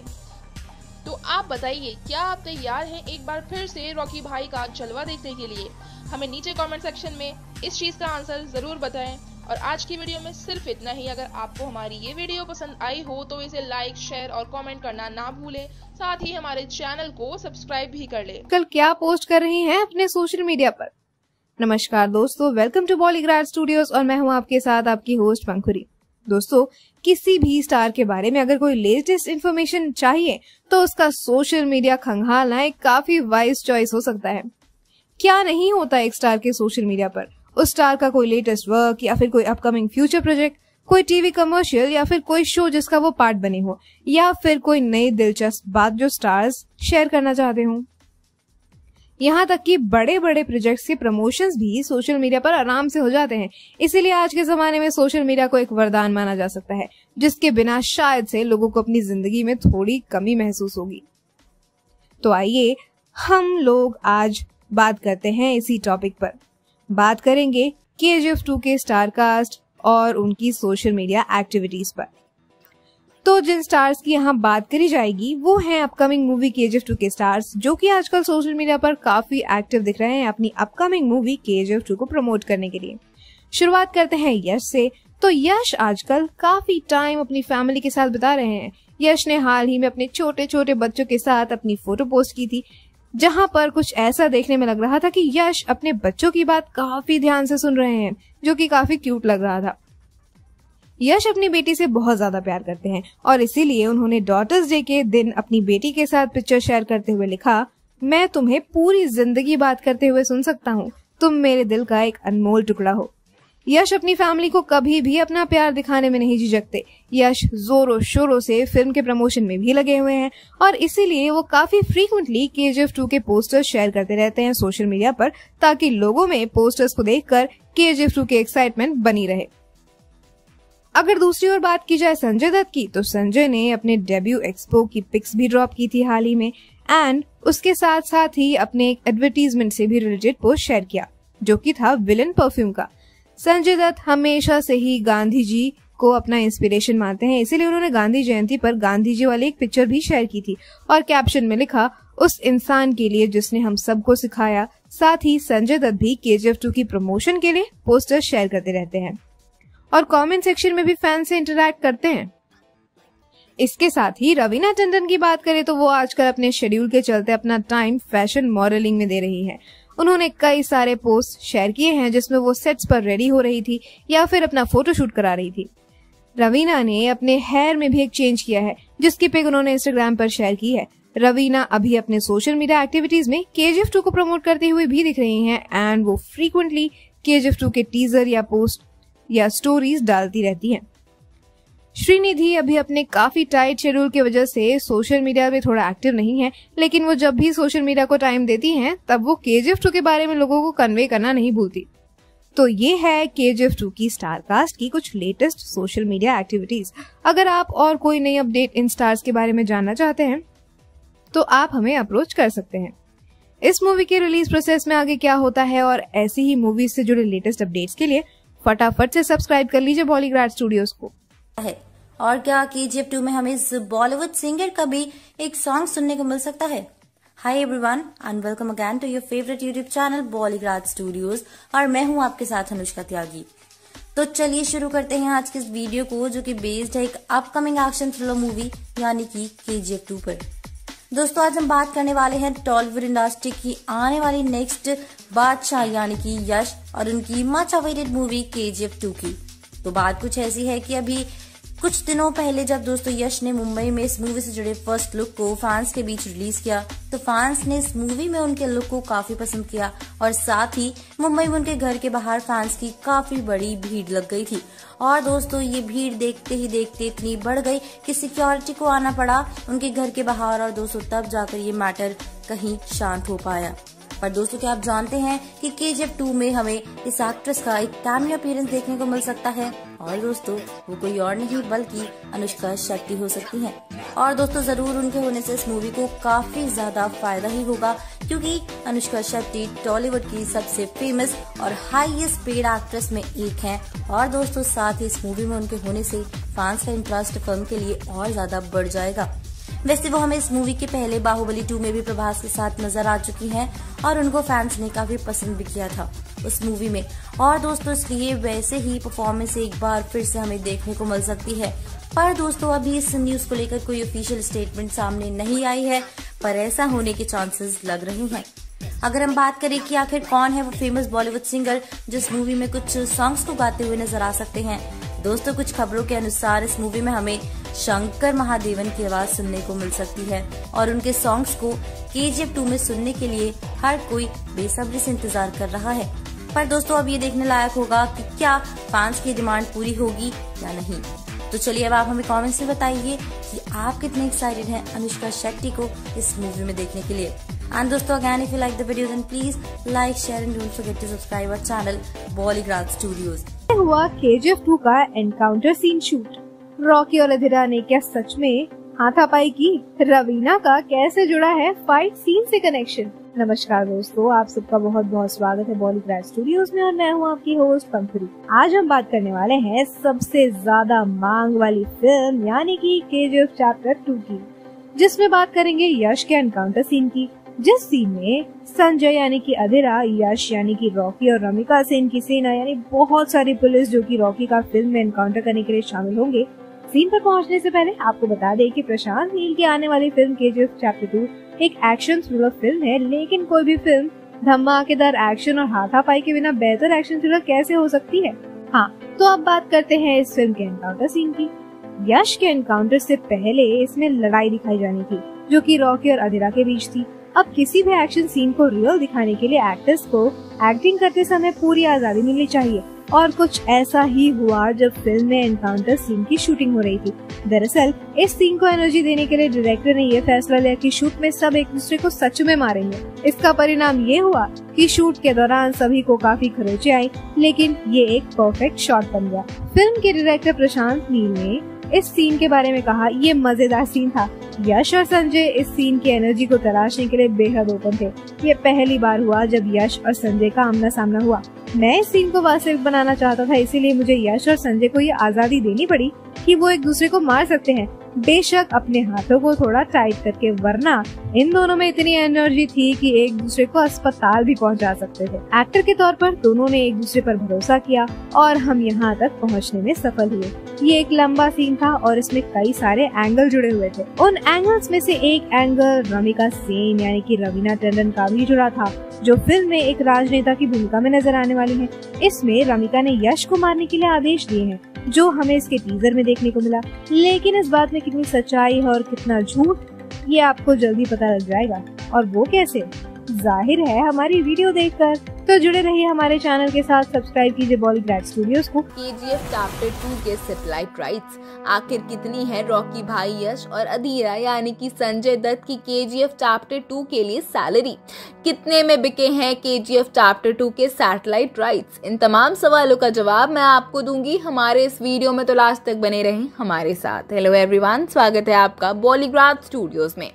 तो आप बताइए, क्या आप तैयार हैं एक बार फिर से रॉकी भाई का जलवा देखने के लिए? हमें नीचे कमेंट सेक्शन में इस चीज़ का आंसर ज़रूर बताएँ। और आज की वीडियो में सिर्फ़ इतना ही। अगर आपको हमारी ये वीडियो पसंद आई हो तो इसे लाइक शेयर और कमेंट करना ना भूलें। साथ ही हमारे चैनल को सब्सक्राइब भी कर ले। कल क्या पोस्ट कर रही हैं अपने सोशल मीडिया पर? नमस्कार दोस्तों वेलकम टू बॉलीग्राड स्टूडियोज और मैं हूँ आपके साथ आपकी होस्ट पंखुरी। दोस्तों, किसी भी स्टार के बारे में अगर कोई लेटेस्ट इन्फॉर्मेशन चाहिए तो उसका सोशल मीडिया खंगालना एक काफ़ी वाइज चॉइस हो सकता है। क्या नहीं होता एक स्टार के सोशल मीडिया पर? उस स्टार का कोई लेटेस्ट वर्क या फिर कोई अपकमिंग फ्यूचर प्रोजेक्ट कोई टीवी कमर्शियल या फिर कोई शो जिसका वो पार्ट बने हो, या फिर कोई नई दिलचस्प बात जो स्टार्स शेयर करना चाहते हो। यहाँ तक कि बड़े बड़े प्रोजेक्ट्स के प्रमोशंस भी सोशल मीडिया पर आराम से हो जाते हैं। इसीलिए आज के जमाने में सोशल मीडिया को एक वरदान माना जा सकता है, जिसके बिना शायद से लोगों को अपनी ज़िंदगी में थोड़ी कमी महसूस होगी। तो आइए हम लोग आज बात करते हैं इसी टॉपिक पर। बात करेंगे के एफ़ टू के स्टार कास्ट और उनकी सोशल मीडिया एक्टिविटीज़ पर। तो जिन स्टार्स की यहाँ बात करी जाएगी, वो हैं अपकमिंग मूवी के जी टू के स्टार्स जो कि आजकल सोशल मीडिया पर काफ़ी एक्टिव दिख रहे हैं अपनी अपकमिंग मूवी के जी टू को प्रमोट करने के लिए। शुरुआत करते हैं यश से। तो यश आजकल काफ़ी टाइम अपनी फैमिली के साथ बिता रहे हैं। यश ने हाल ही में अपने छोटे छोटे बच्चों के साथ अपनी फ़ोटो पोस्ट की थी। जहाँ पर कुछ ऐसा देखने में लग रहा था कि यश अपने बच्चों की बात काफ़ी ध्यान से सुन रहे हैं, जो कि काफ़ी क्यूट लग रहा था। यश अपनी बेटी से बहुत ज़्यादा प्यार करते हैं, और इसीलिए उन्होंने डॉटर्स डे के दिन अपनी बेटी के साथ पिक्चर शेयर करते हुए लिखा, मैं तुम्हें पूरी ज़िंदगी बात करते हुए सुन सकता हूँ। तुम मेरे दिल का एक अनमोल टुकड़ा हो। यश अपनी फैमिली को कभी भी अपना प्यार दिखाने में नहीं झिझकते। यश जोरों शोरों से फ़िल्म के प्रमोशन में भी लगे हुए हैं और इसीलिए वो काफ़ी frequently K G F two के पोस्टर्स शेयर करते रहते हैं सोशल मीडिया पर, ताकि लोगों में पोस्टर्स को देखकर के जी एफ़ टू की एक्साइटमेंट बनी रहे। अगर दूसरी ओर बात की जाए संजय दत्त की तो संजय ने अपने डेब्यू एक्सपो की पिक्स भी ड्रॉप की थी हाल ही में एंड उसके साथ साथ ही अपने एडवर्टीजमेंट से भी रिलेटेड पोस्ट शेयर किया, जो कि था विलन परफ्यूम का। संजय दत्त हमेशा से ही गांधी जी को अपना इंस्पिरेशन मानते हैं। इसीलिए उन्होंने गांधी जयंती पर गांधी जी वाली एक पिक्चर भी शेयर की थी। और कैप्शन में लिखा, उस इंसान के लिए जिसने हम सबको सिखाया, साथ ही संजय दत्त भी के जी टू की प्रमोशन के लिए पोस्टर शेयर करते रहते हैं। और कमेंट सेक्शन में भी फ़ैन से इंटरेक्ट करते हैं। इसके साथ ही रवीना टंडन की बात करें तो वो आजकल अपने शेड्यूल के चलते अपना टाइम फ़ैशन मॉडलिंग में दे रही है। उन्होंने कई सारे पोस्ट शेयर किए हैं जिसमें वो सेट्स पर रेडी हो रही थी या फिर अपना फोटोशूट करा रही थी। रवीना ने अपने हेयर में भी एक चेंज किया है, जिसकी पिक उन्होंने इंस्टाग्राम पर शेयर की है। रवीना अभी अपने सोशल मीडिया एक्टिविटीज़ में के जी एफ़ टू को प्रमोट करते हुए भी दिख रही हैं एंड वो frequently K G F two के टीजर या पोस्ट या स्टोरीज डालती रहती हैं। श्रीनिधि अभी अपने काफ़ी टाइट शेड्यूल की वजह से सोशल मीडिया पे थोड़ा एक्टिव नहीं है, लेकिन वो जब भी सोशल मीडिया को टाइम देती हैं, तब वो के टू के बारे में लोगों को कन्वे करना नहीं भूलती। तो ये है के जी एफ़ टू की स्टार कास्ट की कुछ लेटेस्ट सोशल मीडिया एक्टिविटीज़ अगर आप और कोई नई अपडेट इन स्टार्स के बारे में जानना चाहते हैं तो आप हमें अप्रोच कर सकते हैं। इस मूवी के रिलीज़ प्रोसेस में आगे क्या होता है और ऐसी ही मूवीज़ से जुड़े लेटेस्ट अपडेट्स के लिए फटाफट से सब्सक्राइब कर लीजिए बॉलीग्राड स्टूडियोज को। है। और क्या के जी एफ़ टू में हमें इस बॉलीवुड सिंगर का भी एक सॉन्ग सुनने को मिल सकता है। Hi everyone and welcome again to your favourite YouTube channel Bollygraj Studios और मैं हूँ आपके साथ अनुष्का त्यागी। तो चलिए शुरू करते हैं आज के इस वीडियो को, जो कि बेस्ड है एक अपकमिंग एक्शन थ्रिलर मूवी यानी कि के जी एफ़ टू पर। दोस्तों, आज हम बात करने वाले हैं टॉलीवुड इंडस्ट्री की आने वाली नेक्स्ट बादशाह, यानी कि यश, और उनकी मच अवेटेड मूवी के जी एफ़ टू की। तो बात कुछ ऐसी है कि अभी कुछ दिनों पहले जब दोस्तों यश ने मुंबई में इस मूवी से जुड़े फ़र्स्ट लुक को फैंस के बीच रिलीज़ किया तो फैंस ने इस मूवी में उनके लुक को काफ़ी पसंद किया और साथ ही मुंबई में उनके घर के बाहर फैंस की काफ़ी बड़ी भीड़ लग गई थी। और दोस्तों, ये भीड़ देखते ही देखते इतनी बढ़ गई कि सिक्योरिटी को आना पड़ा उनके घर के बाहर और दोस्तों, तब जाकर ये मैटर कहीं शांत हो पाया। पर दोस्तों, क्या आप जानते हैं कि के जी टू में हमें इस एक्ट्रेस का एक कैमियो अपीयरेंस देखने को मिल सकता है? और दोस्तों, वो कोई और नहीं, बल्कि अनुष्का शेट्टी हो सकती हैं। और दोस्तों, ज़रूर उनके होने से इस मूवी को काफ़ी ज़्यादा फ़ायदा ही होगा, क्योंकि अनुष्का शेट्टी टॉलीवुड की सबसे फ़ेमस और हाईएस्ट पेड एक्ट्रेस में एक हैं। और दोस्तों, साथ ही इस मूवी में उनके होने से फैंस का इंटरेस्ट फ़िल्म के लिए और ज़्यादा बढ़ जाएगा। वैसे वो हमें इस मूवी के पहले बाहुबली टू में भी प्रभास के साथ नज़र आ चुकी हैं और उनको फैंस ने काफ़ी पसंद भी किया था उस मूवी में। और दोस्तों, इसलिए वैसे ही परफॉर्मेंस एक बार फिर से हमें देखने को मिल सकती है। पर दोस्तों, अभी इस न्यूज़ को लेकर कोई ऑफिशियल स्टेटमेंट सामने नहीं आई है, पर ऐसा होने के चांसेस लग रहे हैं। अगर हम बात करें कि आखिर कौन है वो फ़ेमस बॉलीवुड सिंगर जिस मूवी में कुछ सॉन्ग्स को गाते हुए नज़र आ सकते हैं दोस्तों, कुछ खबरों के अनुसार इस मूवी में हमें शंकर महादेवन की आवाज़ सुनने को मिल सकती है और उनके सॉन्ग्स को के जी टू में सुनने के लिए हर कोई बेसब्री से इंतज़ार कर रहा है। पर दोस्तों, अब ये देखने लायक होगा कि क्या फैंस की डिमांड पूरी होगी या नहीं। तो चलिए, अब आप हमें कमेंट्स में बताइए कि आप कितने एक्साइटेड हैं अनुष्का शेट्टी को इस मूवी में देखने के लिए। एंड दोस्तों again if you like the video then please like share and don't forget to subscribe our channel Bollygraj Studios हुआ के जी एफ़ टू का एनकाउंटर सीन शूट रॉकी और अधिरा ने क्या सच में हाथापाई की? रवीना का कैसे जुड़ा है फाइट सीन से कनेक्शन नमस्कार दोस्तों, आप सबका बहुत बहुत स्वागत है बॉलीग्राड स्टूडियोज में और मैं हूँ आपकी होस्ट पंखुरी आज हम बात करने वाले हैं सबसे ज़्यादा मांग वाली फ़िल्म यानी कि K G F chapter two की, जिसमें बात करेंगे यश के एनकाउंटर सीन की। जिस सीन में संजय यानी कि अधिरा यश यानी कि रॉकी और रमिका सेन की सेना यानी बहुत सारी पुलिस जो कि रॉकी का फ़िल्म में एनकाउंटर करने के लिए शामिल होंगे सीन पर पहुँचने से पहले आपको बता दें कि प्रशांत नील की आने वाली film K G chapter two एक एक्शन थ्रिलर फ़िल्म है, लेकिन कोई भी फ़िल्म धमाकेदार एक्शन और हाथापाई के बिना बेहतर एक्शन थ्रिलर कैसे हो सकती है? हाँ तो अब बात करते हैं इस फ़िल्म के एनकाउंटर सीन की। यश के एनकाउंटर से पहले इसमें लड़ाई दिखाई जानी थी, जो कि रॉकी और अधिरा के बीच थी। अब किसी भी एक्शन सीन को रियल दिखाने के लिए एक्टर्स को एक्टिंग करते समय पूरी आज़ादी मिलनी चाहिए। और कुछ ऐसा ही हुआ जब फ़िल्म में एनकाउंटर सीन की शूटिंग हो रही थी। दरअसल, इस सीन को एनर्जी देने के लिए डायरेक्टर ने यह फैसला लिया कि शूट में सब एक दूसरे को सच में मारेंगे। इसका परिणाम ये हुआ कि शूट के दौरान सभी को काफ़ी खरोचे आई, लेकिन ये एक परफेक्ट शॉट बन गया। फ़िल्म के डायरेक्टर प्रशांत नील ने इस सीन के बारे में कहा, ये मज़ेदार सीन था। यश और संजय इस सीन की एनर्जी को तराशने के लिए बेहद ओपन थे। ये पहली बार हुआ जब यश और संजय का आमना सामना हुआ। मैं इस सीन को वास्तविक बनाना चाहता था, इसीलिए मुझे यश और संजय को ये आज़ादी देनी पड़ी कि वो एक दूसरे को मार सकते हैं। बेशक अपने हाथों को थोड़ा टाइट करके, वरना इन दोनों में इतनी एनर्जी थी कि एक दूसरे को अस्पताल भी पहुँचा सकते थे। एक्टर के तौर पर दोनों ने एक दूसरे पर भरोसा किया और हम यहाँ तक पहुँचने में सफल हुए। ये एक लंबा सीन था और इसमें कई सारे एंगल जुड़े हुए थे। उन एंगल्स में से एक एंगल रमिका सेन, यानी कि रवीना टंडन का भी जुड़ा था, जो फ़िल्म में एक राजनेता की भूमिका में नज़र आने वाली है। इसमें रमिका ने यश को मारने के लिए आदेश दिए हैं, जो हमें इसके टीजर में देखने को मिला। लेकिन इस बात में कितनी सच्चाई है और कितना झूठ, ये आपको जल्दी पता लग जाएगा। और वो कैसे? ज़ाहिर है हमारी वीडियो देखकर। तो जुड़े रहिए हमारे चैनल के साथ। सब्सक्राइब कीजिए बॉलीग्राड स्टूडियोज को। K G F chapter two के सेटेलाइट राइट्स आखिर कितनी है रॉकी भाई यश और अधीरा, यानी कि संजय दत्त की के जी एफ़ चैप्टर टू के लिए सैलरी कितने में बिके हैं K G F chapter two के सैटेलाइट राइट्स इन तमाम सवालों का जवाब मैं आपको दूँगी। हमारे इस वीडियो में तो लास्ट तक बने रहें हमारे साथ। हेलो एवरीवन स्वागत है आपका बॉलीग्राड स्टूडियोज में।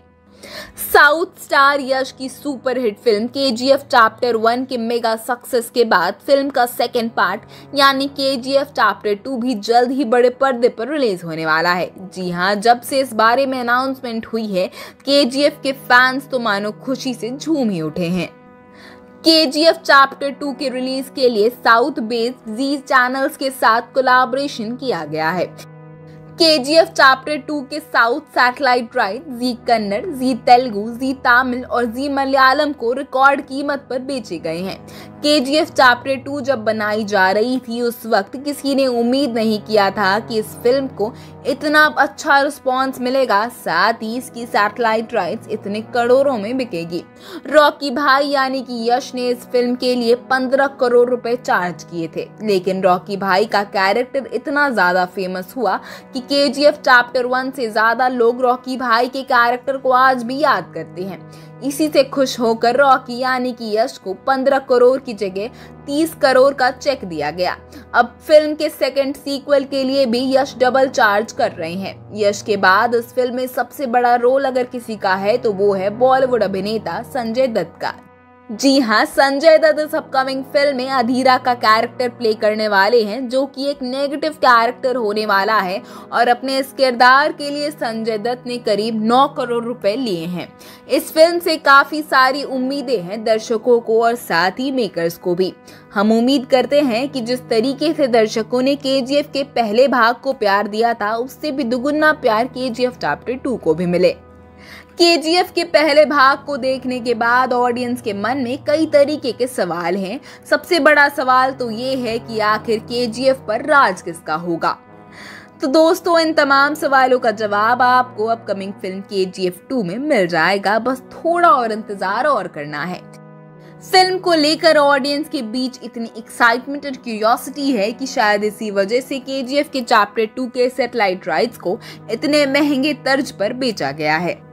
साउथ स्टार यश की superhit film K G F chapter one के मेगा सक्सेस के बाद फ़िल्म का सेकेंड पार्ट यानी के जी एफ़ चैप्टर टू भी जल्द ही बड़े पर्दे पर रिलीज़ होने वाला है। जी हाँ जब से इस बारे में अनाउंसमेंट हुई है के जी एफ़ के फैंस तो मानो खुशी से झूम ही उठे हैं। K G F chapter two के रिलीज़ के लिए साउथ बेस्ड जी चैनल्स के साथ कोलाबोरेशन किया गया है। K G F chapter two के south satellite right Zee Kannada, Zee Telugu, Zee Tamil और जी मलयालम को रिकॉर्ड कीमत पर बेचे गए हैं। K G F chapter to जब बनाई जा रही थी, उस वक्त किसी ने उम्मीद नहीं किया था कि इस फ़िल्म को इतना अच्छा रिस्पॉन्स मिलेगा। साथ ही इसकी सैटेलाइट राइट्स इतने करोड़ों में बिकेगी। रॉकी भाई यानी कि यश ने इस फ़िल्म के लिए पंद्रह करोड़ रुपए चार्ज किए थे। लेकिन रॉकी भाई का कैरेक्टर इतना ज़्यादा फ़ेमस हुआ कि K G F chapter one से ज़्यादा लोग रॉकी भाई के कैरेक्टर को आज भी याद करते हैं। इसी से खुश होकर रॉकी यानी कि यश को 15 करोड़ की जगह 30 करोड़ का चेक दिया गया। अब फ़िल्म के सेकंड सीक्वल के लिए भी यश डबल चार्ज कर रहे हैं। यश के बाद इस फ़िल्म में सबसे बड़ा रोल अगर किसी का है तो वो है बॉलीवुड अभिनेता संजय दत्त का। जी हाँ संजय दत्त इस अपकमिंग फ़िल्म में अधीरा का कैरेक्टर प्ले करने वाले हैं, जो कि एक नेगेटिव कैरेक्टर होने वाला है और अपने इस किरदार के लिए संजय दत्त ने करीब 9 करोड़ रुपए लिए हैं। इस फ़िल्म से काफ़ी सारी उम्मीदें हैं दर्शकों को और साथ ही मेकर्स को भी। हम उम्मीद करते हैं कि जिस तरीके से दर्शकों ने के के पहले भाग को प्यार दिया था, उससे भी दुगुना प्यार के चैप्टर टू को भी मिले। के के पहले भाग को देखने के बाद ऑडियंस के मन में कई तरीके के सवाल हैं। सबसे बड़ा सवाल तो ये है कि आखिर के पर राज किसका होगा? तो दोस्तों, इन तमाम सवालों का जवाब आपको upcoming film K G F to में मिल जाएगा। बस थोड़ा और इंतज़ार और करना है। फ़िल्म को लेकर ऑडियंस के बीच इतनी एक्साइटमेंट और क्यूरियोसिटी है कि शायद इसी वजह से के जी एफ़ के चैप्टर टू के सेटेलाइट राइट्स को इतने महँगे तर्ज पर बेचा गया है।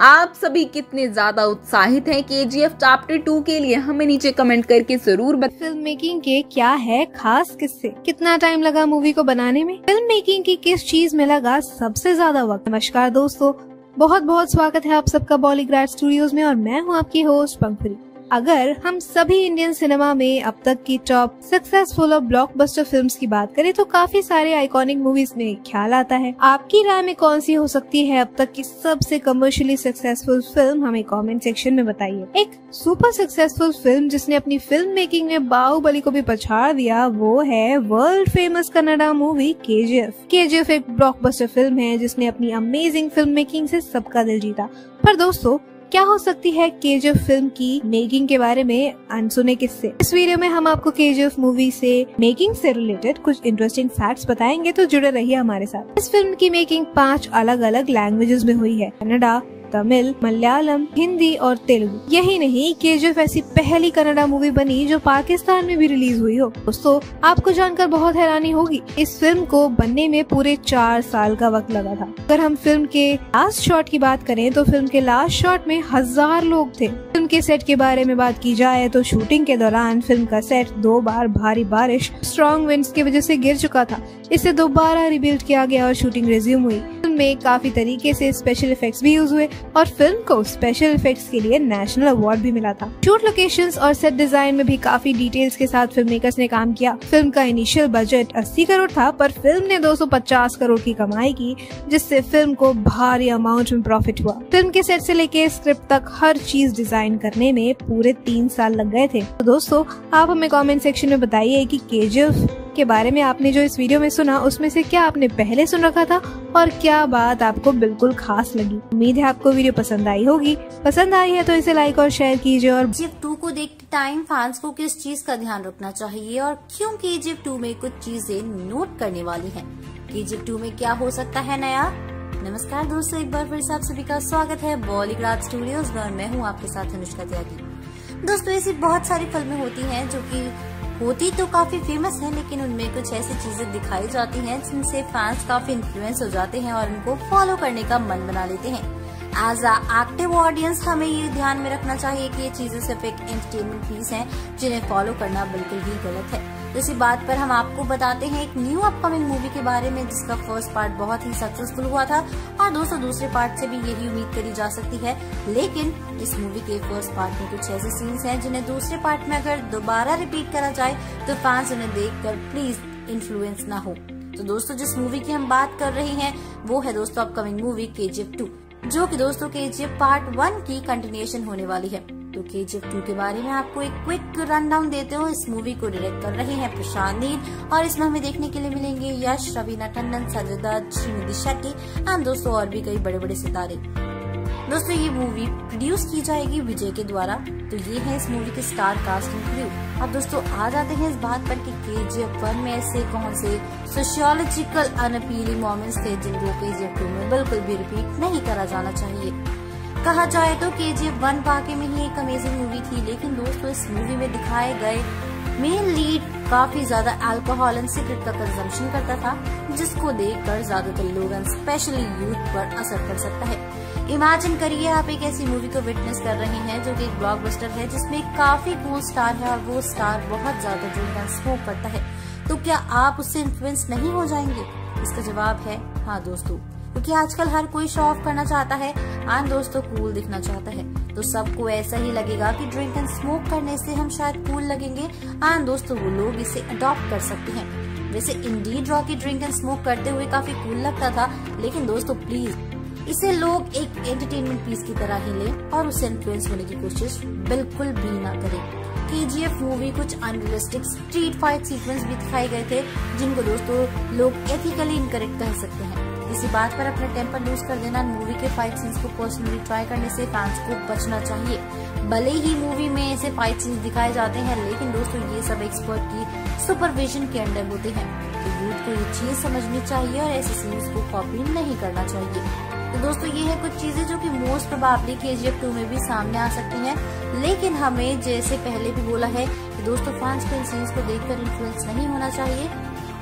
आप सभी कितने ज़्यादा उत्साहित हैं के चैप्टर टू के लिए? हमें नीचे कमेंट करके ज़रूर बता फ़िल्म मेकिंग के क्या है खास किस्से? कितना टाइम लगा मूवी को बनाने में? फ़िल्म मेकिंग की किस चीज़ में लगा सबसे ज़्यादा वक्त? नमस्कार दोस्तों बहुत बहुत स्वागत है आप सबका बॉलीग्राड स्टूडियोज में और मैं हूँ आपकी होस्ट पंखुरी। अगर हम सभी इंडियन सिनेमा में अब तक की टॉप सक्सेसफुल और ब्लॉकबस्टर फिल्म्स की बात करें तो काफ़ी सारे आइकॉनिक मूवीज़ में ख्याल आता है। आपकी राय में कौन सी हो सकती है? अब तक की सबसे कमर्शियली सक्सेसफुल फ़िल्म हमें कमेंट सेक्शन में बताइए। एक सुपर सक्सेसफुल फ़िल्म जिसने अपनी फ़िल्म मेकिंग में बाहुबली को भी पछाड़ दिया, वो है वर्ल्ड फ़ेमस कनाडा मूवी के जी एक ब्लॉकबस्टर फ़िल्म है जिसने अपनी अमेजिंग फ़िल्म मेकिंग से सबका दिल जीता। पर दोस्तों क्या हो सकती है केजीएफ फ़िल्म की मेकिंग के बारे में अनसुने किससे? इस वीडियो में हम आपको केजीएफ मूवी से मेकिंग से रिलेटेड कुछ इंटरेस्टिंग फैक्ट्स बताएँगे तो जुड़े रहिए हमारे साथ। इस फ़िल्म की मेकिंग पाँच अलग अलग लैंग्वेजेस में हुई है। कनाडा तमिल, मलयालम, हिंदी और तेलुगु। यही नहीं के ऐसी पहली कन्नड़ा मूवी बनी जो पाकिस्तान में भी रिलीज़ हुई हो। दोस्तों, आपको जानकर बहुत हैरानी होगी, इस फ़िल्म को बनने में पूरे चार साल का वक्त लगा था। अगर हम फ़िल्म के लास्ट शॉट की बात करें तो फ़िल्म के लास्ट शॉट में हज़ार लोग थे। फ़िल्म के सेट के बारे में बात की जाए तो शूटिंग के दौरान फ़िल्म का सेट दो बार भारी बारिश स्ट्रॉन्ग विंड्स की वजह से गिर चुका था। इसे दोबारा रिबिल्ड किया गया और शूटिंग रिज्यूम हुई। फ़िल्म में काफ़ी तरीके से स्पेशल इफेक्ट्स भी यूज़ हुए। और फ़िल्म को स्पेशल इफेक्ट्स के लिए नेशनल अवार्ड भी मिला था। शूट लोकेशंस और सेट डिज़ाइन में भी काफ़ी डिटेल्स के साथ फ़िल्म मेकर्स ने काम किया। फ़िल्म का इनिशियल बजट 80 करोड़ था, पर फ़िल्म ने 250 करोड़ की कमाई की, जिससे फ़िल्म को भारी अमाउंट में प्रॉफिट हुआ। फ़िल्म के सेट से लेके स्क्रिप्ट तक हर चीज़ डिज़ाइन करने में पूरे तीन साल लग गए थे। तो दोस्तों, आप हमें कॉमेंट सेक्शन में बताइए की के के बारे में आपने जो इस वीडियो में सुना, उसमें से क्या आपने पहले सुन रखा था और क्या बात आपको बिल्कुल खास लगी। उम्मीद है आपको वीडियो पसंद आई होगी। पसंद आई है तो इसे लाइक और शेयर कीजिए और जी टू को देखते टाइम फैंस को किस चीज़ का ध्यान रखना चाहिए और क्यों के टू में कुछ चीज़ें नोट करने वाली है? के टू में क्या हो सकता है नया? नमस्कार दोस्तों, एक बार फिर से आप सभी का स्वागत है बॉलीग्राड स्टूडियोज में और मैं हूँ आपके साथ अनुष्का त्यागी। दोस्तों, ऐसी बहुत सारी फ़िल्में होती हैं जो कि होती तो काफ़ी फ़ेमस है, लेकिन उनमें कुछ ऐसी चीज़ें दिखाई जाती हैं जिनसे फैंस काफ़ी इन्फ्लुएंस हो जाते हैं और उनको फॉलो करने का मन बना लेते हैं। एज अ एक्टिव ऑडियंस हमें ये ध्यान में रखना चाहिए कि ये चीज़ें सिर्फ़ एक एंटरटेनमेंट पीस हैं, जिन्हें फॉलो करना बिल्कुल भी गलत है। इसी बात पर हम आपको बताते हैं एक न्यू अपकमिंग मूवी के बारे में, जिसका फ़र्स्ट पार्ट बहुत ही सक्सेसफुल हुआ था, और दोस्तों दूसरे पार्ट से भी यही उम्मीद करी जा सकती है। लेकिन इस मूवी के फ़र्स्ट पार्ट में कुछ ऐसे सीन्स हैं, जिन्हें दूसरे पार्ट में अगर दोबारा रिपीट करा जाए तो फैंस उन्हें देखकर प्लीज़ इन्फ्लुएंस ना हो। तो दोस्तों, जिस मूवी की हम बात कर रहे हैं, वो है दोस्तों अपकमिंग मूवी के जी टू जो कि दोस्तों के जी पार्ट वन की कंटिन्यूएशन होने वाली है। तो के जी टू के बारे में आपको एक क्विक रन डाउन देते हो इस मूवी को डायरेक्ट कर रहे हैं प्रशांत नील। और इसमें हमें देखने के लिए मिलेंगे यश, रवीना टंडन संजय दत्त श्रीनिधि शेट्टी, एंड दोस्तों और भी कई बड़े बड़े सितारे। दोस्तों, ये मूवी प्रोड्यूस की जाएगी विजय के द्वारा। तो ये है इस मूवी के स्टार कास्ट क्रू अब दोस्तों, आ जाते हैं इस बात पर कि के जी एफ़ वन में ऐसे कौन से सोशियोलॉजिकल अनअपीलिंग मोमेंट्स थे जिनको के जी एफ़ टू में बिल्कुल भी रिपीट नहीं करा जाना चाहिए। कहा जाए तो के जी एफ़ वन वाकई में ही एक अमेजिंग मूवी थी, लेकिन दोस्तों, इस मूवी में दिखाए गए मेन लीड काफ़ी ज़्यादा अल्कोहल एंड सिगरेट का कंजम्पशन करता था, जिसको देखकर ज़्यादातर लोग स्पेशली यूथ पर असर पड़ सकता है। इमेजिन करिए आप एक ऐसी मूवी को विटनेस कर रहे हैं जो कि एक ब्लॉकबस्टर है, जिसमें काफ़ी कूल स्टार है और वो स्टार बहुत ज़्यादा एंड स्मोक करता है। तो क्या आप उससे इन्फ्लुएंस नहीं हो जाएँगे? इसका जवाब है हाँ दोस्तों। क्योंकि आजकल हर कोई शो ऑफ़ करना चाहता है, आन दोस्तों कूल दिखना चाहता है। तो सबको ऐसा ही लगेगा कि ड्रिंक एंड स्मोक करने से हम शायद कूल लगेंगे। आन दोस्तों, वो लोग इसे अडॉप्ट कर सकते हैं। वैसे indeed Rocky drink and smoke करते हुए काफ़ी कूल लगता था, लेकिन दोस्तों प्लीज़ इसे लोग एक एंटरटेनमेंट पीस की तरह ही लें और उससे इन्फ्लुएंस होने की कोशिश बिल्कुल भी ना करें। के मूवी कुछ अनरियलिस्टिक स्ट्रीट फाइट सीक्वेंस भी दिखाए गए थे, जिनको दोस्तों लोग एथिकली इनकरेक्ट कह सकते हैं। इसी बात पर अपना टेम्पर लूज कर देना मूवी के फाइट सीन्स को पर्सनली ट्राई करने से फैंस को बचना चाहिए। भले ही मूवी में ऐसे फाइट सीन्स दिखाए जाते हैं, लेकिन दोस्तों ये सब एक्सपर्ट की सुपरविजन के अंडर होते हैं। तो यूथ को ये चीज़ समझनी चाहिए और ऐसे सीन्स को कॉपी नहीं करना चाहिए। तो दोस्तों, ये है कुछ चीज़ें जो कि मोस्ट प्रोबेबली के जी टू में भी सामने आ सकती हैं। लेकिन हमें जैसे पहले भी बोला है कि दोस्तों फैंस को इन सीन्स को देखकर इन्फ्लुएंस नहीं होना चाहिए।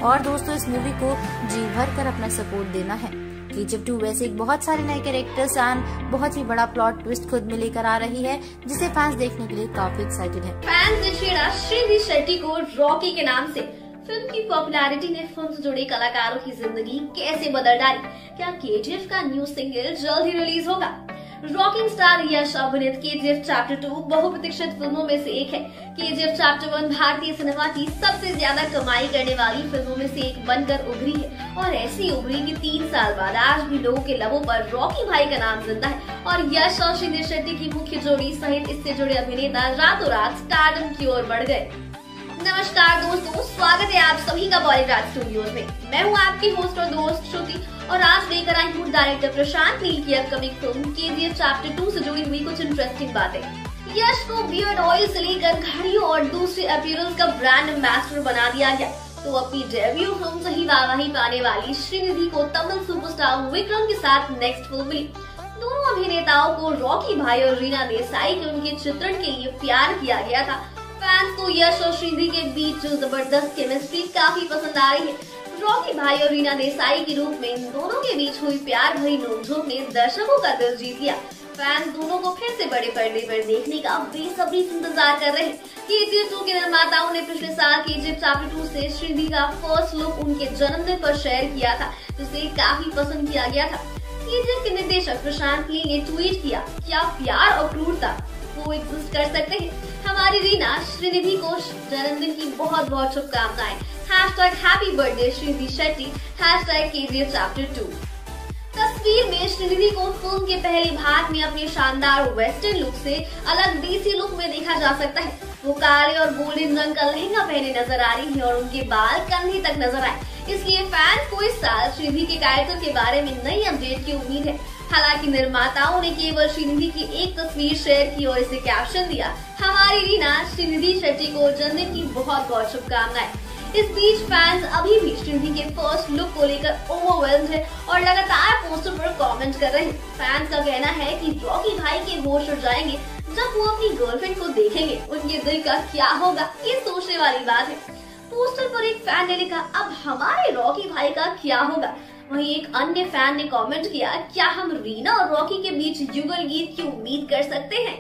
और दोस्तों, इस मूवी को जी भर कर अपना सपोर्ट देना है। के टू वैसे एक बहुत सारे नए कैरेक्टर्स एंड बहुत ही बड़ा प्लॉट ट्विस्ट खुद में लेकर आ रही है, जिसे फैंस देखने के लिए काफ़ी एक्साइटेड है। फैंस ने श्रीधि शेट्टी को रॉकी के नाम से। फ़िल्म की पॉपुलैरिटी ने फ़िल्म से जुड़े कलाकारों की ज़िंदगी कैसे बदल डाली? क्या के का न्यू सिंगल जल्द ही रिलीज़ होगा? रॉकिंग स्टार यश अभिनीत K G F chapter to बहुप्रतीक्षित फ़िल्मों में से एक है। K G F chapter one भारतीय सिनेमा की सबसे ज़्यादा कमाई करने वाली फ़िल्मों में से एक बनकर उभरी है। और ऐसी उभरी कि तीन साल बाद आज भी लोगों के लबों पर रॉकी भाई का नाम ज़िंदा है। और यश और श्रीधर शेट्टी की मुख्य जोड़ी सहित इससे जुड़े अभिनेता रातों रात स्टारडम की ओर बढ़ गए। नमस्कार दोस्तों, स्वागत है आप सभी का बॉलीवुड स्टूडियोज में। मैं हूँ आपकी होस्ट और दोस्त श्रुति, और आज लेकर आई हूँ डायरेक्टर प्रशांत नील की अपकमिंग फ़िल्म के चैप्टर टू से जुड़ी हुई कुछ इंटरेस्टिंग बातें। यश को बियर्ड ऑयल से लेकर घड़ियों और दूसरे अपीयरल का ब्रांड एम्बेसडर बना दिया गया। तो अपनी डेब्यू फ़िल्म से ही वाहवाही पाने वाली श्रीनिधि को तमिल सुपरस्टार विक्रम के साथ नेक्स्ट फ़िल्म मिली। दोनों अभिनेताओं को रॉकी भाई और रीना देसाई के उनके चित्रण के लिए प्यार किया गया था। फैंस को यश और श्रीधि के बीच जो ज़बरदस्त केमिस्ट्री काफ़ी पसंद आ रही है। रॉकी भाई और रीना देसाई के रूप में दोनों के बीच हुई प्यार भरी नोकझोंक ने दर्शकों का दिल जीत लिया। फैंस दोनों को फिर से बड़े पर्दे पर देखने का बेसब्री से इंतज़ार कर रहे हैं। के टू के निर्माताओं ने पिछले साल के जी चैप्टर टू से श्रीधि का फ़र्स्ट लुक उनके जन्मदिन पर शेयर किया था, जिसे काफ़ी पसंद किया गया था। केजीएफ के निर्देशक प्रशांत ने ट्वीट किया, क्या प्यार और क्रूरता को एग्जिस्ट कर सकते हैं। हमारी रीना, श्रीनिधि को जन्मदिन की बहुत बहुत शुभकामनाएँ। Hashtag happy birthday Srinidhi Shetty. Hashtag K G chapter to तस्वीर में श्रीनिधि को फ़िल्म के पहले भाग में अपने शानदार वेस्टर्न लुक से अलग देसी लुक में देखा जा सकता है। वो काले और गोल्डन रंग का लहंगा पहने नज़र आ रही है और उनके बाल कंधे तक नज़र आए। इसलिए फैंस को इस साल श्रीनिधि के कैरेक्टर के बारे में नई अपडेट की उम्मीद है। हालाँकि निर्माताओं ने केवल श्रीनिधि की एक तस्वीर शेयर की और इसे कैप्शन दिया। हमारी रीना, श्रीनिधि शेट्टी को जन्मदिन की बहुत बहुत शुभकामनाएँ। इस बीच फैंस अभी भी श्रृंगी के फ़र्स्ट लुक को लेकर ओवरवेल्ड है और लगातार पोस्टर पर कमेंट कर रहे हैं। फैंस का कहना है कि रॉकी भाई के होश उड़ जाएँगे जब वो अपनी गर्लफ्रेंड को देखेंगे। उनके दिल का क्या होगा ये सोचने वाली बात है? पोस्टर पर एक फ़ैन ने लिखा, अब हमारे रॉकी भाई का क्या होगा? वहीं एक अन्य फ़ैन ने कमेंट किया, क्या हम रीना और रॉकी के बीच युगल गीत की उम्मीद कर सकते हैं?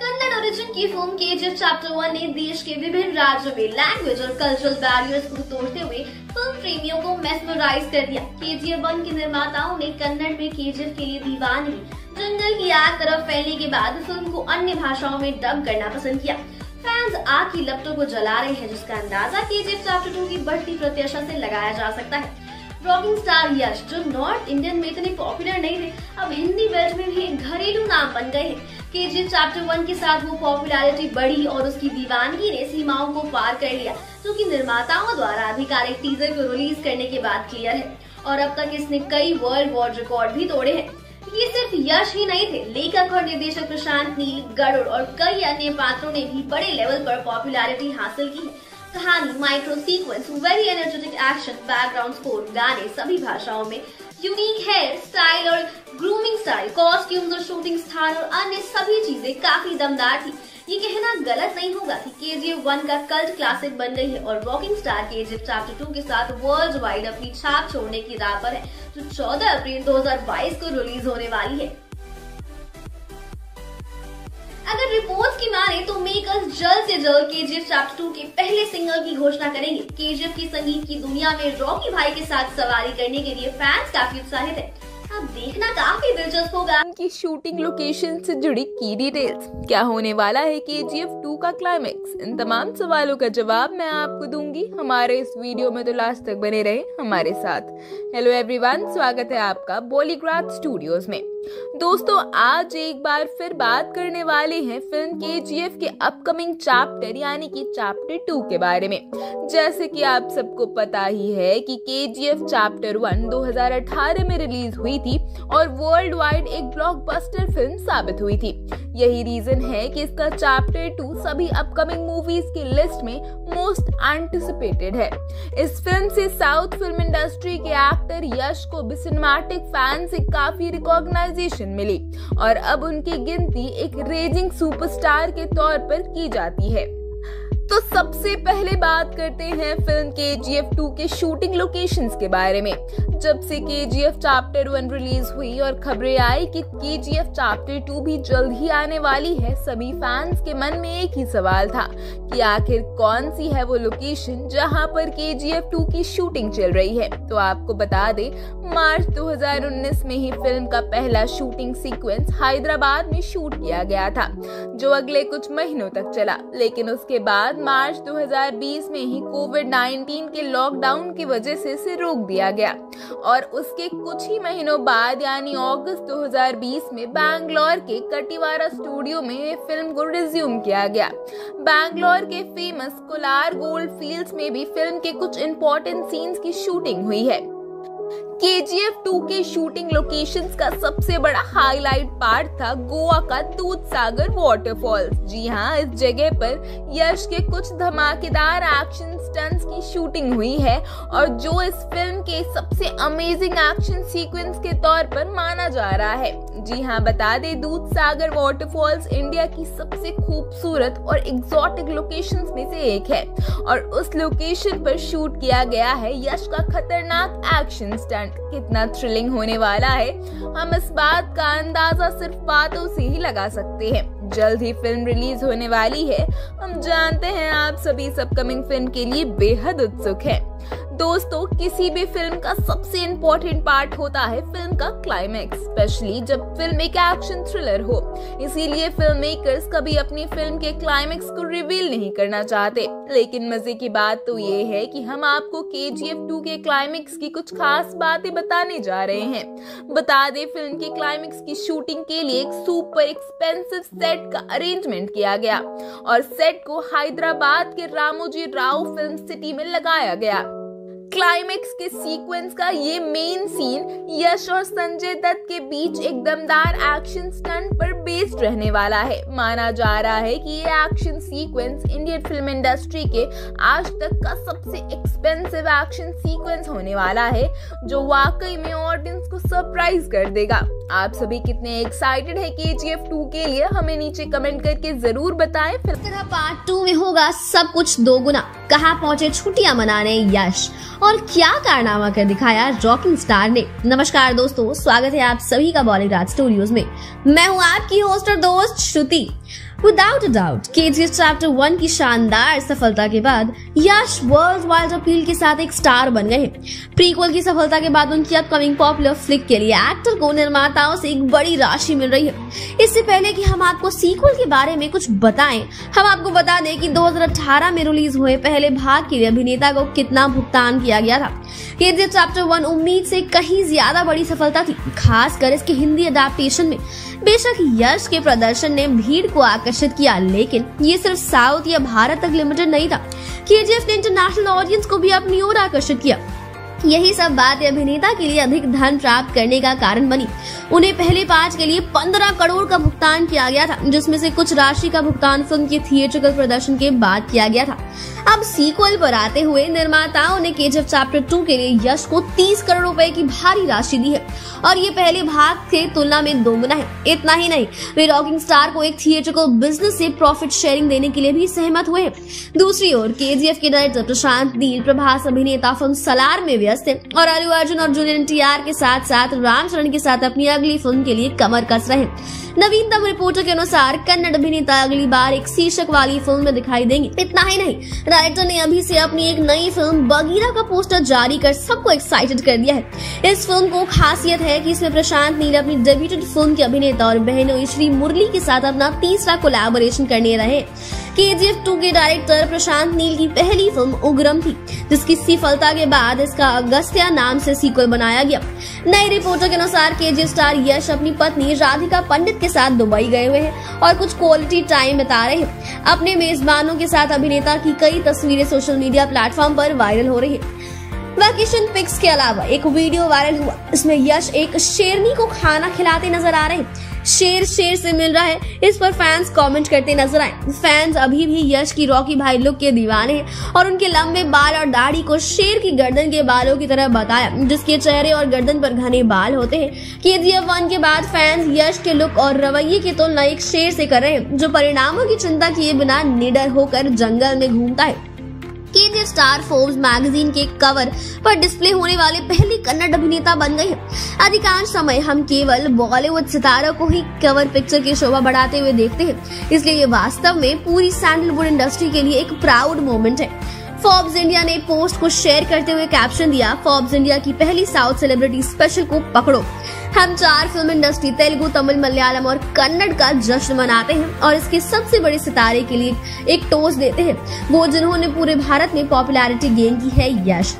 कन्नड़ ओरिजिन की film K G chapter one ने देश के विभिन्न राज्यों में लैंग्वेज और कल्चरल बैरियर्स को तोड़ते हुए फ़िल्म प्रेमियों को मेस्मराइज कर दिया। के जी एफ़ वन के निर्माताओं ने कन्नड़ में के जी एफ़ के लिए दीवानगी जंगल की आग तरफ़ फैलने के बाद फ़िल्म को अन्य भाषाओं में डब करना पसंद किया। फैंस आग की लपटों को जला रहे हैं, जिसका अंदाज़ा के जी एफ़ चैप्टर टू की बढ़ती प्रत्याशा से लगाया जा सकता है। रॉकिंग स्टार यश जो नॉर्थ इंडियन में इतने पॉपुलर नहीं थे, अब हिंदी बेल्ट में भी एक घरेलू नाम बन गए हैं। के जी चैप्टर वन के साथ वो पॉपुलैरिटी बढ़ी और उसकी दीवानगी ने सीमाओं को पार कर लिया, जो कि निर्माताओं द्वारा आधिकारिक टीजर को रिलीज़ करने के बाद क्लियर है। और अब तक इसने कई वर्ल्ड वर्ल्ड रिकॉर्ड भी तोड़े हैं। ये सिर्फ़ यश ही नहीं थे, लेखक और निर्देशक प्रशांत नील गरुड़ और कई अन्य पात्रों ने भी बड़े लेवल पर पॉपुलैरिटी हासिल की है। कहानी, micro sequence very energetic action background score गाने, सभी भाषाओं में यूनिक हेयर स्टाइल और ग्रूमिंग स्टाइल कॉस्ट्यूम्स और शूटिंग स्थान और अन्य सभी चीज़ें काफ़ी दमदार थी। ये कहना गलत नहीं होगा कि के जी वन का कल्ट क्लासिक बन गई है और वॉकिंग स्टार के जी चैप्टर टू के साथ वर्ल्ड वाइड अपनी छाप छोड़ने की राह पर है, जो 14 अप्रैल 2022 को रिलीज़ होने वाली है। अगर रिपोर्ट्स की माने तो मेकर्स जल्द से जल्द के जी एफ़ चैप्टर टू के पहले सिंगल की घोषणा करेंगे। के जी एफ़ की संगीत की दुनिया में रॉकी भाई के साथ सवारी करने के लिए फैंस काफ़ी उत्साहित है। देखना काफ़ी दिलचस्प होगा। उनकी शूटिंग लोकेशन से जुड़ी की डिटेल्स क्या होने वाला है के जी एफ़ टू का क्लाइमेक्स इन तमाम सवालों का जवाब मैं आपको दूँगी। हमारे इस वीडियो में तो लास्ट तक बने रहे हमारे साथ। हेलो एवरीवन स्वागत है आपका बॉलीग्राथ स्टूडियोज में। दोस्तों, आज एक बार फिर बात करने वाले हैं फ़िल्म के के अपकमिंग चैप्टर, यानी कि चैप्टर टू के बारे में। जैसे कि आप सबको पता ही है कि के चैप्टर वन 2018 में रिलीज़ हुई थी और वर्ल्ड वाइड एक ब्लॉकबस्टर फ़िल्म साबित हुई थी। यही रीजन है कि इसका चैप्टर टू सभी अपकमिंग मूवीज़ की लिस्ट में मोस्ट एंटिसिपेटेड है। इस फ़िल्म से साउथ फ़िल्म इंडस्ट्री के एक्टर यश को भी सिनेमैटिक फ़ैन से काफ़ी रिकॉग्नाइजेशन मिली और अब उनकी गिनती एक रेजिंग सुपरस्टार के तौर पर की जाती है। तो सबसे पहले बात करते हैं film K G F two के शूटिंग लोकेशन के बारे में। जब से K G F chapter one release हुई और खबरें आई कि K G F chapter to भी जल्द ही आने वाली है, सभी फैंस के मन में एक ही सवाल था कि आखिर कौन सी है वो लोकेशन जहाँ पर के जी एफ़ टू की शूटिंग चल रही है। तो आपको बता दें, मार्च 2019 में ही फ़िल्म का पहला शूटिंग सीक्वेंस हैदराबाद में शूट किया गया था, जो अगले कुछ महीनों तक चला। लेकिन उसके बाद मार्च 2020 में ही कोविड 19 के लॉकडाउन की वजह से इसे रोक दिया गया। और उसके कुछ ही महीनों बाद, यानी अगस्त 2020 में, बैंगलोर के कटिवारा स्टूडियो में फ़िल्म को रिज्यूम किया गया। बैंगलोर के फ़ेमस कोलार गोल्ड फील्ड्स में भी फ़िल्म के कुछ इंपॉर्टेंट सीन्स की शूटिंग हुई है। के जी एफ़ टू के शूटिंग लोकेशन का सबसे बड़ा हाईलाइट पार्ट था गोवा का दूध सागर वाटरफॉल जी हाँ इस जगह पर यश के कुछ धमाकेदार एक्शन स्टंट्स की शूटिंग हुई है और जो इस फ़िल्म के सबसे अमेजिंग एक्शन सीक्वेंस के तौर पर माना जा रहा है। जी हाँ बता दे दूध सागर वाटरफॉल्स इंडिया की सबसे खूबसूरत और एग्जॉटिक लोकेशंस में से एक है और उस लोकेशन पर शूट किया गया है यश का खतरनाक एक्शन स्टंट कितना थ्रिलिंग होने वाला है। हम इस बात का अंदाज़ा सिर्फ़ बातों से ही लगा सकते हैं। जल्द ही फ़िल्म रिलीज़ होने वाली है। हम जानते हैं आप सभी इस अपकमिंग फ़िल्म के लिए बेहद उत्सुक हैं। दोस्तों, किसी भी फ़िल्म का सबसे इम्पोर्टेंट पार्ट होता है फ़िल्म का क्लाइमेक्स स्पेशली जब फ़िल्म एक एक्शन थ्रिलर हो। इसीलिए फ़िल्म मेकर्स कभी अपनी फ़िल्म के क्लाइमेक्स को रिवील नहीं करना चाहते। लेकिन मज़े की बात तो ये है कि हम आपको के जी एफ़ टू के क्लाइमेक्स की कुछ खास बातें बताने जा रहे हैं। बता दे फ़िल्म के क्लाइमेक्स की शूटिंग के लिए एक सुपर एक्सपेंसिव सेट का अरेंजमेंट किया गया और सेट को हैदराबाद के रामोजी राव फ़िल्म सिटी में लगाया गया। क्लाइमेक्स के सीक्वेंस का ये मेन सीन यश और संजय दत्त के बीच एक दमदार एक्शन स्टंट पर बेस्ड रहने वाला है। माना जा रहा है कि ये action sequence Indian film industry के आज तक का सबसे एक्सपेंसिव एक्शन सीक्वेंस होने वाला है, जो वाकई में ऑडियंस को सरप्राइज़ कर देगा। आप सभी कितने एक्साइटेड है के जी एफ़ टू के लिए, हमें नीचे कमेंट करके ज़रूर बताएँ। फिर पार्ट टू में होगा सब कुछ दो गुना कहाँ पहुँचे छुट्टियाँ मनाने यश? और क्या कारनामा कर दिखाया रॉकिंग स्टार ने। नमस्कार दोस्तों, स्वागत है आप सभी का बॉलीवुड स्टूडियोज में। मैं हूँ आपकी होस्ट और दोस्त Shruti. Without doubt KGF chapter one की शानदार सफलता के बाद यश वर्ल्ड वाइड अपील के साथ एक स्टार बन गए। प्रीक्वल की सफलता के बाद उनकी अपकमिंग पॉपुलर फ्लिक के लिए एक्टर को निर्माताओं से एक बड़ी राशि मिल रही है। इससे पहले कि हम आपको सीक्वल के बारे में कुछ बताएँ, हम आपको बता दें कि 2018 में रिलीज़ हुए पहले भाग के लिए अभिनेता को कितना भुगतान किया गया था। केजीएफ चैप्टर वन उम्मीद से कहीं ज़्यादा बड़ी सफलता थी, खासकर इसके हिंदी अडेप्टेशन में। बेशक यश के प्रदर्शन ने भीड़ को आकर्षित किया, लेकिन ये सिर्फ़ साउथ या भारत तक लिमिटेड नहीं था। केजीएफ ने इंटरनेशनल ऑडियंस को भी अपनी ओर आकर्षित किया। यही सब बात अभिनेता के लिए अधिक धन प्राप्त करने का कारण बनी। उन्हें पहले पाँच के लिए पंद्रह करोड़ का भुगतान किया गया था, जिसमें से कुछ राशि का भुगतान फ़िल्म के थिएट्रिकल प्रदर्शन के बाद किया गया था। अब सीक्वल पर आते हुए निर्माताओं ने केजीएफ चैप्टर टू के लिए यश को 30 करोड़ रूपए की भारी राशि दी है। और ये पहले भाग के तुलना में दोगुना है। इतना ही नहीं, वे रॉकिंग स्टार को एक थिएट्रिकल बिज़नेस से प्रॉफिट शेयरिंग देने के लिए भी सहमत हुए दूसरी ओर, केजीएफ के डायरेक्टर प्रशांत नील प्रभास अभिनेता फ़िल्म सलार में व्यस्त है और अल्लू अर्जुन और जूनियर एनटीआर के साथ साथ रामचरण के साथ अपनी अगली फ़िल्म के लिए कमर कस रहे नवीनतम रिपोर्टर के अनुसार कन्नड़ अभिनेता अगली बार एक शीर्षक वाली फ़िल्म में दिखाई देंगे। इतना ही नहीं राइटर ने अभी से अपनी एक नई फ़िल्म बगीरा का पोस्टर जारी कर सबको एक्साइटेड कर दिया है। इस फ़िल्म को खासियत है कि इसमें प्रशांत नील अपनी डेब्यूटेड फ़िल्म के अभिनेता और बहनों श्री मुरली के साथ अपना तीसरा कोलैबोरेशन करने रहे केजीएफ टू के डायरेक्टर प्रशांत नील की पहली फ़िल्म उग्रम थी, जिसकी सफलता के बाद इसका अगस्त्या नाम से सीक्वल बनाया गया। नए रिपोर्टर के अनुसार केजीएफ स्टार यश अपनी पत्नी राधिका पंडित के साथ दुबई गए हुए हैं और कुछ क्वालिटी टाइम बिता रहे हैं। अपने मेजबानों के साथ अभिनेता की कई तस्वीरें सोशल मीडिया प्लेटफॉर्म पर वायरल हो रही है। वैकेशन पिक्स के अलावा एक वीडियो वायरल हुआ इसमें यश एक शेरनी को खाना खिलाते नज़र आ रहे हैं। शेर शेर से मिल रहा है। इस पर फैंस कमेंट करते नज़र आए। फैंस अभी भी यश की, रॉकी भाई लुक के दीवाने और उनके लंबे बाल और दाढ़ी को शेर की गर्दन के बालों की तरह बताया, जिसके चेहरे और गर्दन पर घने बाल होते हैं। केजीएफ वन के बाद फैंस यश के लुक और रवैये की तुलना एक शेर से कर रहे हैं, जो परिणामों की चिंता किए बिना निडर होकर जंगल में घूमता है। केजीएफ स्टार फोर्ब्स मैगजीन के कवर पर डिस्प्ले होने वाले पहले कन्नड़ अभिनेता बन गए हैं। अधिकांश समय हम केवल बॉलीवुड सितारों को ही कवर पिक्चर की शोभा बढ़ाते हुए देखते हैं। इसलिए ये वास्तव में पूरी सैंडलवुड इंडस्ट्री के लिए एक प्राउड मोमेंट है। फोर्ब्स इंडिया ने पोस्ट को शेयर करते हुए कैप्शन दिया फॉर्ब्स इंडिया की पहली साउथ सेलिब्रिटी स्पेशल को पकड़ो। हम चार फ़िल्म इंडस्ट्री तेलुगु, तमिल, मलयालम और कन्नड़ का जश्न मनाते हैं और इसके सबसे बड़े सितारे के लिए एक टोस्ट देते हैं। वो जिन्होंने पूरे भारत में पॉपुलैरिटी गेन की है, यश।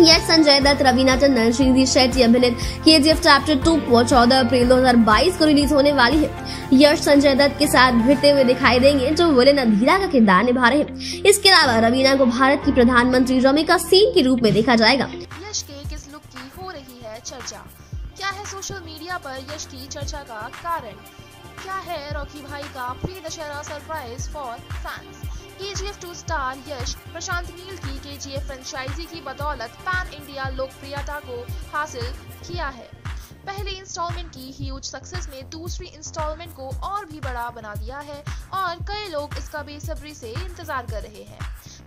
यश संजय दत्त टंडन श्रीनिधि शेट्टी अभिनीत K G F chapter two को चौदह अप्रैल 2022 को रिलीज़ होने वाली है। यश संजय दत्त के साथ भिड़ते हुए दिखाई देंगे जो विलेन अधीरा का किरदार निभा रहे हैं। इसके अलावा रवीना को भारत की प्रधानमंत्री रमिका सिंह के रूप में देखा जाएगा। यश के किस लुक की हो रही है चर्चा? क्या है सोशल मीडिया पर यश की चर्चा का कारण? क्या है रॉकी भाई का pre Dussehra surprise for fans KGF 2 star Yash Prashanth Neel की KGF फ्रेंचाइजी की बदौलत पैन इंडिया लोकप्रियता को हासिल किया है। पहले इंस्टॉलमेंट की ह्यूज सक्सेस ने दूसरी इंस्टॉलमेंट को और भी बड़ा बना दिया है और कई लोग इसका बेसब्री से इंतज़ार कर रहे हैं।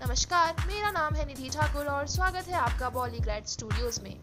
नमस्कार, मेरा नाम है निधि ठाकुर और स्वागत है आपका बॉलीग्रैड स्टूडियोज में।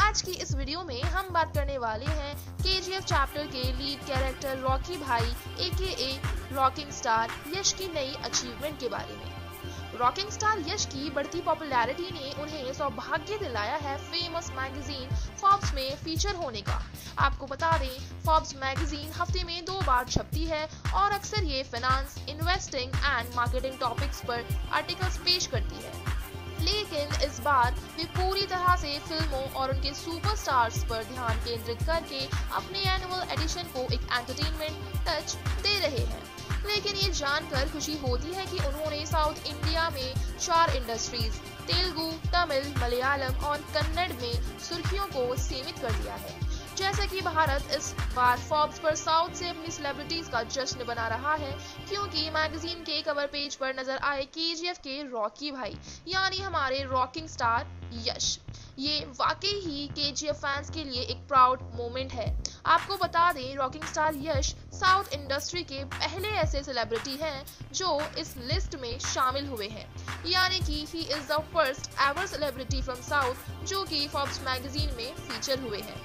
आज की इस वीडियो में हम बात करने वाले हैं के चैप्टर के लीड कैरेक्टर रॉकी भाई ए के ए रॉकिंग स्टार यश की नई अचीवमेंट के बारे में। रॉकिंग स्टार यश की बढ़ती पॉपुलैरिटी ने उन्हें सौभाग्य दिलाया है फ़ेमस मैगजीन फॉर्ब्स में फीचर होने का। आपको बता दें फॉर्ब्स मैगजीन हफ़्ते में दो बार छपती है और अक्सर ये finance investing and marketing topics पर आर्टिकल्स पेश करती है। लेकिन इस बार वे पूरी तरह से फ़िल्मों और उनके सुपरस्टार्स पर ध्यान केंद्रित करके अपने एनुअल एडिशन को एक एंटरटेनमेंट टच दे रहे हैं। लेकिन ये जानकर खुशी होती है कि उन्होंने साउथ इंडिया में चार इंडस्ट्रीज़ तेलुगु, तमिल, मलयालम और कन्नड़ में सुर्खियों को सीमित कर दिया है। जैसे कि भारत इस बार फॉर्ब्स पर साउथ से अपनी सेलिब्रिटीज का जश्न बना रहा है, क्योंकि मैगजीन के कवर पेज पर नज़र आए के के रॉकी भाई, यानी हमारे रॉकिंग स्टार यश। ये वाकई ही के फैंस के लिए एक प्राउड मोमेंट है। आपको बता दें rocking star Yash south industry के पहले ऐसे सेलिब्रिटी हैं जो इस लिस्ट में शामिल हुए हैं। यानी कि he is the first ever celebrity from south जो कि फॉर्ब्स मैगजीन में फीचर हुए हैं।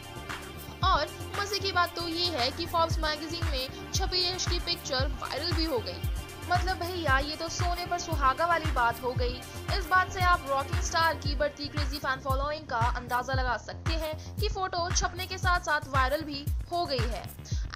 और मज़े की बात तो ये है कि फॉर्ब्स मैगजीन में छपी यश की पिक्चर वायरल भी हो गई। मतलब भैया, ये तो सोने पर सुहागा वाली बात हो गई। इस बात से आप रॉकिंग स्टार की बढ़ती क्रेजी फ़ैन फॉलोइंग का अंदाज़ा लगा सकते हैं कि फ़ोटो छपने के साथ साथ वायरल भी हो गई है।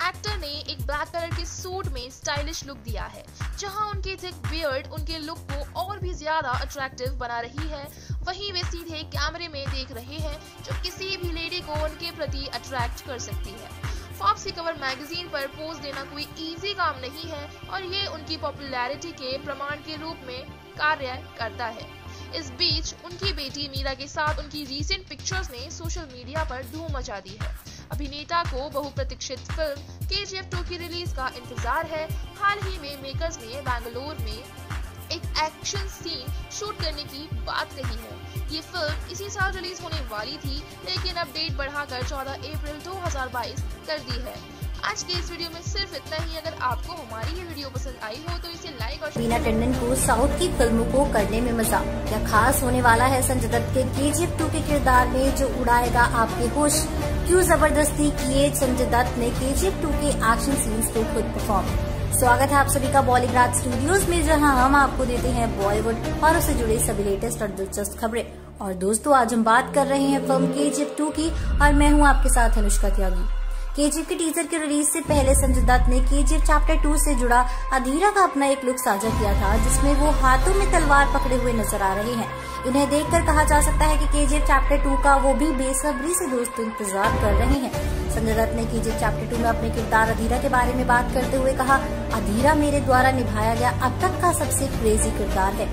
एक्टर ने एक ब्लैक कलर के सूट में स्टाइलिश लुक दिया है, जहाँ उनकी थिक बियर्ड उनके लुक को और भी ज़्यादा अट्रैक्टिव बना रही है। वहीं वे सीधे कैमरे में देख रहे हैं, जो किसी भी लेडी को उनके प्रति अट्रैक्ट कर सकती है। फॉक्स कवर मैगजीन पर पोज देना कोई इजी काम नहीं है, और ये उनकी पॉपुलैरिटी के प्रमाण के रूप में कार्य करता है। इस बीच उनकी बेटी मीरा के साथ उनकी रीसेंट पिक्चर्स ने सोशल मीडिया पर धूम मचा दी है। अभिनेता को बहुप्रतीक्षित फ़िल्म के जी टू की रिलीज़ का इंतज़ार है। हाल ही में मेकर्स ने बैंगलोर में एक एक्शन सीन शूट करने की बात कही है। ये फ़िल्म इसी साल रिलीज़ होने वाली थी, लेकिन अब डेट बढ़ाकर 14 अप्रैल 2022 कर दी है। आज के इस वीडियो में सिर्फ़ इतना ही। अगर आपको हमारी ये वीडियो पसंद आई हो तो इसे लाइक और मीना टंडन को साउथ की फ़िल्मों को करने में मज़ा। क्या खास होने वाला है संजय दत्त के के जी टू के किरदार में जो उड़ाएगा आपके होश। क्यों ज़बरदस्ती किए संजय दत्त ने के जी टू के एक्शन सीन्स को खुद परफॉर्म स्वागत है आप सभी का बॉलीग्राज स्टूडियोज में, जहाँ हम आपको देते हैं बॉलीवुड और उससे जुड़े सभी लेटेस्ट और दिलचस्प खबरें। और दोस्तों, आज हम बात कर रहे हैं फ़िल्म के जी टू की, और मैं हूँ आपके साथ अनुष्का त्यागी। केजीएफ के टीजर के रिलीज़ से पहले संजय दत्त ने केजीएफ चैप्टर टू से जुड़ा अधीरा का अपना एक लुक साझा किया था, जिसमें वो हाथों में तलवार पकड़े हुए नज़र आ रहे हैं। इन्हें देखकर कहा जा सकता है कि केजीएफ चैप्टर टू का वो भी बेसब्री से दोस्त इंतज़ार कर रहे हैं। संजय दत्त ने केजीएफ चैप्टर टू में अपने किरदार अधीरा के बारे में बात करते हुए कहा, अधीरा मेरे द्वारा निभाया गया अब तक का सबसे क्रेजी किरदार है।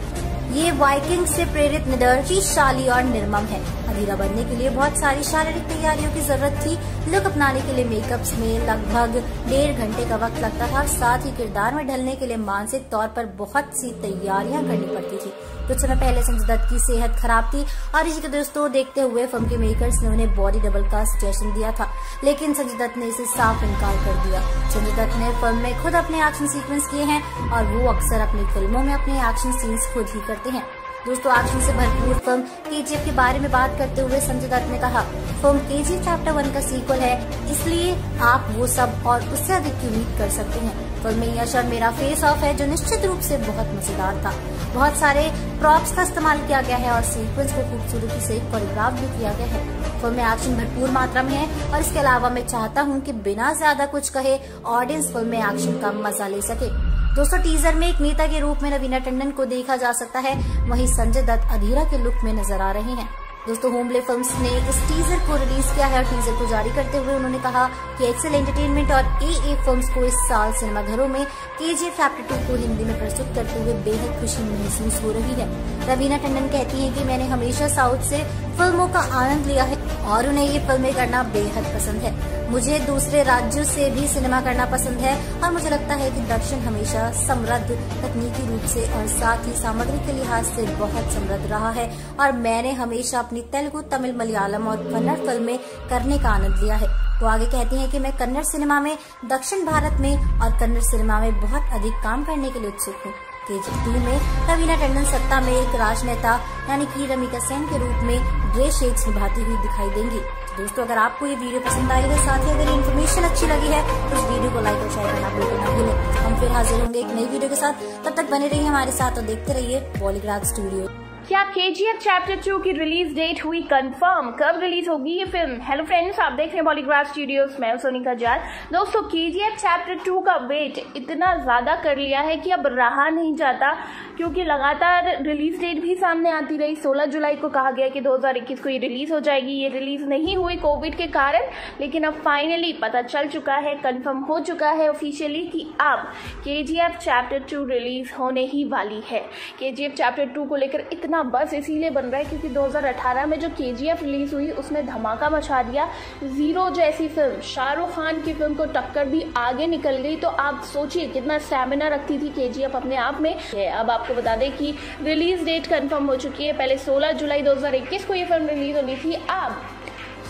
ये वाइकिंग से प्रेरित निडर शाली और निर्मम है। अधीरा बनने के लिए बहुत सारी शारीरिक तैयारियों की ज़रूरत थी। लुक अपनाने के लिए मेकअप में लगभग डेढ़ घंटे का वक्त लगता था। साथ ही किरदार में ढलने के लिए मानसिक तौर पर बहुत सी तैयारियाँ करनी पड़ती थी। कुछ समय पहले संजय दत्त की सेहत खराब थी। और इसी के दोस्तों, देखते हुए फ़िल्म के मेकर्स ने उन्हें बॉडी डबल का सजेशन दिया था। लेकिन संजय दत्त ने इसे साफ़ इनकार कर दिया। संजय दत्त ने फ़िल्म में खुद अपने एक्शन सीक्वेंस किए हैं और वो अक्सर अपनी फ़िल्मों में अपने एक्शन सीन्स खुद ही करते हैं। दोस्तों एक्शन से भरपूर फ़िल्म के के बारे में बात करते हुए संजय दत्त ने कहा फ़िल्म के चैप्टर वन का सीक्वल है, इसलिए आप वो सब और उससे अधिक की उम्मीद कर सकते हैं। फ़िल्म में यश और मेरा फेस ऑफ़ है, जो निश्चित रूप से बहुत मज़ेदार था। बहुत सारे प्रॉप्स का इस्तेमाल किया गया है और सीक्वेंस को खूबसूरती से कोरियोग्राफ भी किया गया है। फ़िल्म में एक्शन भरपूर मात्रा में है और इसके अलावा मैं चाहता हूँ की बिना ज़्यादा कुछ कहे ऑडियंस फ़िल्म में एक्शन का मज़ा ले सके। दोस्तों टीजर में एक नेता के रूप में रवीना टंडन को देखा जा सकता है। वहीं संजय दत्त अधीरा के लुक में नज़र आ रहे हैं। दोस्तों होमले फिल्म्स ने इस टीजर को रिलीज़ किया है और टीजर को जारी करते हुए उन्होंने कहा कि एक्सेल एंटरटेनमेंट और ए ए फिल्म्स को इस साल सिनेमाघरों में के जी चैप्टर टू को हिंदी में प्रस्तुत करते हुए बेहद खुशी महसूस हो रही है। रवीना टंडन कहती है कि मैंने हमेशा साउथ से फ़िल्मों का आनंद लिया है और उन्हें ये फ़िल्में करना बेहद पसंद है। मुझे दूसरे राज्यों से भी सिनेमा करना पसंद है और मुझे लगता है कि दक्षिण हमेशा समृद्ध, तकनीकी रूप से और साथ ही सामग्री के लिहाज से बहुत समृद्ध रहा है और मैंने हमेशा अपनी तेलुगु, तमिल, मलयालम और कन्नड़ फ़िल्में करने का आनंद लिया है। तो आगे कहती हैं कि मैं कन्नड़ सिनेमा में, दक्षिण भारत में और कन्नड़ सिनेमा में बहुत अधिक काम करने के लिए उत्सुक हूँ। केजी में रवीना टंडन सत्ता में एक राजनेता, यानी कि रमिका सेन के रूप में ग्रे शेड्स निभाती हुई दिखाई देंगी। दोस्तों, अगर आपको ये वीडियो पसंद आई है, साथ ही अगर इन्फॉर्मेशन अच्छी लगी है तो इस वीडियो को लाइक और शेयर करना बिल्कुल ना भूलें। हम फिर हाजिर होंगे एक नई वीडियो के साथ। तब तक बने रहिए हमारे साथ और देखते रहिए बॉलीग्राज स्टूडियो क्या K G F chapter two की रिलीज़ डेट हुई कंफर्म कब रिलीज़ होगी ये फ़िल्म हेलो फ्रेंड्स आप देख रहे हैं बॉलीग्राफ स्टूडियोज मैं सोनिका जाल दोस्तों K G F chapter two का वेट इतना ज़्यादा कर लिया है कि अब रहा नहीं जाता, क्योंकि लगातार रिलीज़ डेट भी सामने आती रही। 16 जुलाई को कहा गया कि 2021 को ये रिलीज़ हो जाएगी। ये रिलीज़ नहीं हुई कोविड के कारण, लेकिन अब फाइनली पता चल चुका है कंफर्म हो चुका है ऑफिशियली कि अब K G F chapter two release होने ही वाली है। K G F chapter two को लेकर इतना ना, बस इसीलिए बन रहा है क्योंकि 2018 में जो के रिलीज़ हुई, उसने धमाका मचा दिया। ज़ीरो जैसी फ़िल्म शाहरुख खान की फ़िल्म को टक्कर दी आगे निकल गई। तो आप सोचिए, कितना स्टेमिना रखती थी के अपने आप में। अब आपको बता दें कि रिलीज़ डेट कन्फर्म हो चुकी है। पहले 16 जुलाई 2021 को ये फ़िल्म रिलीज़ होनी थी। अब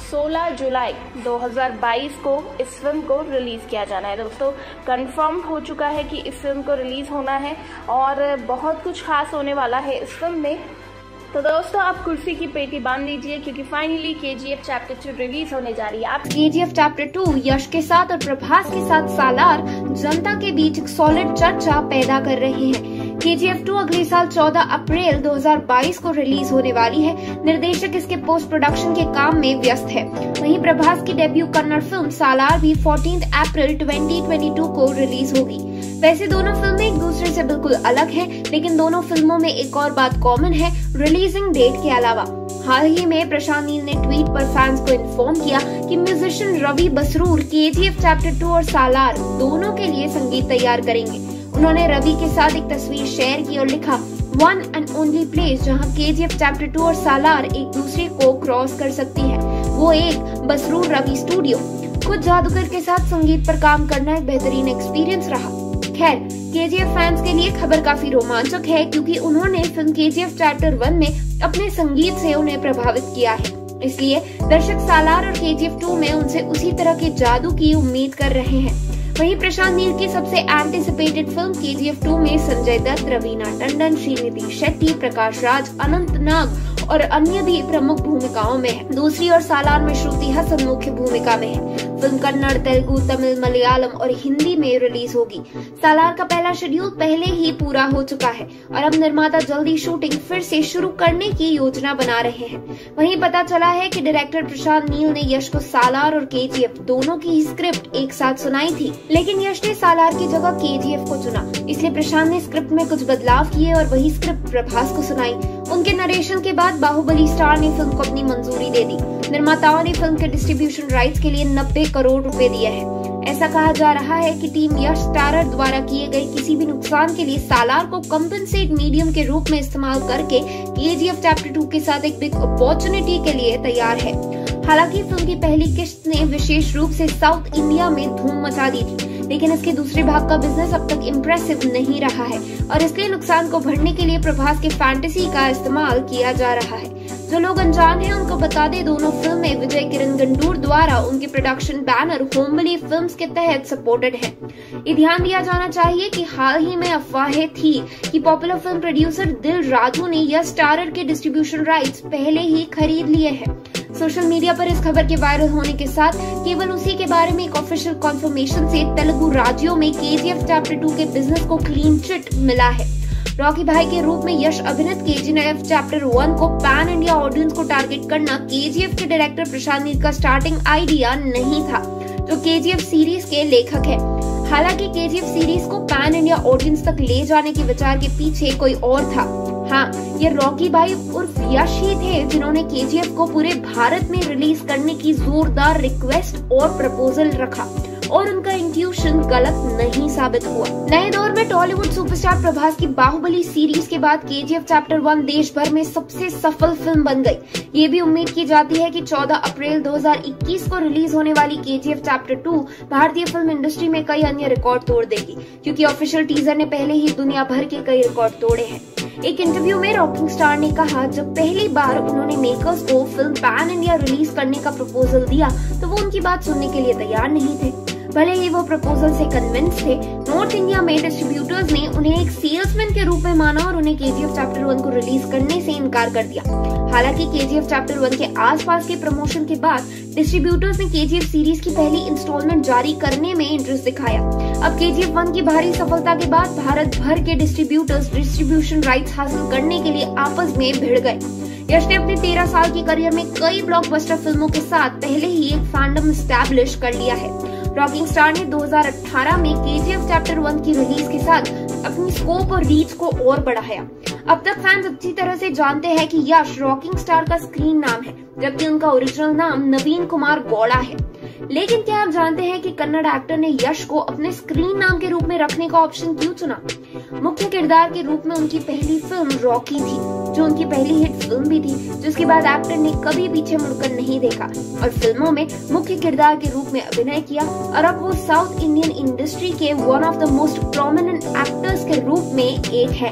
16 जुलाई 2022 को इस फ़िल्म को रिलीज़ किया जाना है। दोस्तों कंफर्म हो चुका है कि इस फ़िल्म को रिलीज़ होना है और बहुत कुछ खास होने वाला है इस फ़िल्म में। तो दोस्तों, आप कुर्सी की पेटी बाँध लीजिए, क्योंकि finally K G F chapter two release होने जा रही है। आप K G F chapter two Yash के साथ और प्रभास के साथ सालार जनता के बीच एक सॉलिड चर्चा पैदा कर रहे हैं। के जी एफ़ टू अगले साल 14 अप्रैल 2022 को रिलीज़ होने वाली है। निर्देशक इसके पोस्ट प्रोडक्शन के काम में व्यस्त है। वहीं प्रभास की डेब्यू कन्नड़ फ़िल्म सालार भी 14 अप्रैल 2022 को रिलीज़ होगी। वैसे दोनों फ़िल्में एक दूसरे से बिल्कुल अलग हैं, लेकिन दोनों फ़िल्मों में एक और बात कॉमन है रिलीजिंग डेट के अलावा। हाल ही में प्रशांत नील ने ट्वीट पर फैंस को इन्फॉर्म किया कि म्यूजिशियन रवि बसरूर के चैप्टर टू और सालार दोनों के लिए संगीत तैयार करेंगे। उन्होंने रवि के साथ एक तस्वीर शेयर की और लिखा वन एंड ओनली प्लेस जहाँ के चैप्टर टू और सालार एक दूसरे को क्रॉस कर सकती है। वो एक बसरूर रवि स्टूडियो कुछ जादूगर के साथ संगीत पर काम करना एक बेहतरीन एक्सपीरियंस रहा। खैर के फैंस के लिए खबर काफ़ी रोमांचक है क्योंकि उन्होंने फ़िल्म के चैप्टर वन में अपने संगीत से उन्हें प्रभावित किया है। इसलिए दर्शक सालार और के टू में उनसे उसी तरह के जादू की उम्मीद कर रहे हैं। वहीं प्रशांत नील की सबसे anticipated film K G F to में संजय दत्त, रवीना टंडन, श्रीनिधि शेट्टी, प्रकाश राज, अनंत नाग और अन्य भी प्रमुख भूमिकाओं में है। दूसरी और सालार में श्रुति हसन मुख्य भूमिका में है। फ़िल्म कन्नड़ तेलुगु, तमिल, मलयालम और हिंदी में रिलीज़ होगी। सालार का पहला शेड्यूल पहले ही पूरा हो चुका है और अब निर्माता जल्दी शूटिंग फिर से शुरू करने की योजना बना रहे हैं। वहीं पता चला है कि डायरेक्टर प्रशांत नील ने यश को सालार और के दोनों की स्क्रिप्ट एक साथ सुनाई थी, लेकिन यश ने सालार की जगह के को चुना। इसलिए प्रशांत ने स्क्रिप्ट में कुछ बदलाव किए और वही स्क्रिप्ट प्रभास को सुनाई। उनके नरेशन के बाद बाहुबली स्टार ने फ़िल्म को अपनी मंजूरी दे दी। निर्माताओं ने फ़िल्म के डिस्ट्रीब्यूशन राइट्स के लिए नब्बे करोड़ रुपए दिया है। ऐसा कहा जा रहा है कि टीम यश स्टारर द्वारा किए गए किसी भी नुकसान के लिए सालार को कम्पनसेट मीडियम के रूप में इस्तेमाल करके केजीएफ चैप्टर टू के साथ एक बिग अपॉर्चुनिटी के लिए तैयार है। हालाँकि फ़िल्म की पहली किश्त ने विशेष रूप से साउथ इंडिया में धूम मचा दी थी। लेकिन इसके दूसरे भाग का बिज़नेस अब तक इम्प्रेसिव नहीं रहा है और इसलिए नुकसान को भरने के लिए प्रभास के फैंटेसी का इस्तेमाल किया जा रहा है। जो लोग अनजान हैं, उनको बता दें, दोनों फ़िल्में विजय किरण गंडूर द्वारा उनके प्रोडक्शन बैनर होमली फिल्म्स के तहत सपोर्टेड है। ये ध्यान दिया जाना चाहिए कि हाल ही में अफवाहें थी कि पॉपुलर फ़िल्म प्रोड्यूसर दिल राजू ने यह स्टारर के डिस्ट्रीब्यूशन राइट्स पहले ही खरीद लिए हैं। सोशल मीडिया पर इस खबर के वायरल होने के साथ केवल उसी के बारे में एक ऑफिशियल कॉन्फर्मेशन से तेलुगु राज्यों में के चैप्टर टू के बिज़नेस को क्लीन चिट मिला है। रॉकी भाई के रूप में यश अभिनत के चैप्टर वन को पैन इंडिया ऑडियंस को टारगेट करना के के डायरेक्टर प्रशांत नील का स्टार्टिंग आइडिया नहीं था। जो के सीरीज़ के लेखक है। हालाँकि के सीरीज़ को पैन इंडिया ऑडियंस तक ले जाने के विचार के पीछे कोई और था। हाँ ये रॉकी भाई उर्फ़ यश थे जिन्होंने के को पूरे भारत में रिलीज़ करने की जोरदार रिक्वेस्ट और प्रपोजल रखा। और उनका इंट्यूशन गलत नहीं साबित हुआ। नए दौर में टॉलीवुड सुपरस्टार प्रभास की बाहुबली सीरीज़ के बाद के चैप्टर वन देश भर में सबसे सफल फ़िल्म बन गई। ये भी उम्मीद की जाती है कि 14 अप्रैल 2021 को रिलीज़ होने वाली के चैप्टर टू भारतीय फ़िल्म इंडस्ट्री में कई अन्य रिकॉर्ड तोड़ देगी, क्योंकि ऑफिशियल टीजर ने पहले ही दुनिया भर के कई रिकॉर्ड तोड़े हैं। एक इंटरव्यू में रॉकिंग स्टार ने कहा, जब पहली बार उन्होंने मेकर्स को फ़िल्म पैन इंडिया रिलीज़ करने का प्रपोजल दिया तो वो उनकी बात सुनने के लिए तैयार नहीं थे। भले ही वो प्रपोजल से कन्विंस थे नॉर्थ इंडिया में डिस्ट्रीब्यूटर्स ने उन्हें एक सेल्समैन के रूप में माना और उन्हें के चैप्टर वन को रिलीज़ करने से इनकार कर दिया। हालाँकि के चैप्टर वन के आसपास के प्रमोशन के बाद डिस्ट्रीब्यूटर्स ने के सीरीज़ की पहली इंस्टॉलमेंट जारी करने में इंटरेस्ट दिखाया। अब के वन की भारी सफलता के बाद भारत भर के डिस्ट्रीब्यूटर्स डिस्ट्रीब्यूशन राइट्स हासिल करने के लिए आपस में भिड़ गए। यश ने अपने तेरह साल की करियर में कई ब्लॉकबस्टर फ़िल्मों के साथ पहले ही एक फैंडम स्टैब्लिश कर लिया है। रॉकिंग स्टार ने 2018 में के चैप्टर वन की रिलीज़ के साथ अपनी स्कोप और रीच को और बढ़ाया। अब तक फैंस अच्छी तरह से जानते हैं कि यश रॉकिंग स्टार का स्क्रीन नाम है, जबकि उनका ओरिजिनल नाम नवीन कुमार गौड़ा है। लेकिन क्या आप जानते हैं कि कन्नड़ एक्टर ने यश को अपने स्क्रीन नाम के रूप में रखने का ऑप्शन क्यों चुना? मुख्य किरदार के रूप में उनकी पहली फ़िल्म रॉकी थी। जो उनकी पहली हिट फ़िल्म भी थी, जिसके बाद एक्टर ने कभी पीछे मुड़कर नहीं देखा। और फ़िल्मों में मुख्य किरदार के रूप में अभिनय किया, और अब वो साउथ इंडियन इंडस्ट्री के one of the most prominent actors के रूप में एक है।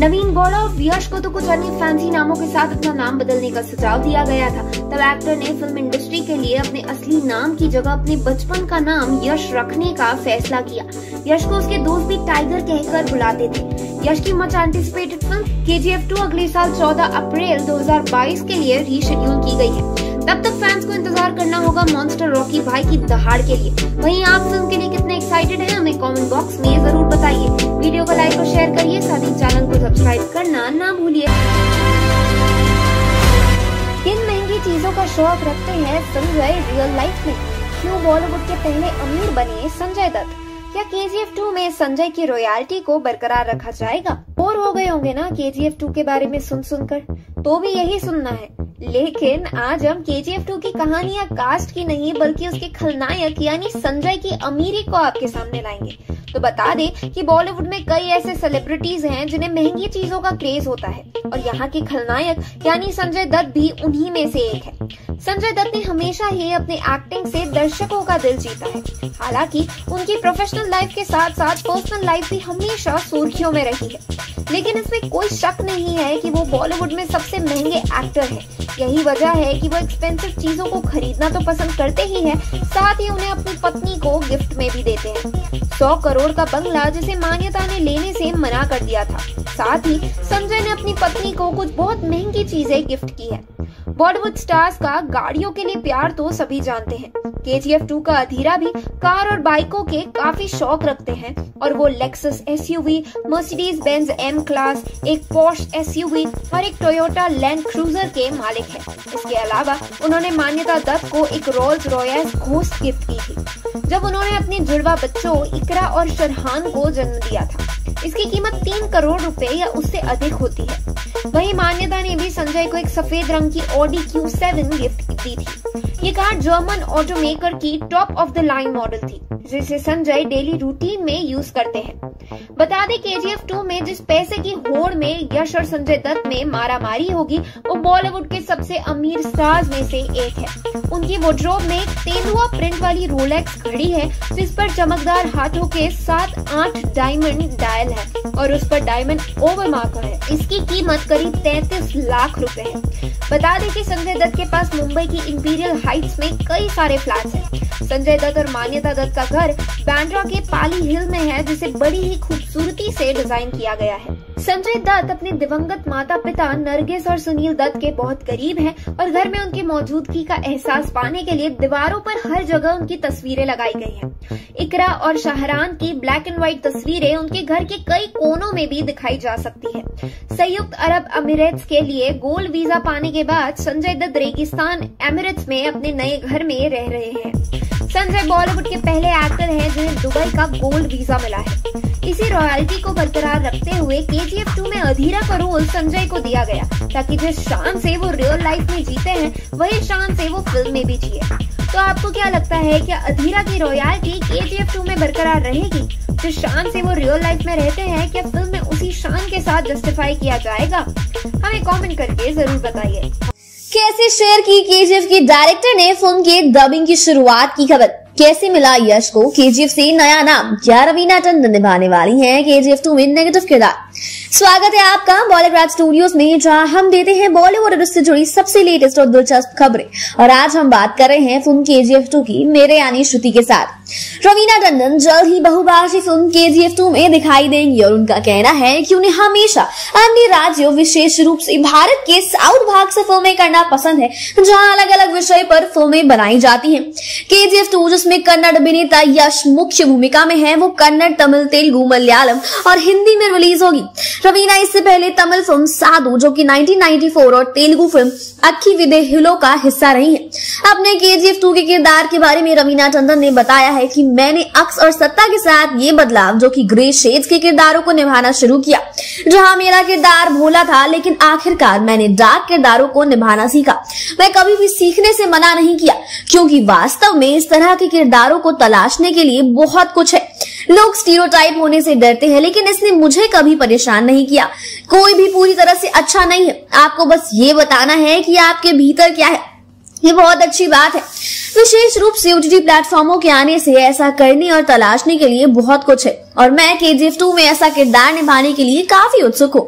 नवीन गौड़ा और यश को तो कुछ अन्य फैंसी नामों के साथ अपना नाम बदलने का सुझाव दिया गया था। तब एक्टर ने फ़िल्म इंडस्ट्री के लिए अपने असली नाम की जगह, अपने बचपन का नाम यश रखने का फैसला किया। यश को उसके दोस्त भी टाइगर कहकर बुलाते थे। यश की much anticipated film K G to अगले साल 14 अप्रैल 2022 के लिए रीशेड्यूल की गई है। तब तक फैंस को इंतज़ार करना होगा मॉन्स्टर रॉकी भाई की दहाड़ के लिए। वहीं आप फ़िल्म के लिए कितने एक्साइटेड हैं, हमें कमेंट बॉक्स में ज़रूर बताइए। वीडियो को लाइक और शेयर करिए, साथ ही चैनल को सब्सक्राइब करना ना भूलिए। किन महँगी चीज़ों का शौक रखते हैं संजय रियल लाइफ में? क्यों बॉलीवुड के पहले अमीर बने संजय दत्त? क्या के जी एफ़ टू में संजय की रॉयल्टी को बरकरार रखा जाएगा? बोर हो गए होंगे ना के जी एफ़ टू के बारे में सुन सुनकर। तो भी यही सुनना है। लेकिन आज हम के जी एफ़ टू की कहानियाँ कास्ट की नहीं, बल्कि उसके खलनायक, यानी संजय की अमीरी को आपके सामने लाएँगे। तो बता दें कि बॉलीवुड में कई ऐसे सेलिब्रिटीज हैं जिन्हें महँगी चीज़ों का क्रेज होता है। और यहाँ के खलनायक, यानी संजय दत्त भी उन्हीं में से एक है। संजय दत्त ने हमेशा ही अपने एक्टिंग से दर्शकों का दिल जीता है। हालाँकि उनकी प्रोफेशनल लाइफ के साथ साथ पर्सनल लाइफ भी हमेशा सुर्खियों में रही है लेकिन इसमें कोई शक नहीं है कि वो बॉलीवुड में सबसे महँगे एक्टर हैं। यही वजह है कि वो एक्सपेंसिव चीज़ों को खरीदना तो पसंद करते ही हैं, साथ ही उन्हें अपनी पत्नी को गिफ्ट में भी देते हैं सौ करोड़ का बंगला जिसे मान्यता ने लेने से मना कर दिया था। साथ ही संजय ने अपनी पत्नी को कुछ बहुत महँगी चीज़ें गिफ्ट की है। बॉलीवुड स्टार्स का गाड़ियों के लिए प्यार तो सभी जानते हैं। के जी एफ़ टू का अधीरा भी कार और बाइकों के काफ़ी शौक रखते हैं और वो Lexus S U V Mercedes Benz M class एक पॉश एस यू वी और एक टोयोटा लैंड क्रूजर के मालिक है। इसके अलावा उन्होंने मान्यता दत्त को एक रोल्स रॉयस घोस्ट गिफ्ट की थी। जब उन्होंने अपने जुड़वा बच्चों इकरा और शरहान को जन्म दिया था। इसकी कीमत तीन करोड़ रुपए या उससे अधिक होती है। वहीं मान्यता ने भी संजय को एक सफ़ेद रंग की ऑडी क्यू सेवन गिफ्ट दी थी। ये कार जर्मन ऑटोमेकर की top of the line model थी, जिसे संजय डेली रूटीन में यूज़ करते हैं। बता दें के जी एफ़ टू में जिस पैसे की होड़ में यश और संजय दत्त में मारा मारी होगी, वो बॉलीवुड के सबसे अमीर स्टार्स में से एक है। उनकी वोड्रोब में तेंदुआ प्रिंट वाली रोलेक्स घड़ी है, जिस पर चमकदार हाथों के सात आठ डायमंड डायल है और उस पर डायमंड ओवर मार्कर है। इसकी कीमत करीब तैतीस लाख रुपए है। बता दें कि संजय दत्त के पास मुंबई की इंपीरियल हाइट्स में कई सारे फ्लैट हैं। संजय दत्त और मान्यता दत्त का घर बैंड्रा के पाली हिल में है, जिसे बड़ी ही खूबसूरती से डिज़ाइन किया गया है। संजय दत्त अपने दिवंगत माता पिता नरगिस और सुनील दत्त के बहुत करीब हैं और घर में उनकी मौजूदगी का एहसास पाने के लिए दीवारों पर हर जगह उनकी तस्वीरें लगाई गई हैं। इकरा और शाहरान की ब्लैक एंड व्हाइट तस्वीरें उनके घर के कई कोनों में भी दिखाई जा सकती है। संयुक्त अरब अमीरेट्स के लिए गोल्ड वीज़ा पाने के बाद संजय दत्त रेगिस्तान एमिरेट्स में अपने नए घर में रह रहे हैं। संजय बॉलीवुड के पहले एक्टर हैं जिन्हें दुबई का गोल्ड वीज़ा मिला है। इसी रॉयल्टी को बरकरार रखते हुए के जी एफ़ टू में अधीरा का रोल संजय को दिया गया, ताकि जिस शान से वो रियल लाइफ में जीते हैं, वही शान से वो फ़िल्म में भी जिए। तो आपको क्या लगता है क्या अधीरा की रॉयल्टी के जी एफ़ टू में बरकरार रहेगी? जिस शान से वो रियल लाइफ में रहते हैं, क्या फ़िल्म में उसी शान के साथ जस्टिफाई किया जाएगा? हमें कमेंट करके ज़रूर बताइए। कैसे शेयर की केजीएफ के डायरेक्टर ने फ़िल्म के डबिंग की शुरुआत की खबर? कैसे मिला यश को केजीएफ से नया नाम? क्या रवीना टंडन निभाने वाली हैं केजीएफ टू में नेगेटिव किरदार? स्वागत है आपका बॉलीवुड स्टूडियोज में, जहाँ हम देते हैं बॉलीवुड से जुड़ी सबसे लेटेस्ट और दिलचस्प खबरें। और आज हम बात कर रहे हैं फ़िल्म केजीएफ टू की, मेरे यानी श्रुति के साथ। रवीना टंडन जल्द ही बहुभाषी फ़िल्म केजीएफ टू में दिखाई देंगी, और उनका कहना है कि उन्हें हमेशा अन्य राज्यों, विशेष रूप से भारत के साउथ भाग से फ़िल्में करना पसंद है, जहाँ अलग अलग विषय पर फ़िल्में बनाई जाती है। के जी एफ़ टू जिसमें कन्नड़ अभिनेता यश मुख्य भूमिका में है, वो कन्नड़, तमिल, तेलुगु, मलयालम और हिंदी में रिलीज़ होगी। रवीना, इससे पहले तमिल फ़िल्म साधु, जो कि 1994 और तेलुगु फ़िल्म अक्खी विदे हिलो का हिस्सा रही है। अपने केजीएफ टू के किरदार के बारे में रवीना टंडन ने बताया है कि मैंने अक्स और सत्ता के साथ ये बदलाव, जो कि ग्रे शेड्स के किरदारों को निभाना शुरू किया, जहाँ मेरा किरदार भोला था, लेकिन आखिरकार मैंने डार्क किरदारों को निभाना सीखा। मैं कभी भी सीखने से मना नहीं किया, क्योंकि वास्तव में इस तरह के किरदारों को तलाशने के लिए बहुत कुछ है। लोग स्टीरियोटाइप होने से डरते हैं, लेकिन इसने मुझे कभी परेशान नहीं किया। कोई भी पूरी तरह से अच्छा नहीं है। आपको बस ये बताना है कि आपके भीतर क्या है। ये बहुत अच्छी बात है। विशेष रूप से ओटीटी प्लेटफॉर्मों के आने से ऐसा करने और तलाशने के लिए बहुत कुछ है। और मैं के जी एफ़ टू में ऐसा किरदार निभाने के लिए काफ़ी उत्सुक हूँ।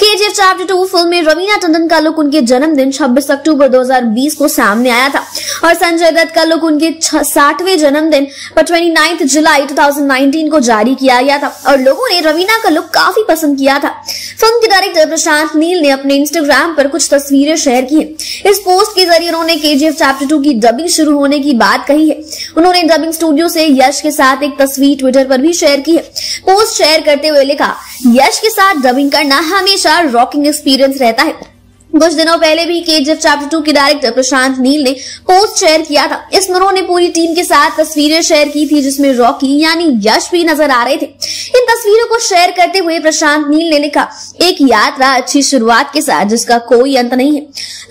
K G F chapter two film में रवीना टंडन का लुक उनके जन्मदिन 26 अक्टूबर 2020 को सामने आया था। और संजय दत्त का लुक उनके साठवें जन्मदिन पर 29 जुलाई 2019 को जारी किया गया था। और लोगों ने रवीना का लुक काफ़ी पसंद किया था। फ़िल्म के डायरेक्टर प्रशांत नील ने अपने इंस्टाग्राम पर कुछ तस्वीरें शेयर की है। इस पोस्ट के ज़रिए उन्होंने K G F chapter two की डबिंग शुरू की बात कही है। उन्होंने डबिंग स्टूडियो से यश के साथ एक तस्वीर ट्विटर पर भी शेयर की है। पोस्ट शेयर करते हुए लिखा, यश के साथ डबिंग करना हमेशा रॉकिंग एक्सपीरियंस रहता है। कुछ दिनों पहले भी के केजीएफ चैप्टर टू के डायरेक्टर प्रशांत नील ने पोस्ट शेयर किया था। इसमें उन्होंने पूरी टीम के साथ तस्वीरें शेयर की थी, जिसमें रॉकी यानी यश भी नज़र आ रहे थे। इन तस्वीरों को शेयर करते हुए प्रशांत नील ने लिखा, एक यात्रा अच्छी शुरुआत के साथ, जिसका कोई अंत नहीं है।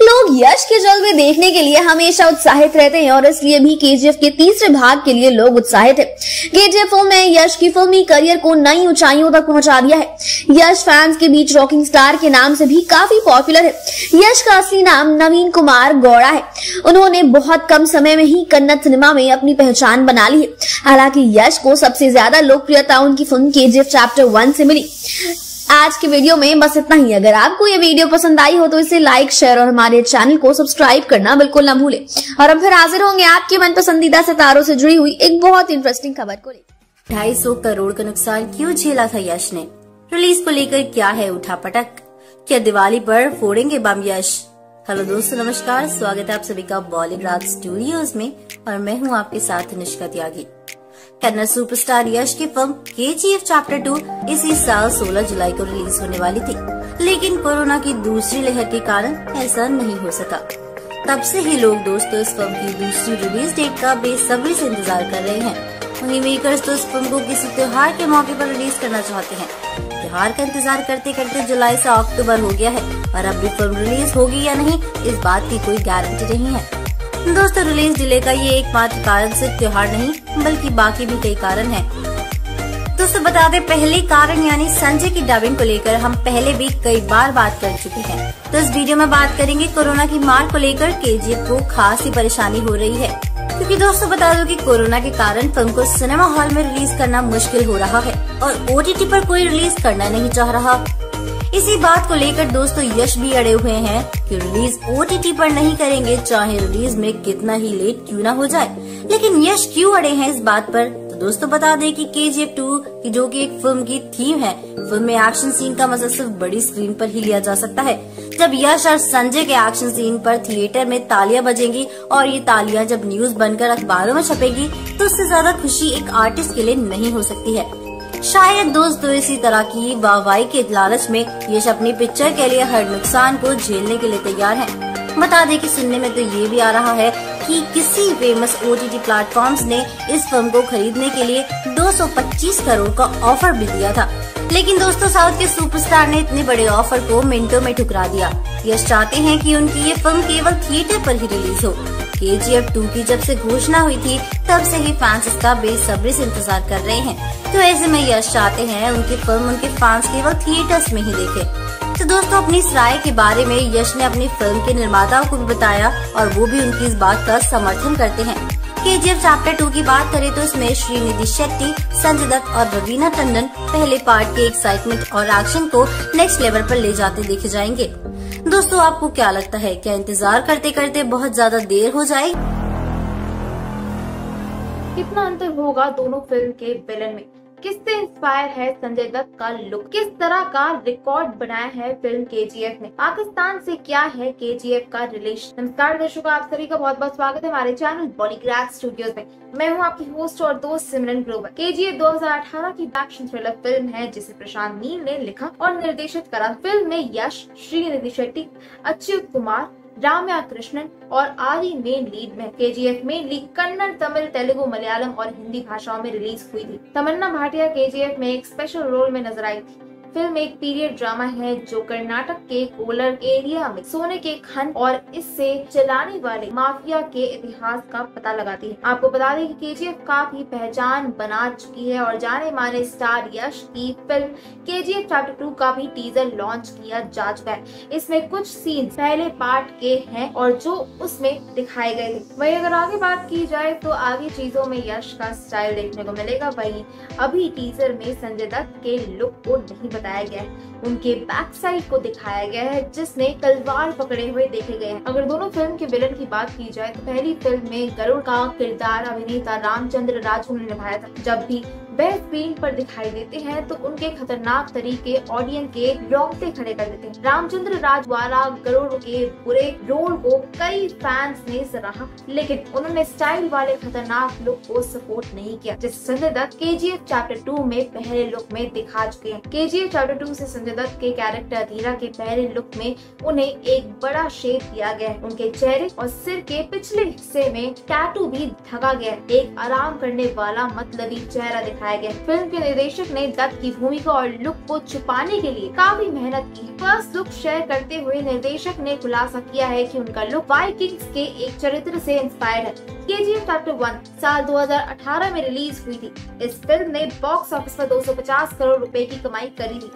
लोग यश के जलवे देखने के लिए हमेशा उत्साहित रहते हैं, और इसलिए भी केजीएफ के तीसरे भाग के लिए लोग उत्साहित है। केजीएफ फ़िल्म में यश की फिल्मी करियर को नई ऊंचाइयों तक पहुँचा दिया है। यश फैंस के बीच रॉकिंग स्टार के नाम से भी काफ़ी पॉपुलर है। यश का असली नाम नवीन कुमार गौड़ा है। उन्होंने बहुत कम समय में ही कन्नड़ सिनेमा में अपनी पहचान बना ली है। हालाँकि यश को सबसे ज़्यादा लोकप्रियता उनकी फ़िल्म के चैप्टर वन से मिली। आज के वीडियो में बस इतना ही। अगर आपको ये वीडियो पसंद आई हो तो इसे लाइक शेयर और हमारे चैनल को सब्सक्राइब करना बिल्कुल ना भूले। और अब फिर हाजिर होंगे आपके मन पसंदीदा सितारों से जुड़ी हुई एक बहुत इंटरेस्टिंग खबर को ढाई सौ करोड़ का नुकसान क्यों झेला था यश ने? रिलीज़ को लेकर क्या है उठा पटक? क्या दिवाली पर फोड़ेंगे बम यश? हेलो दोस्तों, नमस्कार। स्वागत है आप सभी का बॉलीवुड स्टूडियोज में और मैं हूँ आपके साथ निष्का त्यागी कन्नड़ सुपरस्टार यश की film K G F chapter to इसी साल 16 जुलाई को रिलीज़ होने वाली थी। लेकिन कोरोना की दूसरी लहर के कारण ऐसा नहीं हो सका। तब से ही लोग दोस्तों इस फ़िल्म की दूसरी रिलीज़ डेट का बेसब्री से इंतज़ार कर रहे हैं। वहीं मेकर्स तो इस फ़िल्म को किसी त्योहार के मौके पर रिलीज़ करना चाहते हैं। त्योहार का इंतज़ार करते करते जुलाई से अक्टूबर हो गया है और अब भी फ़िल्म रिलीज़ होगी या नहीं, इस बात की कोई गारंटी नहीं है। दोस्तों रिलीज़ डिले का ये एकमात्र कारण सिर्फ़ त्योहार नहीं, बल्कि बाकी भी कई कारण है। दोस्तों, बता दें, पहले कारण यानी संजय की डबिंग को लेकर हम पहले भी कई बार बात कर चुके हैं। तो इस वीडियो में बात करेंगे कोरोना की मार को लेकर के को खास ही परेशानी हो रही है। क्योंकि दोस्तों, बता दो कि कोरोना के कारण फ़िल्म को सिनेमा हॉल में रिलीज़ करना मुश्किल हो रहा है, और ओटीटी पर कोई रिलीज़ करना नहीं चाह रहा। इसी बात को लेकर दोस्तों यश भी अड़े हुए हैं कि रिलीज़ ओटीटी पर नहीं करेंगे, चाहे रिलीज़ में कितना ही लेट क्यों ना हो जाए। लेकिन यश क्यों अड़े हैं इस बात पर? तो दोस्तों बता दें कि के जी एफ़ टू की जो कि एक फ़िल्म की थीम है फ़िल्म में एक्शन सीन का मज़ा सिर्फ़ बड़ी स्क्रीन पर ही लिया जा सकता है। जब यश और संजय के एक्शन सीन पर थिएटर में तालियाँ बजेंगी और ये तालियाँ जब न्यूज़ बनकर अखबारों में छपेगी तो उससे ज़्यादा खुशी एक आर्टिस्ट के लिए नहीं हो सकती है। शायद दोस्तों इसी तरह की वाहवाही के लालच में यश अपनी पिक्चर के लिए हर नुकसान को झेलने के लिए तैयार है। बता दें कि सुनने में तो ये भी आ रहा है कि किसी फ़ेमस ओ टी प्लेटफॉर्म्स ने इस फ़िल्म को खरीदने के लिए 225 करोड़ का ऑफ़र भी दिया था। लेकिन दोस्तों, साउथ के सुपरस्टार ने इतने बड़े ऑफ़र को मिनटों में ठुकरा दिया। यश चाहते हैं कि उनकी ये फ़िल्म केवल थिएटर पर ही रिलीज़ हो। के जी एफ़ टू की जब से घोषणा हुई थी, तब से ही फैंस इसका बेसब्री से इंतज़ार कर रहे हैं। तो ऐसे में यश चाहते हैं उनकी फ़िल्म उनके फैंस केवल थिएटर्स में ही देखे। तो दोस्तों, अपनी इस राय के बारे में यश ने अपनी फ़िल्म के निर्माताओं को भी बताया और वो भी उनकी इस बात का समर्थन करते हैं। K G F chapter two की बात करें तो इसमें श्रीनिधि शेट्टी, संजय दत्त और रवीना टंडन पहले पार्ट के एक्साइटमेंट और एक्शन को नेक्स्ट लेवल पर ले जाते देखे जाएँगे। दोस्तों, आपको क्या लगता है? क्या इंतज़ार करते करते बहुत ज़्यादा देर हो जाए कितना अंतर होगा दोनों फ़िल्म के विलन में? किससे इंस्पायर है संजय दत्त का लुक किस तरह का रिकॉर्ड बनाया है फ़िल्म के ने? पाकिस्तान से क्या है के का रिलेशन नमस्कार दर्शकों, आप सभी का बहुत बहुत स्वागत है हमारे चैनल बॉलीग्राफ स्टूडियोज में। मैं हूँ आपकी होस्ट और दोस्त Simran Grover. K G F की एक्शन थ्रिलर फ़िल्म है, जिसे प्रशांत नील ने लिखा और निर्देशित करा। फ़िल्म में यश, श्रीनिधि शेट्टी, अच्युत कुमार राम्या कृष्णन और आदि मेन लीड में K G F main league Kannada, Tamil, Telugu, Malayalam और हिंदी भाषाओं में रिलीज़ हुई थी। तमन्ना भाटिया के जी एफ़ में एक स्पेशल रोल में नज़र आई थी। फ़िल्म एक पीरियड ड्रामा है जो कर्नाटक के कोलर एरिया में सोने के खन और इससे चलाने वाले माफिया के इतिहास का पता लगाती है। आपको बता दें कि के काफ़ी पहचान बना चुकी है और जाने माने स्टार यश की film K G F chapter two का भी टीजर लॉन्च किया जा चुका है। इसमें कुछ सीन पहले पार्ट के हैं और जो उसमें दिखाए गए थे। वही अगर आगे बात की जाए तो आगे चीज़ों में यश का स्टाइल देखने को मिलेगा। वही अभी टीजर में संजय दत्त के लुक को नहीं बताया गया है उनके बैक साइड को दिखाया गया है जिसने तलवार पकड़े हुए देखे गए हैं। अगर दोनों फ़िल्म के विलन की बात की जाए तो पहली फ़िल्म में गरुड़ का किरदार अभिनेता रामचंद्र राजू ने निभाया था। जब भी वह स्क्रीन पर दिखाई देते हैं तो उनके खतरनाक तरीके ऑडियंस के रोंगटे खड़े कर देते हैं। रामचंद्र राज द्वारा गरुड़ के बुरे रोल को कई फैंस ने सराहा, लेकिन उन्होंने स्टाइल वाले खतरनाक लुक को सपोर्ट नहीं किया जिस संजय दत्त के चैप्टर टू में पहले लुक में दिखा चुके हैं। के जी चैप्टर टू से संजय दत्त के कैरेक्टर अधीरा के पहले लुक में उन्हें एक बड़ा शेप दिया गया है। उनके चेहरे और सिर के पिछले हिस्से में टैटू भी ढका गया एक आराम करने वाला मतलबी चेहरा दिखाया गया फ़िल्म के निर्देशक ने दत्त की भूमिका और लुक को छुपाने के लिए काफ़ी मेहनत की। फ़र्स्ट लुक शेयर करते हुए निर्देशक ने खुलासा किया है कि उनका लुक वाइकिंग्स के एक चरित्र ऐसी इंस्पायर्ड है। K G F chapter one साल 2018 में रिलीज़ हुई थी। इस फ़िल्म ने बॉक्स ऑफ़िस पर 250 करोड़ रुपए की कमाई करी थी।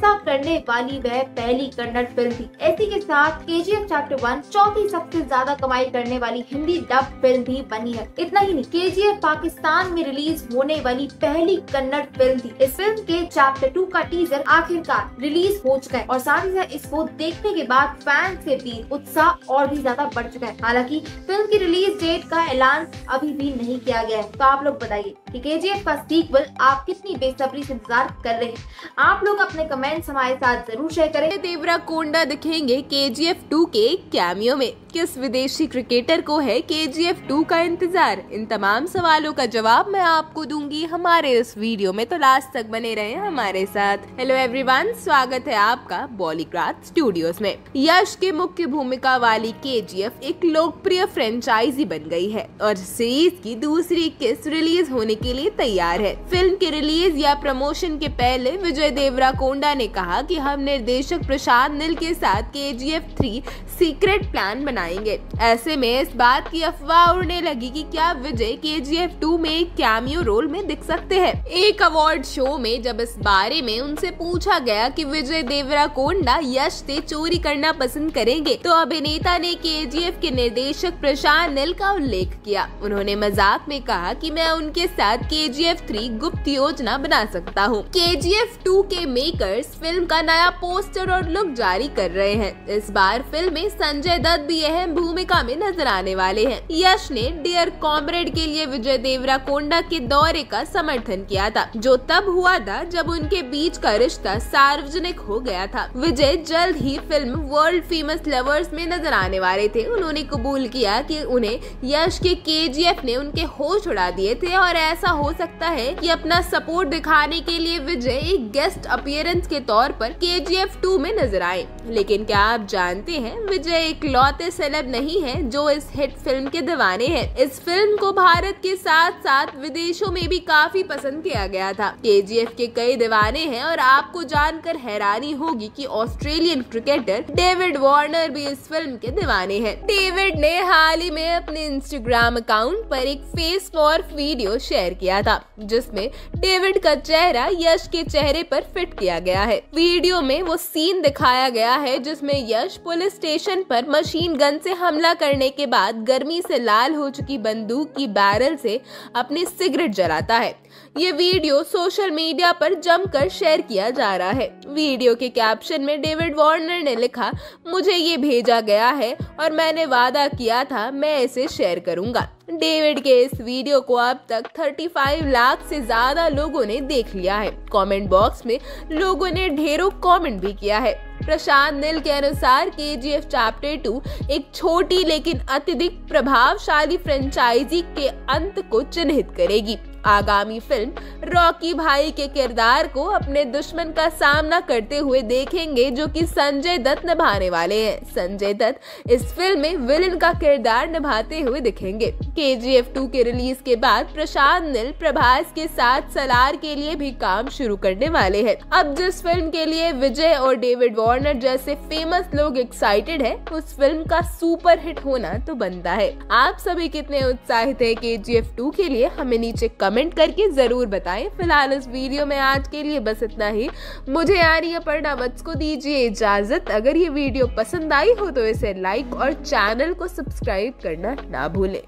ऐसा करने वाली वह पहली कन्नड़ फ़िल्म थी। इसी के साथ K G F chapter one चौथी सबसे ज़्यादा कमाई करने वाली हिंदी डब फ़िल्म भी बनी है। इतना ही नहीं के जी एफ़ पाकिस्तान में रिलीज़ होने वाली पहली कन्नड़ फ़िल्म थी। इस फ़िल्म के चैप्टर टू का टीजर आखिरकार रिलीज़ हो चुका है। और साथ ही साथ इसको देखने के बाद फैंस के बीच उत्साह और भी ज़्यादा बढ़ चुका है। हालाँकि फ़िल्म की रिलीज़ डेट का ऐलान अभी भी नहीं किया गया है। तो आप लोग बताइए कि के जी एफ़ का सीक्वल आप कितनी बेसब्री से इंतज़ार कर रहे हैं? आप लोग अपने कमेंट्स हमारे साथ ज़रूर शेयर करें। देवरा कोंडा दिखेंगे के जी एफ़ टू के कैमियो में। किस विदेशी क्रिकेटर को है के जी एफ़ टू का इंतज़ार? इन तमाम सवालों का जवाब मैं आपको दूँगी हमारे इस वीडियो में। तो लास्ट तक बने रहे हमारे साथ। हेलो एवरीवन स्वागत है आपका बॉलीग्राथ स्टूडियोज में। यश के मुख्य भूमिका वाली के जी एफ़ एक लोकप्रिय फ्रेंचाइजी बन गई है और सीरीज़ की दूसरी किस्त रिलीज़ होने के लिए तैयार है। फ़िल्म के रिलीज़ या प्रमोशन के पहले विजय देवरा कोंडा ने कहा कि हम निर्देशक प्रसाद नील के साथ K G F three secret plan बनाएँगे। ऐसे में इस बात की अफवाह उड़ने लगी कि क्या विजय के जी एफ़ टू में एक कैमियो रोल में दिख सकते हैं। एक अवार्ड शो में जब इस बारे में उनसे पूछा गया कि विजय देवरा कोंडा यश से चोरी करना पसंद करेंगे तो अभिनेता ने के जी एफ़ के निर्देशक प्रशांत नील का उल्लेख किया। उन्होंने मज़ाक में कहा कि मैं उनके साथ के जी एफ़ थ्री गुप्त योजना बना सकता हूँ। के जी एफ़ टू के मेकर्स फ़िल्म का नया पोस्टर और लुक जारी कर रहे हैं। इस बार फ़िल्म में संजय दत्त भी अहम भूमिका में नज़र आने वाले हैं। यश ने डियर कॉमरेड के लिए विजय देवरा कोंडा के दौरे का समर्थन किया था, जो तब हुआ था जब उनके बीच का रिश्ता सार्वजनिक हो गया था। विजय जल्द ही फ़िल्म वर्ल्ड फ़ेमस लवर्स में नज़र आने वाले थे। उन्होंने कबूल किया कि उन्हें यश के के ने उनके होश उड़ा दिए थे, और ऐसा हो सकता है कि अपना सपोर्ट दिखाने के लिए विजय एक गेस्ट अपियरेंस के तौर पर के जी एफ़ टू में नज़र आए। लेकिन क्या आप जानते हैं, विजय एक लौते सेलेब नहीं है, जो इस हिट फ़िल्म के दीवाने हैं। इस फ़िल्म को भारत के साथ साथ विदेशों में भी काफ़ी पसंद किया गया था। के के कई दीवाने हैं और आपको जानकर हैरानी होगी कि ऑस्ट्रेलियन क्रिकेटर डेविड वार्नर भी इस फ़िल्म के दीवाने हैं। डेविड ने हाल ही में अपने इंस्टाग्राम अकाउंट पर एक फेस मॉर्फ वीडियो शेयर किया था, जिसमें डेविड का चेहरा यश के चेहरे पर फिट किया गया है। वीडियो में वो सीन दिखाया गया है जिसमें यश पुलिस स्टेशन पर मशीन गन से हमला करने के बाद गर्मी से लाल हो चुकी बंदूक की बैरल से अपनी सिगरेट जलाता है। ये वीडियो सोशल मीडिया पर जमकर शेयर किया जा रहा है। वीडियो के कैप्शन में डेविड वार्नर ने लिखा, मुझे ये भेजा गया है और मैंने वादा किया था, मैं इसे शेयर करूँगा। डेविड के इस वीडियो को अब तक 35 लाख से ज़्यादा लोगों ने देख लिया है। कमेंट बॉक्स में लोगों ने ढेरों कमेंट भी किया है। प्रशांत नील के अनुसार के जी एफ़ चैप्टर टू एक छोटी लेकिन अत्यधिक प्रभावशाली फ्रेंचाइजी के अंत को चिन्हित करेगी। आगामी फ़िल्म रॉकी भाई के किरदार को अपने दुश्मन का सामना करते हुए देखेंगे, जो कि संजय दत्त निभाने वाले हैं। संजय दत्त इस फ़िल्म में विलन का किरदार निभाते हुए दिखेंगे। के जी एफ़ टू के रिलीज़ के बाद प्रशांत नील प्रभास के साथ सलार के लिए भी काम शुरू करने वाले हैं। अब जिस फ़िल्म के लिए विजय और डेविड वार्नर जैसे फ़ेमस लोग एक्साइटेड है, उस फ़िल्म का सुपर हिट होना तो बनता है। आप सभी कितने उत्साहित है के जी एफ़ टू के लिए? हमें नीचे कमेंट करके ज़रूर बताएँ। फ़िलहाल इस वीडियो में आज के लिए बस इतना ही। मुझे यार ये पढ़ना मत को दीजिए इजाज़त। अगर ये वीडियो पसंद आई हो तो इसे लाइक और चैनल को सब्सक्राइब करना ना भूलें।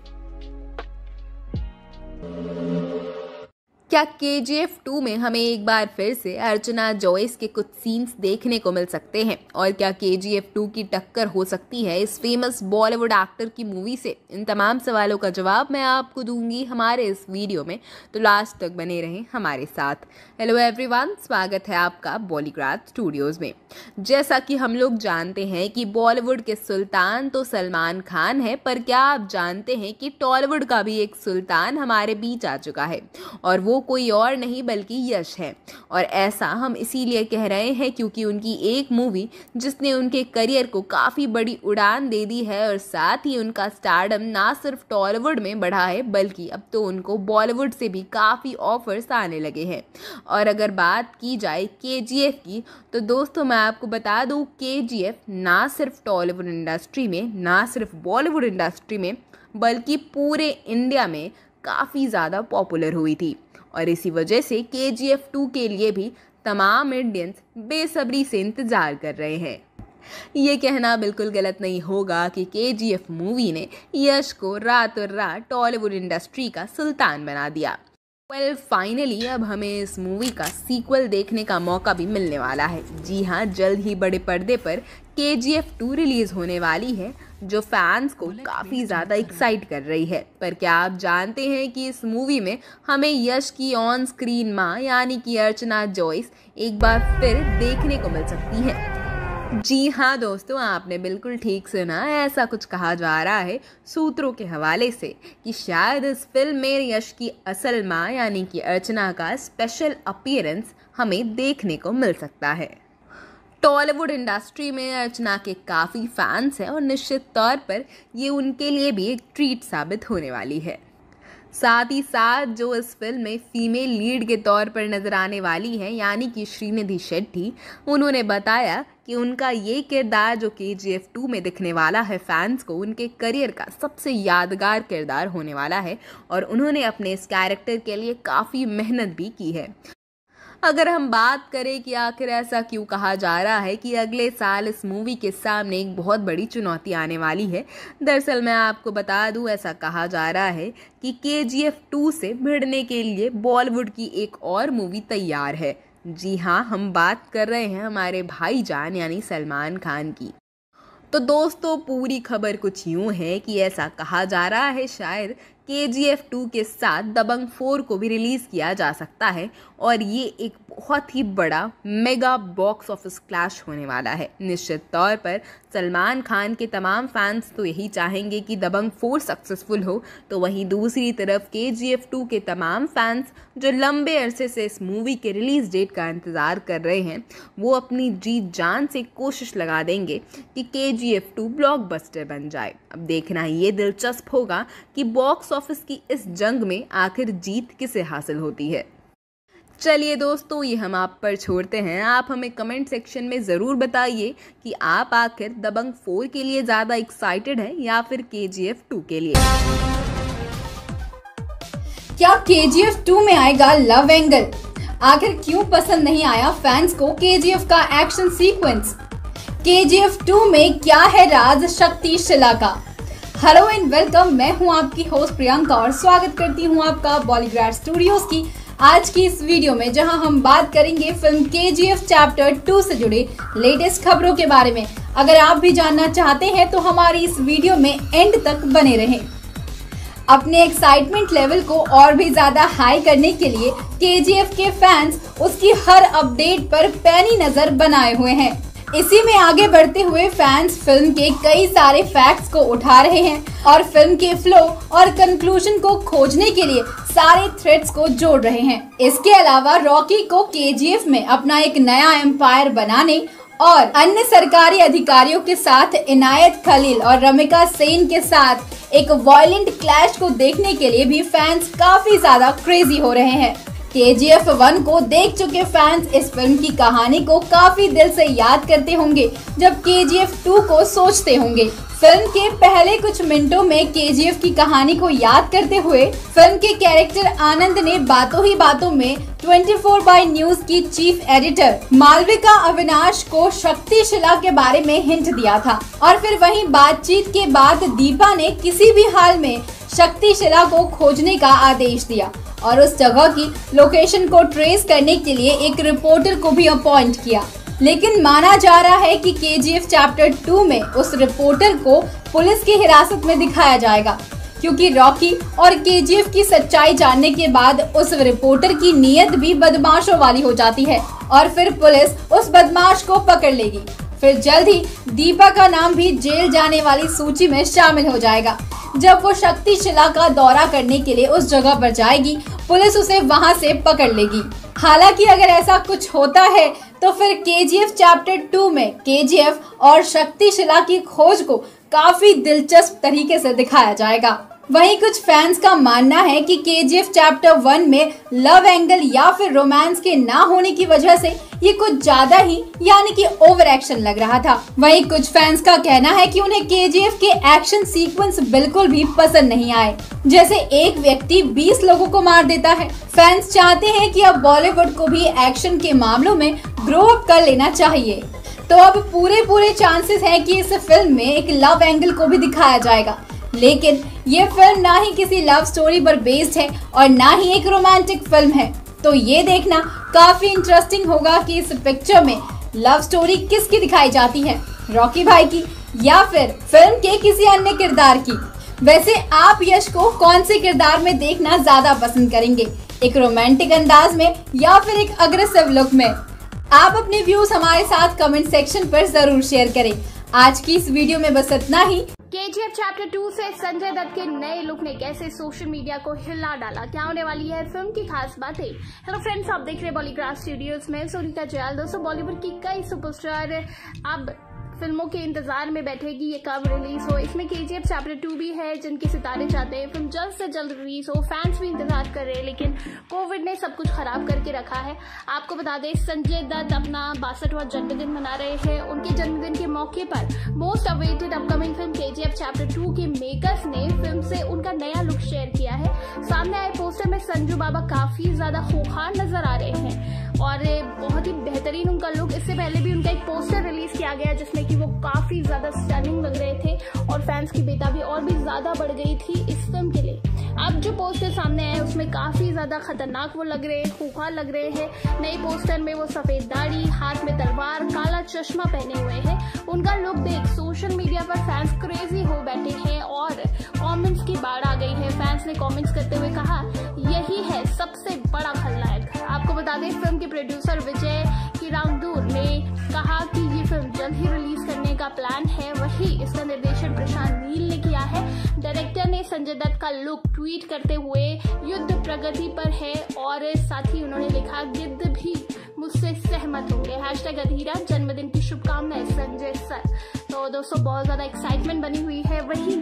क्या के जी एफ़ टू में हमें एक बार फिर से अर्चना जॉयस के कुछ सीन्स देखने को मिल सकते हैं? और क्या के जी एफ़ टू की टक्कर हो सकती है इस फ़ेमस बॉलीवुड एक्टर की मूवी से? इन तमाम सवालों का जवाब मैं आपको दूँगी हमारे इस वीडियो में। तो लास्ट तक बने रहें हमारे साथ। हेलो एवरीवन स्वागत है आपका बॉलीग्राथ स्टूडियोज में। जैसा कि हम लोग जानते हैं कि बॉलीवुड के सुल्तान तो सलमान खान है, पर क्या आप जानते हैं कि टॉलीवुड का भी एक सुल्तान हमारे बीच आ चुका है, और वो कोई और नहीं बल्कि यश है। और ऐसा हम इसीलिए कह रहे हैं क्योंकि उनकी एक मूवी जिसने उनके करियर को काफ़ी बड़ी उड़ान दे दी है, और साथ ही उनका स्टारडम ना सिर्फ़ टॉलीवुड में बढ़ा है, बल्कि अब तो उनको बॉलीवुड से भी काफ़ी ऑफर्स आने लगे हैं। और अगर बात की जाए के की तो दोस्तों मैं आपको बता दूँ के ना सिर्फ़ टॉलीवुड इंडस्ट्री में, ना सिर्फ़ बॉलीवुड इंडस्ट्री में, बल्कि पूरे इंडिया में काफ़ी ज़्यादा पॉपुलर हुई थी। और इसी वजह से के जी एफ़ टू के लिए भी तमाम इंडियंस बेसब्री से इंतज़ार कर रहे हैं। ये कहना बिल्कुल गलत नहीं होगा कि के जी एफ़ मूवी ने यश को रात और रात टॉलीवुड इंडस्ट्री का सुल्तान बना दिया। वेल well, फाइनली अब हमें इस मूवी का सीक्वल देखने का मौका भी मिलने वाला है। जी हाँ जल्द ही बड़े पर्दे पर K G F to release होने वाली है जो फैंस को काफ़ी ज़्यादा एक्साइट कर रही है। पर क्या आप जानते हैं कि इस मूवी में हमें यश की ऑन स्क्रीन माँ यानी कि अर्चना जॉयस एक बार फिर देखने को मिल सकती है? जी हाँ दोस्तों, आपने बिल्कुल ठीक सुना। ऐसा कुछ कहा जा रहा है सूत्रों के हवाले से कि शायद इस फ़िल्म में यश की असल माँ यानी कि अर्चना का स्पेशल अपीयरेंस हमें देखने को मिल सकता है। टॉलीवुड इंडस्ट्री में अर्चना के काफ़ी फैंस हैं और निश्चित तौर पर ये उनके लिए भी एक ट्रीट साबित होने वाली है। साथ ही साथ जो इस फ़िल्म में फीमेल लीड के तौर पर नज़र आने वाली हैं, यानी कि श्रीनिधि शेट्टी, उन्होंने बताया कि उनका ये किरदार जो के जी एफ़ टू में दिखने वाला है फैंस को, उनके करियर का सबसे यादगार किरदार होने वाला है और उन्होंने अपने इस कैरेक्टर के लिए काफ़ी मेहनत भी की है। अगर हम बात करें कि आखिर ऐसा क्यों कहा जा रहा है कि अगले साल इस मूवी के सामने एक बहुत बड़ी चुनौती आने वाली है, दरअसल मैं आपको बता दूँ, ऐसा कहा जा रहा है कि के जी एफ़ टू से भिड़ने के लिए बॉलीवुड की एक और मूवी तैयार है। जी हाँ हम बात कर रहे हैं हमारे भाईजान, यानी सलमान खान की। तो दोस्तों, पूरी खबर कुछ यूँ है कि ऐसा कहा जा रहा है, शायद के जी एफ़ टू के साथ दबंग फोर को भी रिलीज़ किया जा सकता है और ये एक बहुत ही बड़ा मेगा बॉक्स ऑफ़िस क्लैश होने वाला है। निश्चित तौर पर सलमान खान के तमाम फैंस तो यही चाहेंगे कि दबंग फोर सक्सेसफुल हो तो वहीं दूसरी तरफ़ के जी एफ़ टू के तमाम फैंस जो लंबे अरसे से इस मूवी के रिलीज़ डेट का इंतज़ार कर रहे हैं, वो अपनी जीत जान से कोशिश लगा देंगे कि K G F to blockbuster बन जाए। अब देखना ये दिलचस्प होगा कि बॉक्स ऑफ़िस की इस जंग में आखिर जीत किसे हासिल होती है। चलिए दोस्तों, ये हम आप पर छोड़ते हैं। आप हमें कमेंट सेक्शन में ज़रूर बताइए कि आप आखिर दबंग फोर के लिए ज़्यादा एक्साइटेड हैं या फिर के जी एफ़ टू के लिए। क्या के जी एफ़ टू में आएगा लव एंगल आखिर क्यों पसंद नहीं आया फैंस को के जी एफ़ का action sequence K G F to में क्या है राज शक्ति शिला का? हेलो एंड वेलकम मैं हूँ आपकी होस्ट प्रियंका और स्वागत करती हूँ आपका बॉलीग्राड स्टूडियोज की आज की इस वीडियो में जहाँ हम बात करेंगे फ़िल्म केजीएफ चैप्टर टू से जुड़े लेटेस्ट खबरों के बारे में। अगर आप भी जानना चाहते हैं तो हमारी इस वीडियो में एंड तक बने रहें। अपने एक्साइटमेंट लेवल को और भी ज़्यादा हाई करने के लिए के के फैंस उसकी हर अपडेट पर पैनी नज़र बनाए हुए हैं। इसी में आगे बढ़ते हुए फैंस फ़िल्म के कई सारे फैक्ट्स को उठा रहे हैं और फ़िल्म के फ्लो और कंक्लूजन को खोजने के लिए सारे थ्रेड्स को जोड़ रहे हैं। इसके अलावा रॉकी को केजीएफ में अपना एक नया एम्पायर बनाने और अन्य सरकारी अधिकारियों के साथ इनायत खलील और रमिका सेन के साथ एक वायलेंट क्लैश को देखने के लिए भी फैंस काफ़ी ज़्यादा क्रेजी हो रहे हैं। के जी एफ़ वन को देख चुके फैंस इस फ़िल्म की कहानी को काफ़ी दिल से याद करते होंगे, जब के जी एफ़ टू को सोचते होंगे। फ़िल्म के पहले कुछ मिनटों में के जी एफ़ की कहानी को याद करते हुए फ़िल्म के कैरेक्टर आनंद ने बातों ही बातों में 24 बाय न्यूज़ की चीफ एडिटर मालविका अविनाश को शक्ति शिला के बारे में हिंट दिया था। और फिर वहीं बातचीत के बाद दीपा ने किसी भी हाल में शक्ति शिला को खोजने का आदेश दिया। और उस जगह की लोकेशन को ट्रेस करने के लिए एक रिपोर्टर को भी अपॉइंट किया। लेकिन माना जा रहा है कि केजीएफ चैप्टर टू में उस रिपोर्टर को पुलिस की हिरासत में दिखाया जाएगा, क्योंकि रॉकी और केजीएफ की सच्चाई जानने के बाद उस रिपोर्टर की नीयत भी बदमाशों वाली हो जाती है और फिर पुलिस उस बदमाश को पकड़ लेगी। फिर जल्द ही दीपा का नाम भी जेल जाने वाली सूची में शामिल हो जाएगा। जब वो शक्ति शिला का दौरा करने के लिए उस जगह पर जाएगी, पुलिस उसे वहाँ से पकड़ लेगी। हालाँकि अगर ऐसा कुछ होता है तो फिर के चैप्टर टू में के और शक्ति शिला की खोज को काफ़ी दिलचस्प तरीके से दिखाया जाएगा। वहीं कुछ फैंस का मानना है कि के चैप्टर वन में लव एंगल या फिर रोमांस के ना होने की वजह से ये कुछ ज़्यादा ही यानी कि ओवर एक्शन लग रहा था। वहीं कुछ फैंस का कहना है कि उन्हें के के एक्शन सीक्वेंस बिल्कुल भी पसंद नहीं आए। जैसे एक व्यक्ति 20 लोगों को मार देता है। फैंस चाहते हैं कि अब बॉलीवुड को भी एक्शन के मामलों में ग्रो अप कर लेना चाहिए। तो अब पूरे पूरे चांसेस हैं कि इस फ़िल्म में एक लव एंगल को भी दिखाया जाएगा। लेकिन ये फ़िल्म ना ही किसी लव स्टोरी पर बेस्ड है और ना ही एक रोमांटिक फ़िल्म है। तो ये देखना काफ़ी इंटरेस्टिंग होगा कि इस पिक्चर में लव स्टोरी किसकी दिखाई जाती है? रॉकी भाई की या फिर फ़िल्म के किसी अन्य किरदार की? वैसे आप यश को कौन से किरदार में देखना ज़्यादा पसंद करेंगे? एक रोमांटिक अंदाज में या फिर एक अग्रेसिव लुक में? आप अपने व्यूज़ हमारे साथ कमेंट सेक्शन पर ज़रूर शेयर करें। आज की इस वीडियो में बस इतना ही। के चैप्टर टू से संजय दत्त के नए लुक ने कैसे सोशल मीडिया को हिला डाला? क्या होने वाली है फ़िल्म की खास बातें? हेलो फ्रेंड्स आप देख रहे हैं बॉलीग्राफ स्टूडियोज में। सोनिका जयाल, दोस्तों बॉलीवुड की कई सुपरस्टार अब फ़िल्मों के इंतज़ार में बैठेगी, ये कब रिलीज़ हो? इसमें के जी एफ़ चैप्टर टू भी है, जिनके सितारे चाहते हैं। फ़िल्म जल्द से जल्द रिलीज़ हो। फैंस भी इंतज़ार कर रहे हैं, लेकिन कोविड ने सब कुछ खराब करके रखा है। आपको बता दें, संजय दत्त अपना बासठवा जन्मदिन मना रहे हैं। उनके जन्मदिन के मौके पर most awaited upcoming film K G F chapter two के मेकर्स ने फ़िल्म से उनका नया लुक शेयर किया है। सामने आए पोस्टर में संजू बाबा काफ़ी ज़्यादा खोखार नज़र आ रहे हैं। और बहुत ही बेहतरीन उनका लुक इससे पहले भी उनका एक पोस्टर रिलीज़ किया गया, जिसमें कि वो काफ़ी ज़्यादा स्टनिंग लग रहे थे और फैंस की बेताबी और भी ज़्यादा बढ़ गई थी इस फ़िल्म के लिए। अब जो पोस्टर सामने आए उसमें काफ़ी ज़्यादा खतरनाक वो लग रहे हैं, खूखार लग रहे हैं। नए पोस्टर में वो सफ़ेद दाढ़ी, हाथ में तलवार, काला चश्मा पहने हुए हैं। उनका लुक देख सोशल मीडिया पर फैंस क्रेजी हो बैठे हैं और कमेंट्स की बाढ़ आ गई है। फैंस ने कमेंट्स करते हुए कहा यही है सबसे बड़ा खलनायक। आपको बता दें, फ़िल्म के प्रोड्यूसर विजय किरामदूर ने कहा कि ये फ़िल्म जल्द ही रिलीज़ करने का प्लान है। वही इसका निर्देशन प्रशांत नील ने किया है। डायरेक्टर ने संजय दत्त का लुक ट्वीट करते हुए युद्ध प्रगति पर है और साथ ही उन्होंने लिखा, गिद्ध भी मुझसे सहमत होंगे। हैश टैग अधीरा, जन्मदिन की शुभकामनाएँ संजय सर। तो दोस्तों, बहुत ज़्यादा एक्साइटमेंट बनी हुई है। वही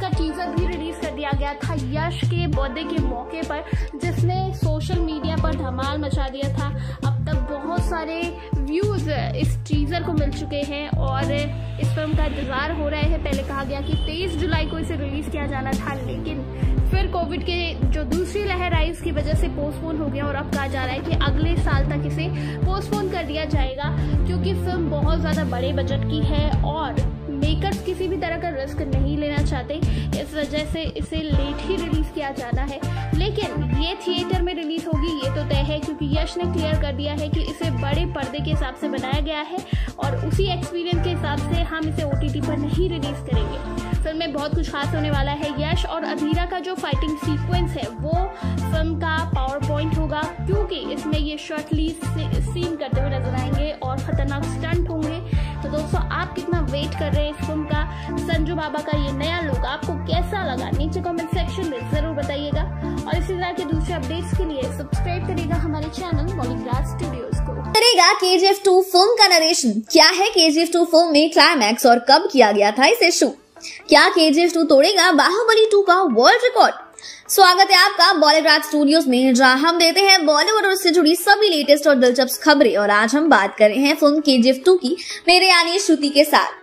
इसका टीजर भी रिलीज़ कर दिया गया था यश के बर्थडे के मौके पर, जिसने सोशल मीडिया पर धमाल मचा दिया था। अब तक बहुत सारे व्यूज़ इस टीजर को मिल चुके हैं और इस फ़िल्म का इंतज़ार हो रहा है। पहले कहा गया कि तेईस जुलाई को इसे रिलीज़ किया जाना था, लेकिन फिर कोविड के जो दूसरी लहर आई, उसकी वजह से पोस्टपोन हो गया और अब कहा जा रहा है कि अगले साल तक इसे पोस्टपोन कर दिया जाएगा, क्योंकि फ़िल्म बहुत ज़्यादा बड़े बजट की है और मेकर्स किसी भी तरह का रिस्क नहीं लेना चाहते। इस वजह से इसे लेट ही रिलीज़ किया जाना है। लेकिन ये थिएटर में रिलीज़ होगी, ये तो तय है, क्योंकि यश ने क्लियर कर दिया है कि इसे बड़े पर्दे के हिसाब से बनाया गया है और उसी एक्सपीरियंस के हिसाब से हम इसे ओटीटी पर नहीं रिलीज़ करेंगे। फ़िल्म में बहुत कुछ खास होने वाला है यश और अधीरा का जो फाइटिंग सीक्वेंस है, वो फ़िल्म का पावर पॉइंट होगा, क्योंकि इसमें ये शॉर्टली सीन करते हुए नज़र आएँगे और खतरनाक स्टंट होंगे। दोस्तों, आप कितना वेट कर रहे हैं इस फ़िल्म का? संजू बाबा का ये नया लुक आपको कैसा लगा? नीचे कमेंट सेक्शन में ज़रूर बताइएगा। और इसी तरह के दूसरे अपडेट्स के लिए सब्सक्राइब करेगा हमारे चैनल बॉलीग्राफ स्टूडियोज को। करेगा K G F two film का नरेशन क्या है K G F two film में क्लाइमैक्स और कब किया गया था इसे शूट क्या के जी एफ़ टू तोड़ेगा? बाहुबली टू का वर्ल्ड रिकॉर्ड स्वागत है आपका बॉलीवुड स्टूडियोज में, जहाँ हम देते हैं बॉलीवुड और उससे जुड़ी सभी लेटेस्ट और दिलचस्प खबरें, और आज हम बात कर रहे हैं film K G F two की, मेरे यानी श्रुति के साथ।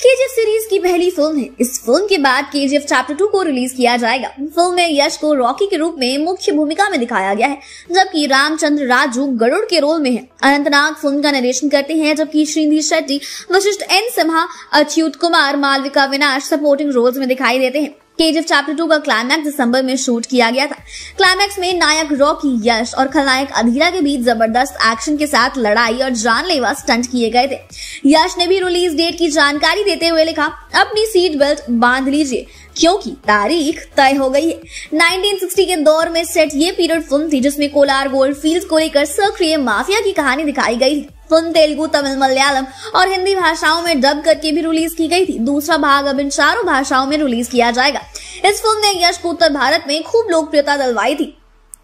केजीएफ सीरीज़ की पहली फ़िल्म है। इस फ़िल्म के बाद केजीएफ चैप्टर टू को रिलीज़ किया जाएगा। फ़िल्म में यश को रॉकी के रूप में मुख्य भूमिका में दिखाया गया है, जबकि रामचंद्र राजू गरुड़ के रोल में है। अनंतनाग फ़िल्म का नरेशन करते हैं, जबकि श्रीनिधि शेट्टी, वशिष्ठ एन सिम्हा अच्युत कुमार, मालविका विनाश सपोर्टिंग रोल्स में दिखाई देते हैं। केजीएफ चैप्टर टू का क्लाइमैक्स दिसंबर में शूट किया गया था क्लाइमैक्स में नायक रॉकी यश और खलनायक अधीरा के बीच ज़बरदस्त एक्शन के साथ लड़ाई और जानलेवा स्टंट किए गए थे। यश ने भी रिलीज़ डेट की जानकारी देते हुए लिखा, अपनी सीट बेल्ट बाँध लीजिए। क्योंकि तारीख तय हो गई है। 1960 के दौर में सेट ये पीरियड फ़िल्म थी, जिसमें कोलार गोल्ड फ़ील्ड को लेकर सक्रिय माफिया की कहानी दिखाई गई। थी फ़िल्म तेलुगु, तमिल, मलयालम और हिंदी भाषाओं में डब करके भी रिलीज़ की गई थी। दूसरा भाग अब इन चारों भाषाओं में रिलीज़ किया जाएगा। इस फ़िल्म ने यश को उत्तर भारत में खूब लोकप्रियता दिलवाई थी।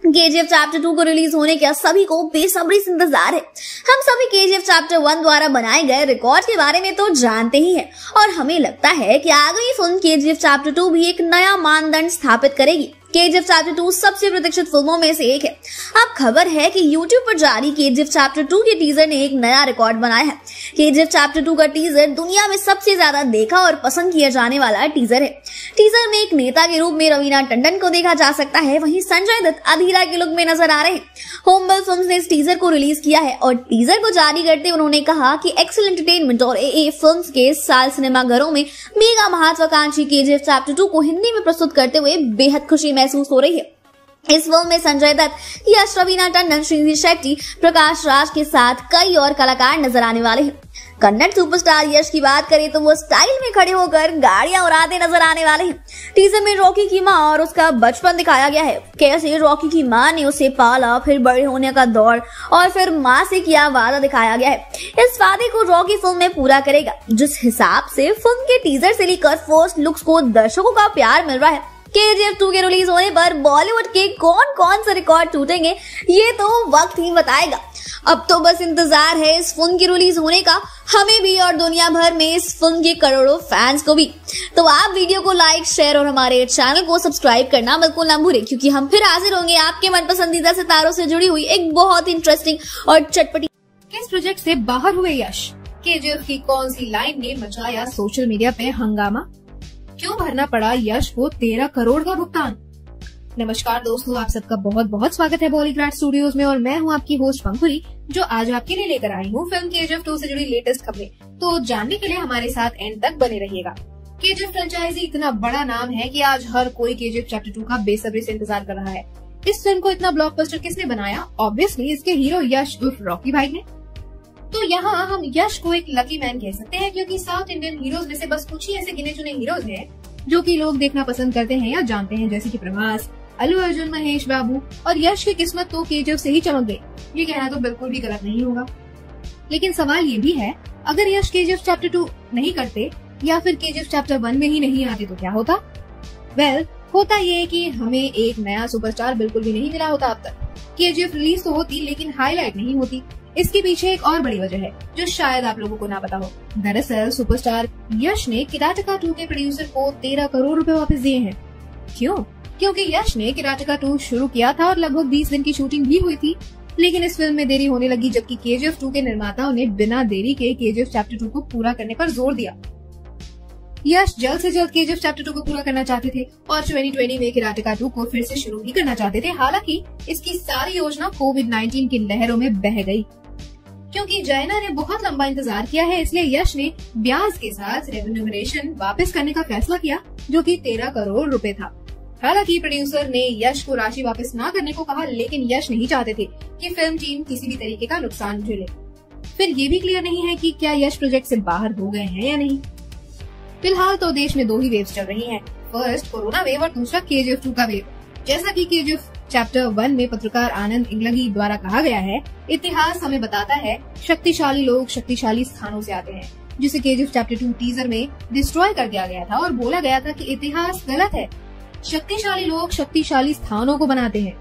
केजीएफ चैप्टर टू को रिलीज़ होने का सभी को बेसब्री से इंतज़ार है। हम सभी के जी एफ़ चैप्टर वन द्वारा बनाए गए रिकॉर्ड के बारे में तो जानते ही हैं, और हमें लगता है कि आगामी film K G F chapter to भी एक नया मानदंड स्थापित करेगी। केजीएफ चैप्टर टू सबसे प्रतीक्षित फ़िल्मों में से एक है। अब खबर है कि YouTube पर जारी के केजीएफ चैप्टर टू के टीजर ने एक नया रिकॉर्ड बनाया है। के केजीएफ चैप्टर टू का टीजर दुनिया में सबसे ज़्यादा देखा और पसंद किया जाने वाला टीजर है। टीजर में एक नेता के रूप में रवीना टंडन को देखा जा सकता है। वहीं संजय दत्त, अधीरा के लुक में नज़र आ रहे हैं। होमबल फ़िल्म ने इस टीजर को रिलीज़ किया है और टीजर को जारी करते उन्होंने कहा कि एक्सेल एंटरटेनमेंट और ए फ़िल्म के साल सिनेमाघरों में मेगा महत्वाकांक्षी केजीएफ चैप्टर टू को हिंदी में प्रस्तुत करते हुए बेहद खुशी महसूस हो रही है। इस फ़िल्म में संजय दत्त, यश रवीना टंडन श्रीनिधि शेट्टी, प्रकाश राज के साथ कई और कलाकार नज़र आने वाले हैं। कन्नड़ सुपरस्टार यश की बात करें तो वो स्टाइल में खड़े होकर गाड़ियाँ उड़ाते नज़र आने वाले हैं। टीजर में रॉकी की माँ और उसका बचपन दिखाया गया है। कैसे रॉकी की माँ ने उसे पाला, फिर बड़े होने का दौर और फिर माँ से किया वादा दिखाया गया है। इस वादे को रॉकी फ़िल्म में पूरा करेगा, जिस हिसाब से फ़िल्म के टीजर से लेकर फ़र्स्ट लुक्स को दर्शकों का प्यार मिल रहा है। केजीएफ टू के रिलीज़ होने पर बॉलीवुड के कौन कौन से रिकॉर्ड टूटेंगे, ये तो वक्त ही बताएगा। अब तो बस इंतज़ार है इस फ़िल्म की रिलीज़ होने का, हमें भी और दुनिया भर में इस फ़िल्म के करोड़ों फैंस को भी। तो आप वीडियो को लाइक, शेयर और हमारे चैनल को सब्सक्राइब करना बिल्कुल ना भूलें, क्योंकि हम फिर हाजिर होंगे आपके मन पसंदीदा सितारों से जुड़ी हुई एक बहुत इंटरेस्टिंग और चटपटी। किस प्रोजेक्ट से बाहर हुए यश? केजीएफ की कौन सी लाइन ने मचाया सोशल मीडिया पे हंगामा? क्यों भरना पड़ा यश को तेरह करोड़ का भुगतान? नमस्कार दोस्तों, आप सबका बहुत बहुत स्वागत है बॉलीग्राड स्टूडियोज में और मैं हूँ आपकी होस्ट पंखुरी जो आज आपके लिए लेकर आई हूँ फ़िल्म के केजीएफ टू से जुड़ी लेटेस्ट खबरें। तो जानने के लिए हमारे साथ एंड तक बने रहिएगा। केजीएफ फ्रेंचाइजी इतना बड़ा नाम है कि आज हर कोई केजीएफ चैप्टर टू का बेसब्री से इंतज़ार कर रहा है। इस फ़िल्म को इतना ब्लॉकबस्टर किसने बनाया? ऑब्वियसली इसके हीरो यश उर्फ़ रॉकी भाई ने तो यहाँ हम यश को एक लकी मैन कह सकते हैं क्योंकि साउथ इंडियन हीरोज में से बस कुछ ही ऐसे गिने चुने हीरोज हैं जो कि लोग देखना पसंद करते हैं या जानते हैं जैसे कि प्रभास अल्लू अर्जुन महेश बाबू और यश की किस्मत तो केजीएफ से ही चमक गई। ये कहना तो बिल्कुल भी गलत नहीं होगा। लेकिन सवाल ये भी है अगर यश केजीएफ चैप्टर टू नहीं करते या फिर केजीएफ चैप्टर वन में ही नहीं आते तो क्या होता? वेल well, होता ये कि हमें एक नया सुपरस्टार बिल्कुल भी नहीं मिला होता अब तक। केजीएफ रिलीज़ तो होती लेकिन हाईलाइट नहीं होती। इसके पीछे एक और बड़ी वजह है, जो शायद आप लोगों को ना पता हो। दरअसल सुपरस्टार यश ने किराटका टू के प्रोड्यूसर को तेरह करोड़ रुपए वापस दिए हैं। क्यों? क्योंकि यश ने किराटका टू शुरू किया था और लगभग बीस दिन की शूटिंग भी हुई थी। लेकिन इस फ़िल्म में देरी होने लगी, जबकि केजीएफ टू के निर्माताओं ने बिना देरी के केजीएफ चैप्टर टू को पूरा करने पर ज़ोर दिया। यश जल्द से जल्द केजीएफ चैप्टर टू को पूरा करना चाहते थे और 2020 में किराटका टू को फिर से शुरू भी करना चाहते थे। हालाँकि, इसकी सारी योजना कोविड 19 की लहरों में बह गई। क्योंकि जैना ने बहुत लंबा इंतज़ार किया है, इसलिए यश ने ब्याज के साथ रेवेन्यूमरेशन वापस करने का फैसला किया, जो कि तेरह करोड़ रुपए था। हालाँकि प्रोड्यूसर ने यश को राशि वापस न करने को कहा, लेकिन यश नहीं चाहते थे कि फ़िल्म टीम किसी भी तरीके का नुकसान झेले। फिर ये भी क्लियर नहीं है कि क्या यश प्रोजेक्ट से बाहर हो गए हैं या नहीं। फ़िलहाल तो देश में दो ही वेव्स चल रही हैं। फ़र्स्ट कोरोना वेव और दूसरा केजीएफ टू का वेव जैसा कि केजीएफ चैप्टर वन में पत्रकार आनंद इंगलगी द्वारा कहा गया है इतिहास हमें बताता है शक्तिशाली लोग शक्तिशाली स्थानों से आते हैं जिसे केजीएफ चैप्टर टू टीजर में डिस्ट्रॉय कर दिया गया था और बोला गया था कि इतिहास गलत है। शक्तिशाली लोग शक्तिशाली स्थानों को बनाते हैं।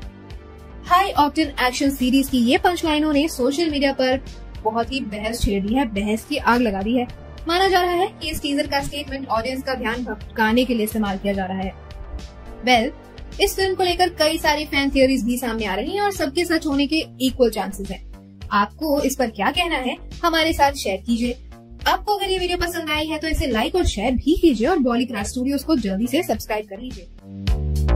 हाई ऑप्टन एक्शन सीरीज़ की ये पंच लाइनों ने सोशल मीडिया पर बहुत ही बहस छेड़ दी है बहस की आग लगा दी है। माना जा रहा है कि इस टीजर का स्टेटमेंट ऑडियंस का ध्यान भटकाने के लिए इस्तेमाल किया जा रहा है। वेल well, इस फ़िल्म को लेकर कई सारी फ़ैन थियोरीज भी सामने आ रही हैं और सबके सच होने के इक्वल चांसेस हैं। आपको इस पर क्या कहना है, हमारे साथ शेयर कीजिए आपको अगर ये वीडियो पसंद आई है तो इसे लाइक और शेयर भी कीजिए और बॉलीक्राफ्ट स्टूडियोज को जल्दी से सब्सक्राइब कर लीजिए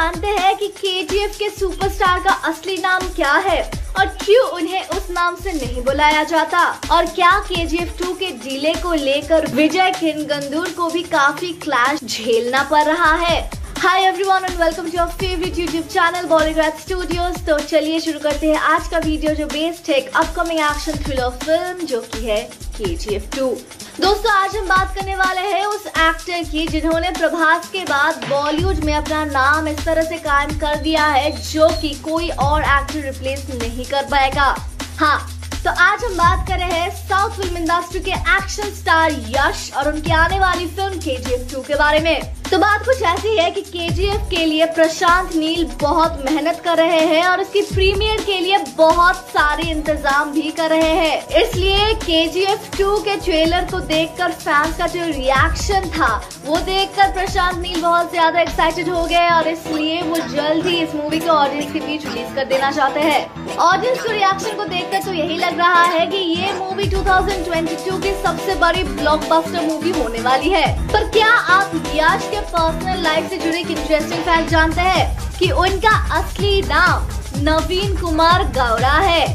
जानते हैं कि के के सुपरस्टार का असली नाम क्या है और क्यों उन्हें उस नाम से नहीं बुलाया जाता? और क्या के जी एफ़ टू के डीले को लेकर विजय खिनगंदूर को भी काफ़ी क्लैश झेलना पड़ रहा है? Hi everyone and welcome to your favourite YouTube channel Bollygraph Studios तो चलिए शुरू करते हैं आज का वीडियो जो बेस्ड है एक अपकमिंग एक्शन थ्रिलर फ़िल्म जो की है के जी एफ़ टू दोस्तों, आज हम बात करने वाले हैं उस एक्टर की जिन्होंने प्रभास के बाद बॉलीवुड में अपना नाम इस तरह से कायम कर दिया है जो कि कोई और एक्टर रिप्लेस नहीं कर पाएगा। हाँ तो आज हम बात कर रहे हैं साउथ फ़िल्म इंडस्ट्री के एक्शन स्टार यश और उनकी आने वाली film K G F two के बारे में। तो बात कुछ ऐसी है कि के जी एफ़ के लिए प्रशांत नील बहुत मेहनत कर रहे हैं और इसकी प्रीमियर के लिए बहुत सारे इंतज़ाम भी कर रहे हैं। इसलिए के जी एफ़ टू के ट्रेलर को देखकर फैंस का जो रिएक्शन था, वो देखकर प्रशांत नील बहुत ज़्यादा एक्साइटेड हो गए और इसलिए वो जल्द ही इस मूवी को ऑडियंस के बीच रिलीज़ कर देना चाहते हैं। ऑडियंस के रिएक्शन को देखकर तो यही लग रहा है कि ये मूवी 2022 की सबसे बड़ी ब्लॉकबस्टर मूवी होने वाली है। पर क्या आप यश के पर्सनल लाइफ से जुड़े एक इंटरेस्टिंग फैक्ट जानते हैं कि उनका असली नाम नवीन कुमार गौरा है?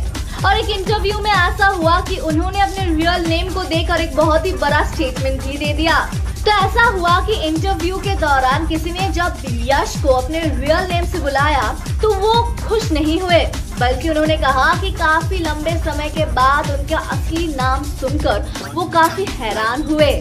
और एक इंटरव्यू में ऐसा हुआ कि उन्होंने अपने रियल नेम को देकर एक बहुत ही बड़ा स्टेटमेंट भी दे दिया। तो ऐसा हुआ कि इंटरव्यू के दौरान किसी ने जब यश को अपने रियल नेम से बुलाया तो वो खुश नहीं हुए। बल्कि उन्होंने कहा कि काफ़ी लंबे समय के बाद उनका असली नाम सुनकर वो काफ़ी हैरान हुए।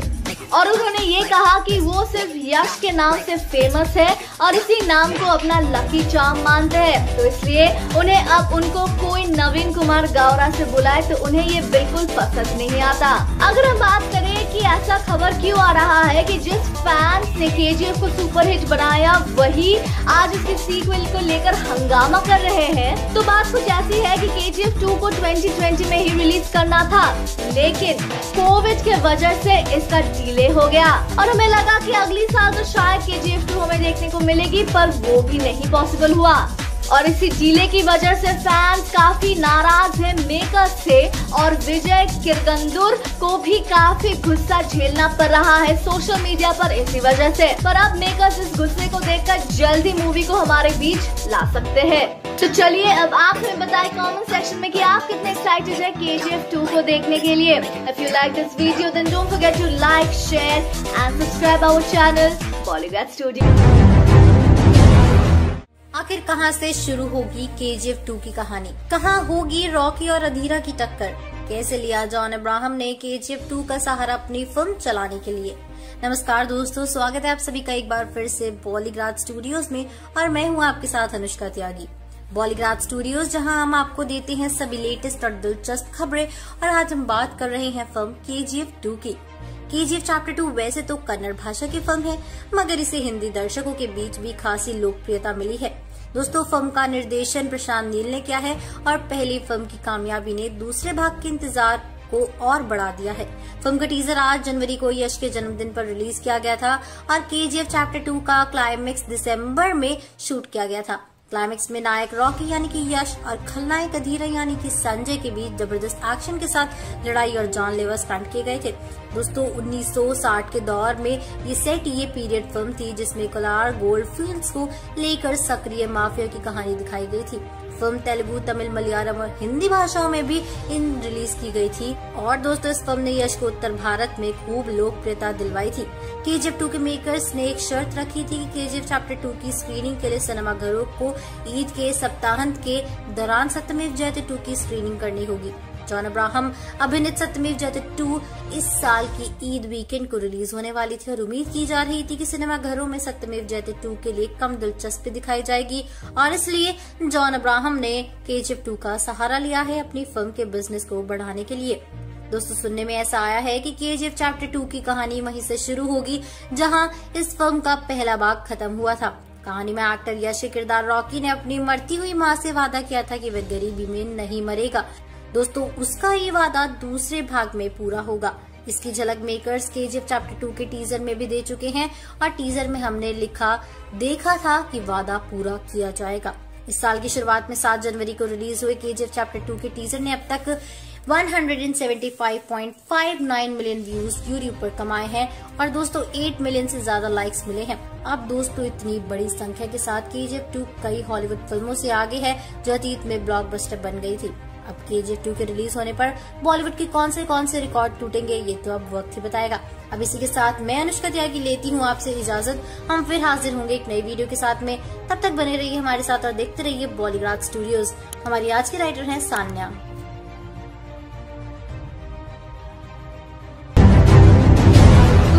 और उन्होंने ये कहा कि वो सिर्फ़ यश के नाम से फ़ेमस है और इसी नाम को अपना लकी चार्म मानते हैं। तो इसलिए उन्हें अब उनको कोई नवीन कुमार गावरा से बुलाए तो उन्हें ये बिल्कुल पसंद नहीं आता। अगर हम बात करें कि ऐसा खबर क्यों आ रहा है कि जिस फैंस ने के को सुपर हिट बनाया, वही आज इसके सीक्वल को लेकर हंगामा कर रहे हैं। तो बात कुछ ऐसी है कि के जी को 2020 में ही रिलीज़ करना था। लेकिन कोविड के वजह से इसका डिले हो गया और हमें लगा कि अगली साल तो शायद के जी एफ़ टू हमें देखने को मिलेगी, पर वो भी नहीं पॉसिबल हुआ। और इसी ज़िले की वजह से फैंस काफ़ी नाराज़ हैं मेकर्स से और विजय किरगंदुर को भी काफ़ी गुस्सा झेलना पड़ रहा है सोशल मीडिया पर इसी वजह से। पर अब मेकर्स इस गुस्से को देखकर जल्दी मूवी को हमारे बीच ला सकते हैं। तो चलिए अब आप हमें बताएँ कमेंट सेक्शन में कि आप कितने एक्साइटेड है एफ़ टू को देखने के लिए। If you like this video then don't forget to like share and subscribe our channel Bollywood Studio आखिर कहाँ से शुरू होगी के जी एफ़ टू की कहानी? कहाँ होगी रॉकी और अधीरा की टक्कर? कैसे लिया जॉन अब्राहम ने के जी एफ़ टू का सहारा अपनी फ़िल्म चलाने के लिए? नमस्कार दोस्तों, स्वागत है आप सभी का एक बार फिर से बॉलीग्राज स्टूडियोज में, और मैं हूँ आपके साथ अनुष्का त्यागी। बॉलीग्राज स्टूडियोज, जहाँ हम आपको देते हैं सभी लेटेस्ट और दिलचस्प खबरें, और आज हम बात कर रहे हैं film K G F two की। के जी एफ़ चैप्टर टू वैसे तो कन्नड़ भाषा की फ़िल्म है, मगर इसे हिंदी दर्शकों के बीच भी खासी लोकप्रियता मिली है। दोस्तों फ़िल्म का निर्देशन प्रशांत नील ने किया है और पहली फ़िल्म की कामयाबी ने दूसरे भाग के इंतज़ार को और बढ़ा दिया है। फ़िल्म का टीजर आज जनवरी को यश के जन्मदिन पर रिलीज़ किया गया था और के चैप्टर टू का क्लाइमेक्स दिसंबर में शूट किया गया था। क्लाइमेक्स में नायक रॉकी यानी कि यश और खलनायक अधीरा यानी कि संजय के बीच ज़बरदस्त एक्शन के साथ लड़ाई और जानलेवा स्टंट किए गए थे। दोस्तों 1960 के दौर में ये सेट ये पीरियड फ़िल्म थी जिसमें कलार गोल्ड फ़िल्म को लेकर सक्रिय माफिया की कहानी दिखाई गई थी। फ़िल्म तेलुगु, तमिल, मलयालम और हिंदी भाषाओं में भी इन रिलीज़ की गई थी। और दोस्तों, इस फ़िल्म ने यश को उत्तर भारत में खूब लोकप्रियता दिलवाई थी। के जी एफ़ टू के मेकर्स ने एक शर्त रखी थी कि के चैप्टर टू की स्क्रीनिंग के लिए सिनेमाघरों को ईद के सप्ताहांत के दौरान सत्यमेव जयते टू की स्क्रीनिंग करनी होगी। John Abraham. अभिनीत सत्यमेव जयते टू इस साल की ईद वीकेंड को रिलीज़ होने वाली थी और उम्मीद की जा रही थी कि सिनेमा घरों में सत्यमेव जयते टू के लिए कम दिलचस्पी दिखाई जाएगी। और इसलिए जॉन अब्राहम ने केजीएफ टू का सहारा लिया है अपनी फ़िल्म के बिज़नेस को बढ़ाने के लिए। दोस्तों, सुनने में ऐसा आया है कि केजीएफ चैप्टर टू की कहानी वहीं से शुरू होगी, जहाँ इस फ़िल्म का पहला भाग खत्म हुआ था। कहानी में एक्टर यश किरदार रॉकी ने अपनी मरती हुई माँ से वादा किया था कि वह गरीबी में नहीं मरेगा। दोस्तों, उसका ये वादा दूसरे भाग में पूरा होगा। इसकी झलक makers K G chapter two के टीजर में भी दे चुके हैं और टीजर में हमने लिखा, देखा था कि वादा पूरा किया जाएगा। इस साल की शुरुआत में 7 जनवरी को रिलीज़ हुए के चैप्टर टू के टीजर ने अब तक 175.59 मिलियन व्यूज़ यूट्यूब पर कमाए हैं और दोस्तों 8 मिलियन से ज़्यादा लाइक्स मिले हैं। अब दोस्तों, इतनी बड़ी संख्या के साथ के टू कई हॉलीवुड फ़िल्मों से आगे है जो अतीत में ब्लॉकबस्टर बन गई थी। अब के जी टू के रिलीज़ होने पर बॉलीवुड के कौन से कौन से रिकॉर्ड टूटेंगे, ये तो अब वक्त ही बताएगा। अब इसी के साथ मैं अनुष्का त्यागी लेती हूँ आपसे इजाज़त। हम फिर हाजिर होंगे एक नई वीडियो के साथ में। तब तक बने रहिए हमारे साथ और देखते रहिए बॉलीग्राज स्टूडियोज। हमारी आज की राइटर है सान्या।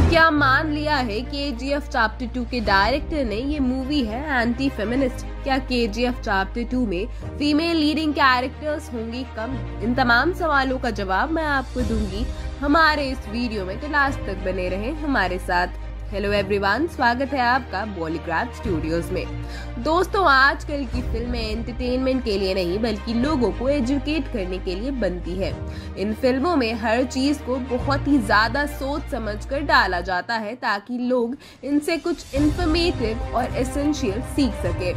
क्या मान लिया है K G F chapter two के डायरेक्टर ने? ये मूवी है एंटी फेमिनिस्ट क्या K G F chapter two में फीमेल लीडिंग कैरेक्टर्स होंगी कम? इन तमाम सवालों का जवाब मैं आपको दूँगी हमारे इस वीडियो में। तो लास्ट तक बने रहे हमारे साथ। हेलो एवरीवन स्वागत है आपका बॉलीग्राफ स्टूडियोज में। दोस्तों, आजकल की फ़िल्में एंटरटेनमेंट के लिए नहीं, बल्कि लोगों को एजुकेट करने के लिए बनती है। इन फ़िल्मों में हर चीज़ को बहुत ही ज़्यादा सोच समझ कर डाला जाता है ताकि लोग इनसे कुछ इंफॉर्मेटिव और एसेंशियल सीख सके।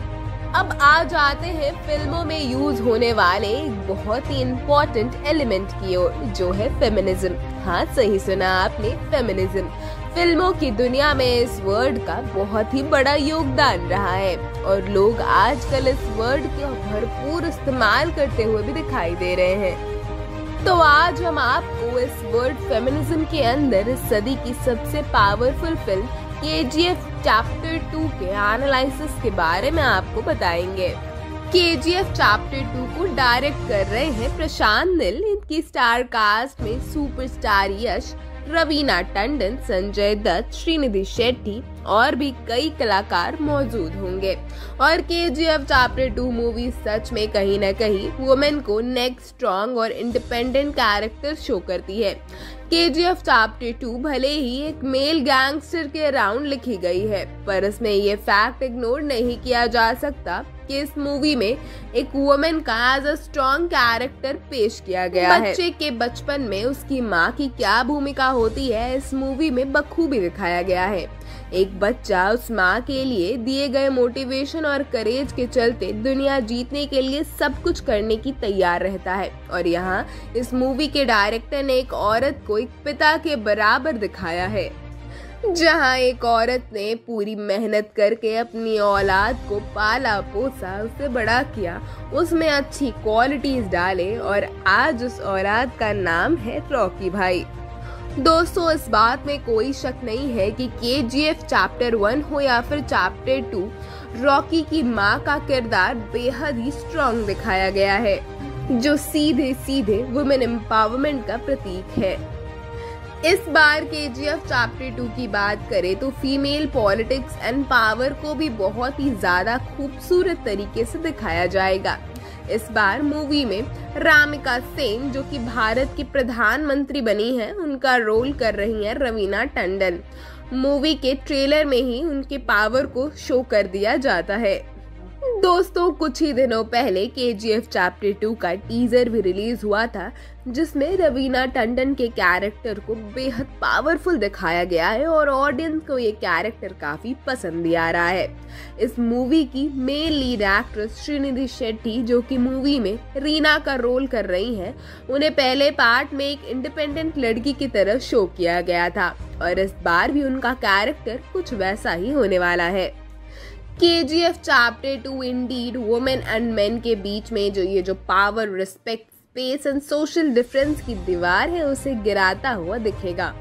अब आ जाते हैं फ़िल्मों में यूज़ होने वाले एक बहुत ही इम्पोर्टेंट एलिमेंट की ओर, जो है फेमिनिज्म हाँ सही सुना आपने फेमिनिज्म फ़िल्मों की दुनिया में इस वर्ड का बहुत ही बड़ा योगदान रहा है और लोग आजकल इस वर्ड का भरपूर इस्तेमाल करते हुए भी दिखाई दे रहे हैं। तो आज हम आपको इस वर्ड फेमिनिज्म के अंदर इस सदी की सबसे powerful film K G F chapter two के एनालिसिस के बारे में आपको बताएँगे। K G F chapter two को डायरेक्ट कर रहे हैं प्रशांत नील, इनकी स्टार कास्ट में सुपरस्टार यश रवीना टंडन, संजय दत्त, श्रीनिधि शेट्टी और भी कई कलाकार मौजूद होंगे। और K G F chapter two movie सच में कहीं ना कहीं वुमेन को नेक्स्ट स्ट्रॉन्ग और इंडिपेंडेंट कैरेक्टर शो करती है। K G F chapter to भले ही एक मेल गैंगस्टर के अराउंड लिखी गई है, पर इसमें ये फैक्ट इग्नोर नहीं किया जा सकता कि इस मूवी में एक वुमेन का एज अ स्ट्रॉन्ग कैरेक्टर पेश किया गया बच्चे है। बच्चे के बचपन में उसकी माँ की क्या भूमिका होती है, इस मूवी में बखूबी दिखाया गया है। एक बच्चा उस माँ के लिए दिए गए मोटिवेशन और करेज के चलते दुनिया जीतने के लिए सब कुछ करने की तैयार रहता है। और यहाँ इस मूवी के डायरेक्टर ने एक औरत को एक पिता के बराबर दिखाया है, जहाँ एक औरत ने पूरी मेहनत करके अपनी औलाद को पाला, पोसा, उसे बड़ा किया। उसमें अच्छी क्वालिटीज डाले और आज उस औलाद का नाम है रॉकी भाई। दोस्तों, इस बात में कोई शक नहीं है कि के चैप्टर वन हो या फिर चैप्टर टू रॉकी की माँ का किरदार बेहद ही स्ट्रॉन्ग दिखाया गया है, जो सीधे सीधे वुमेन एम्पावरमेंट का प्रतीक है। इस बार के जी एफ़ चैप्टर टू की बात करें तो फीमेल पॉलिटिक्स एंड पावर को भी बहुत ही ज़्यादा खूबसूरत तरीके से दिखाया जाएगा। इस बार मूवी में रामिका सेन, जो कि भारत की प्रधानमंत्री बनी है, उनका रोल कर रही हैं रवीना टंडन। मूवी के ट्रेलर में ही उनके पावर को शो कर दिया जाता है। दोस्तों, कुछ ही दिनों पहले K G F chapter two का टीजर भी रिलीज़ हुआ था, जिसमें रवीना टंडन के कैरेक्टर को बेहद पावरफुल दिखाया गया है और ऑडियंस को ये कैरेक्टर काफ़ी पसंद भी आ रहा है। इस मूवी की main lead actress Srinidhi Shetty, जो कि मूवी में रीना का रोल कर रही हैं, उन्हें पहले पार्ट में एक इंडिपेंडेंट लड़की की तरह शो किया गया था, और इस बार भी उनका कैरेक्टर कुछ वैसा ही होने वाला है। K G F chapter two indeed women and men के बीच में जो ये जो power respect space and social difference की दीवार है, उसे गिराता हुआ दिखेगा।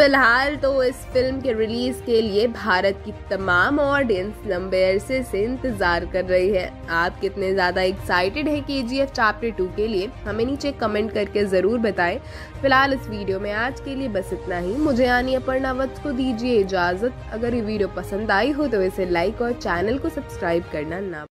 फ़िलहाल तो इस फ़िल्म के रिलीज़ के लिए भारत की तमाम ऑडियंस लंबे अरसे से इंतज़ार कर रही है। आप कितने ज़्यादा एक्साइटेड है K G F chapter two के लिए? हमें नीचे कमेंट करके ज़रूर बताएँ। फ़िलहाल इस वीडियो में आज के लिए बस इतना ही। मुझे यानी अपर्णा वत्स को दीजिए इजाज़त। अगर ये वीडियो पसंद आई हो तो इसे लाइक और चैनल को सब्सक्राइब करना ना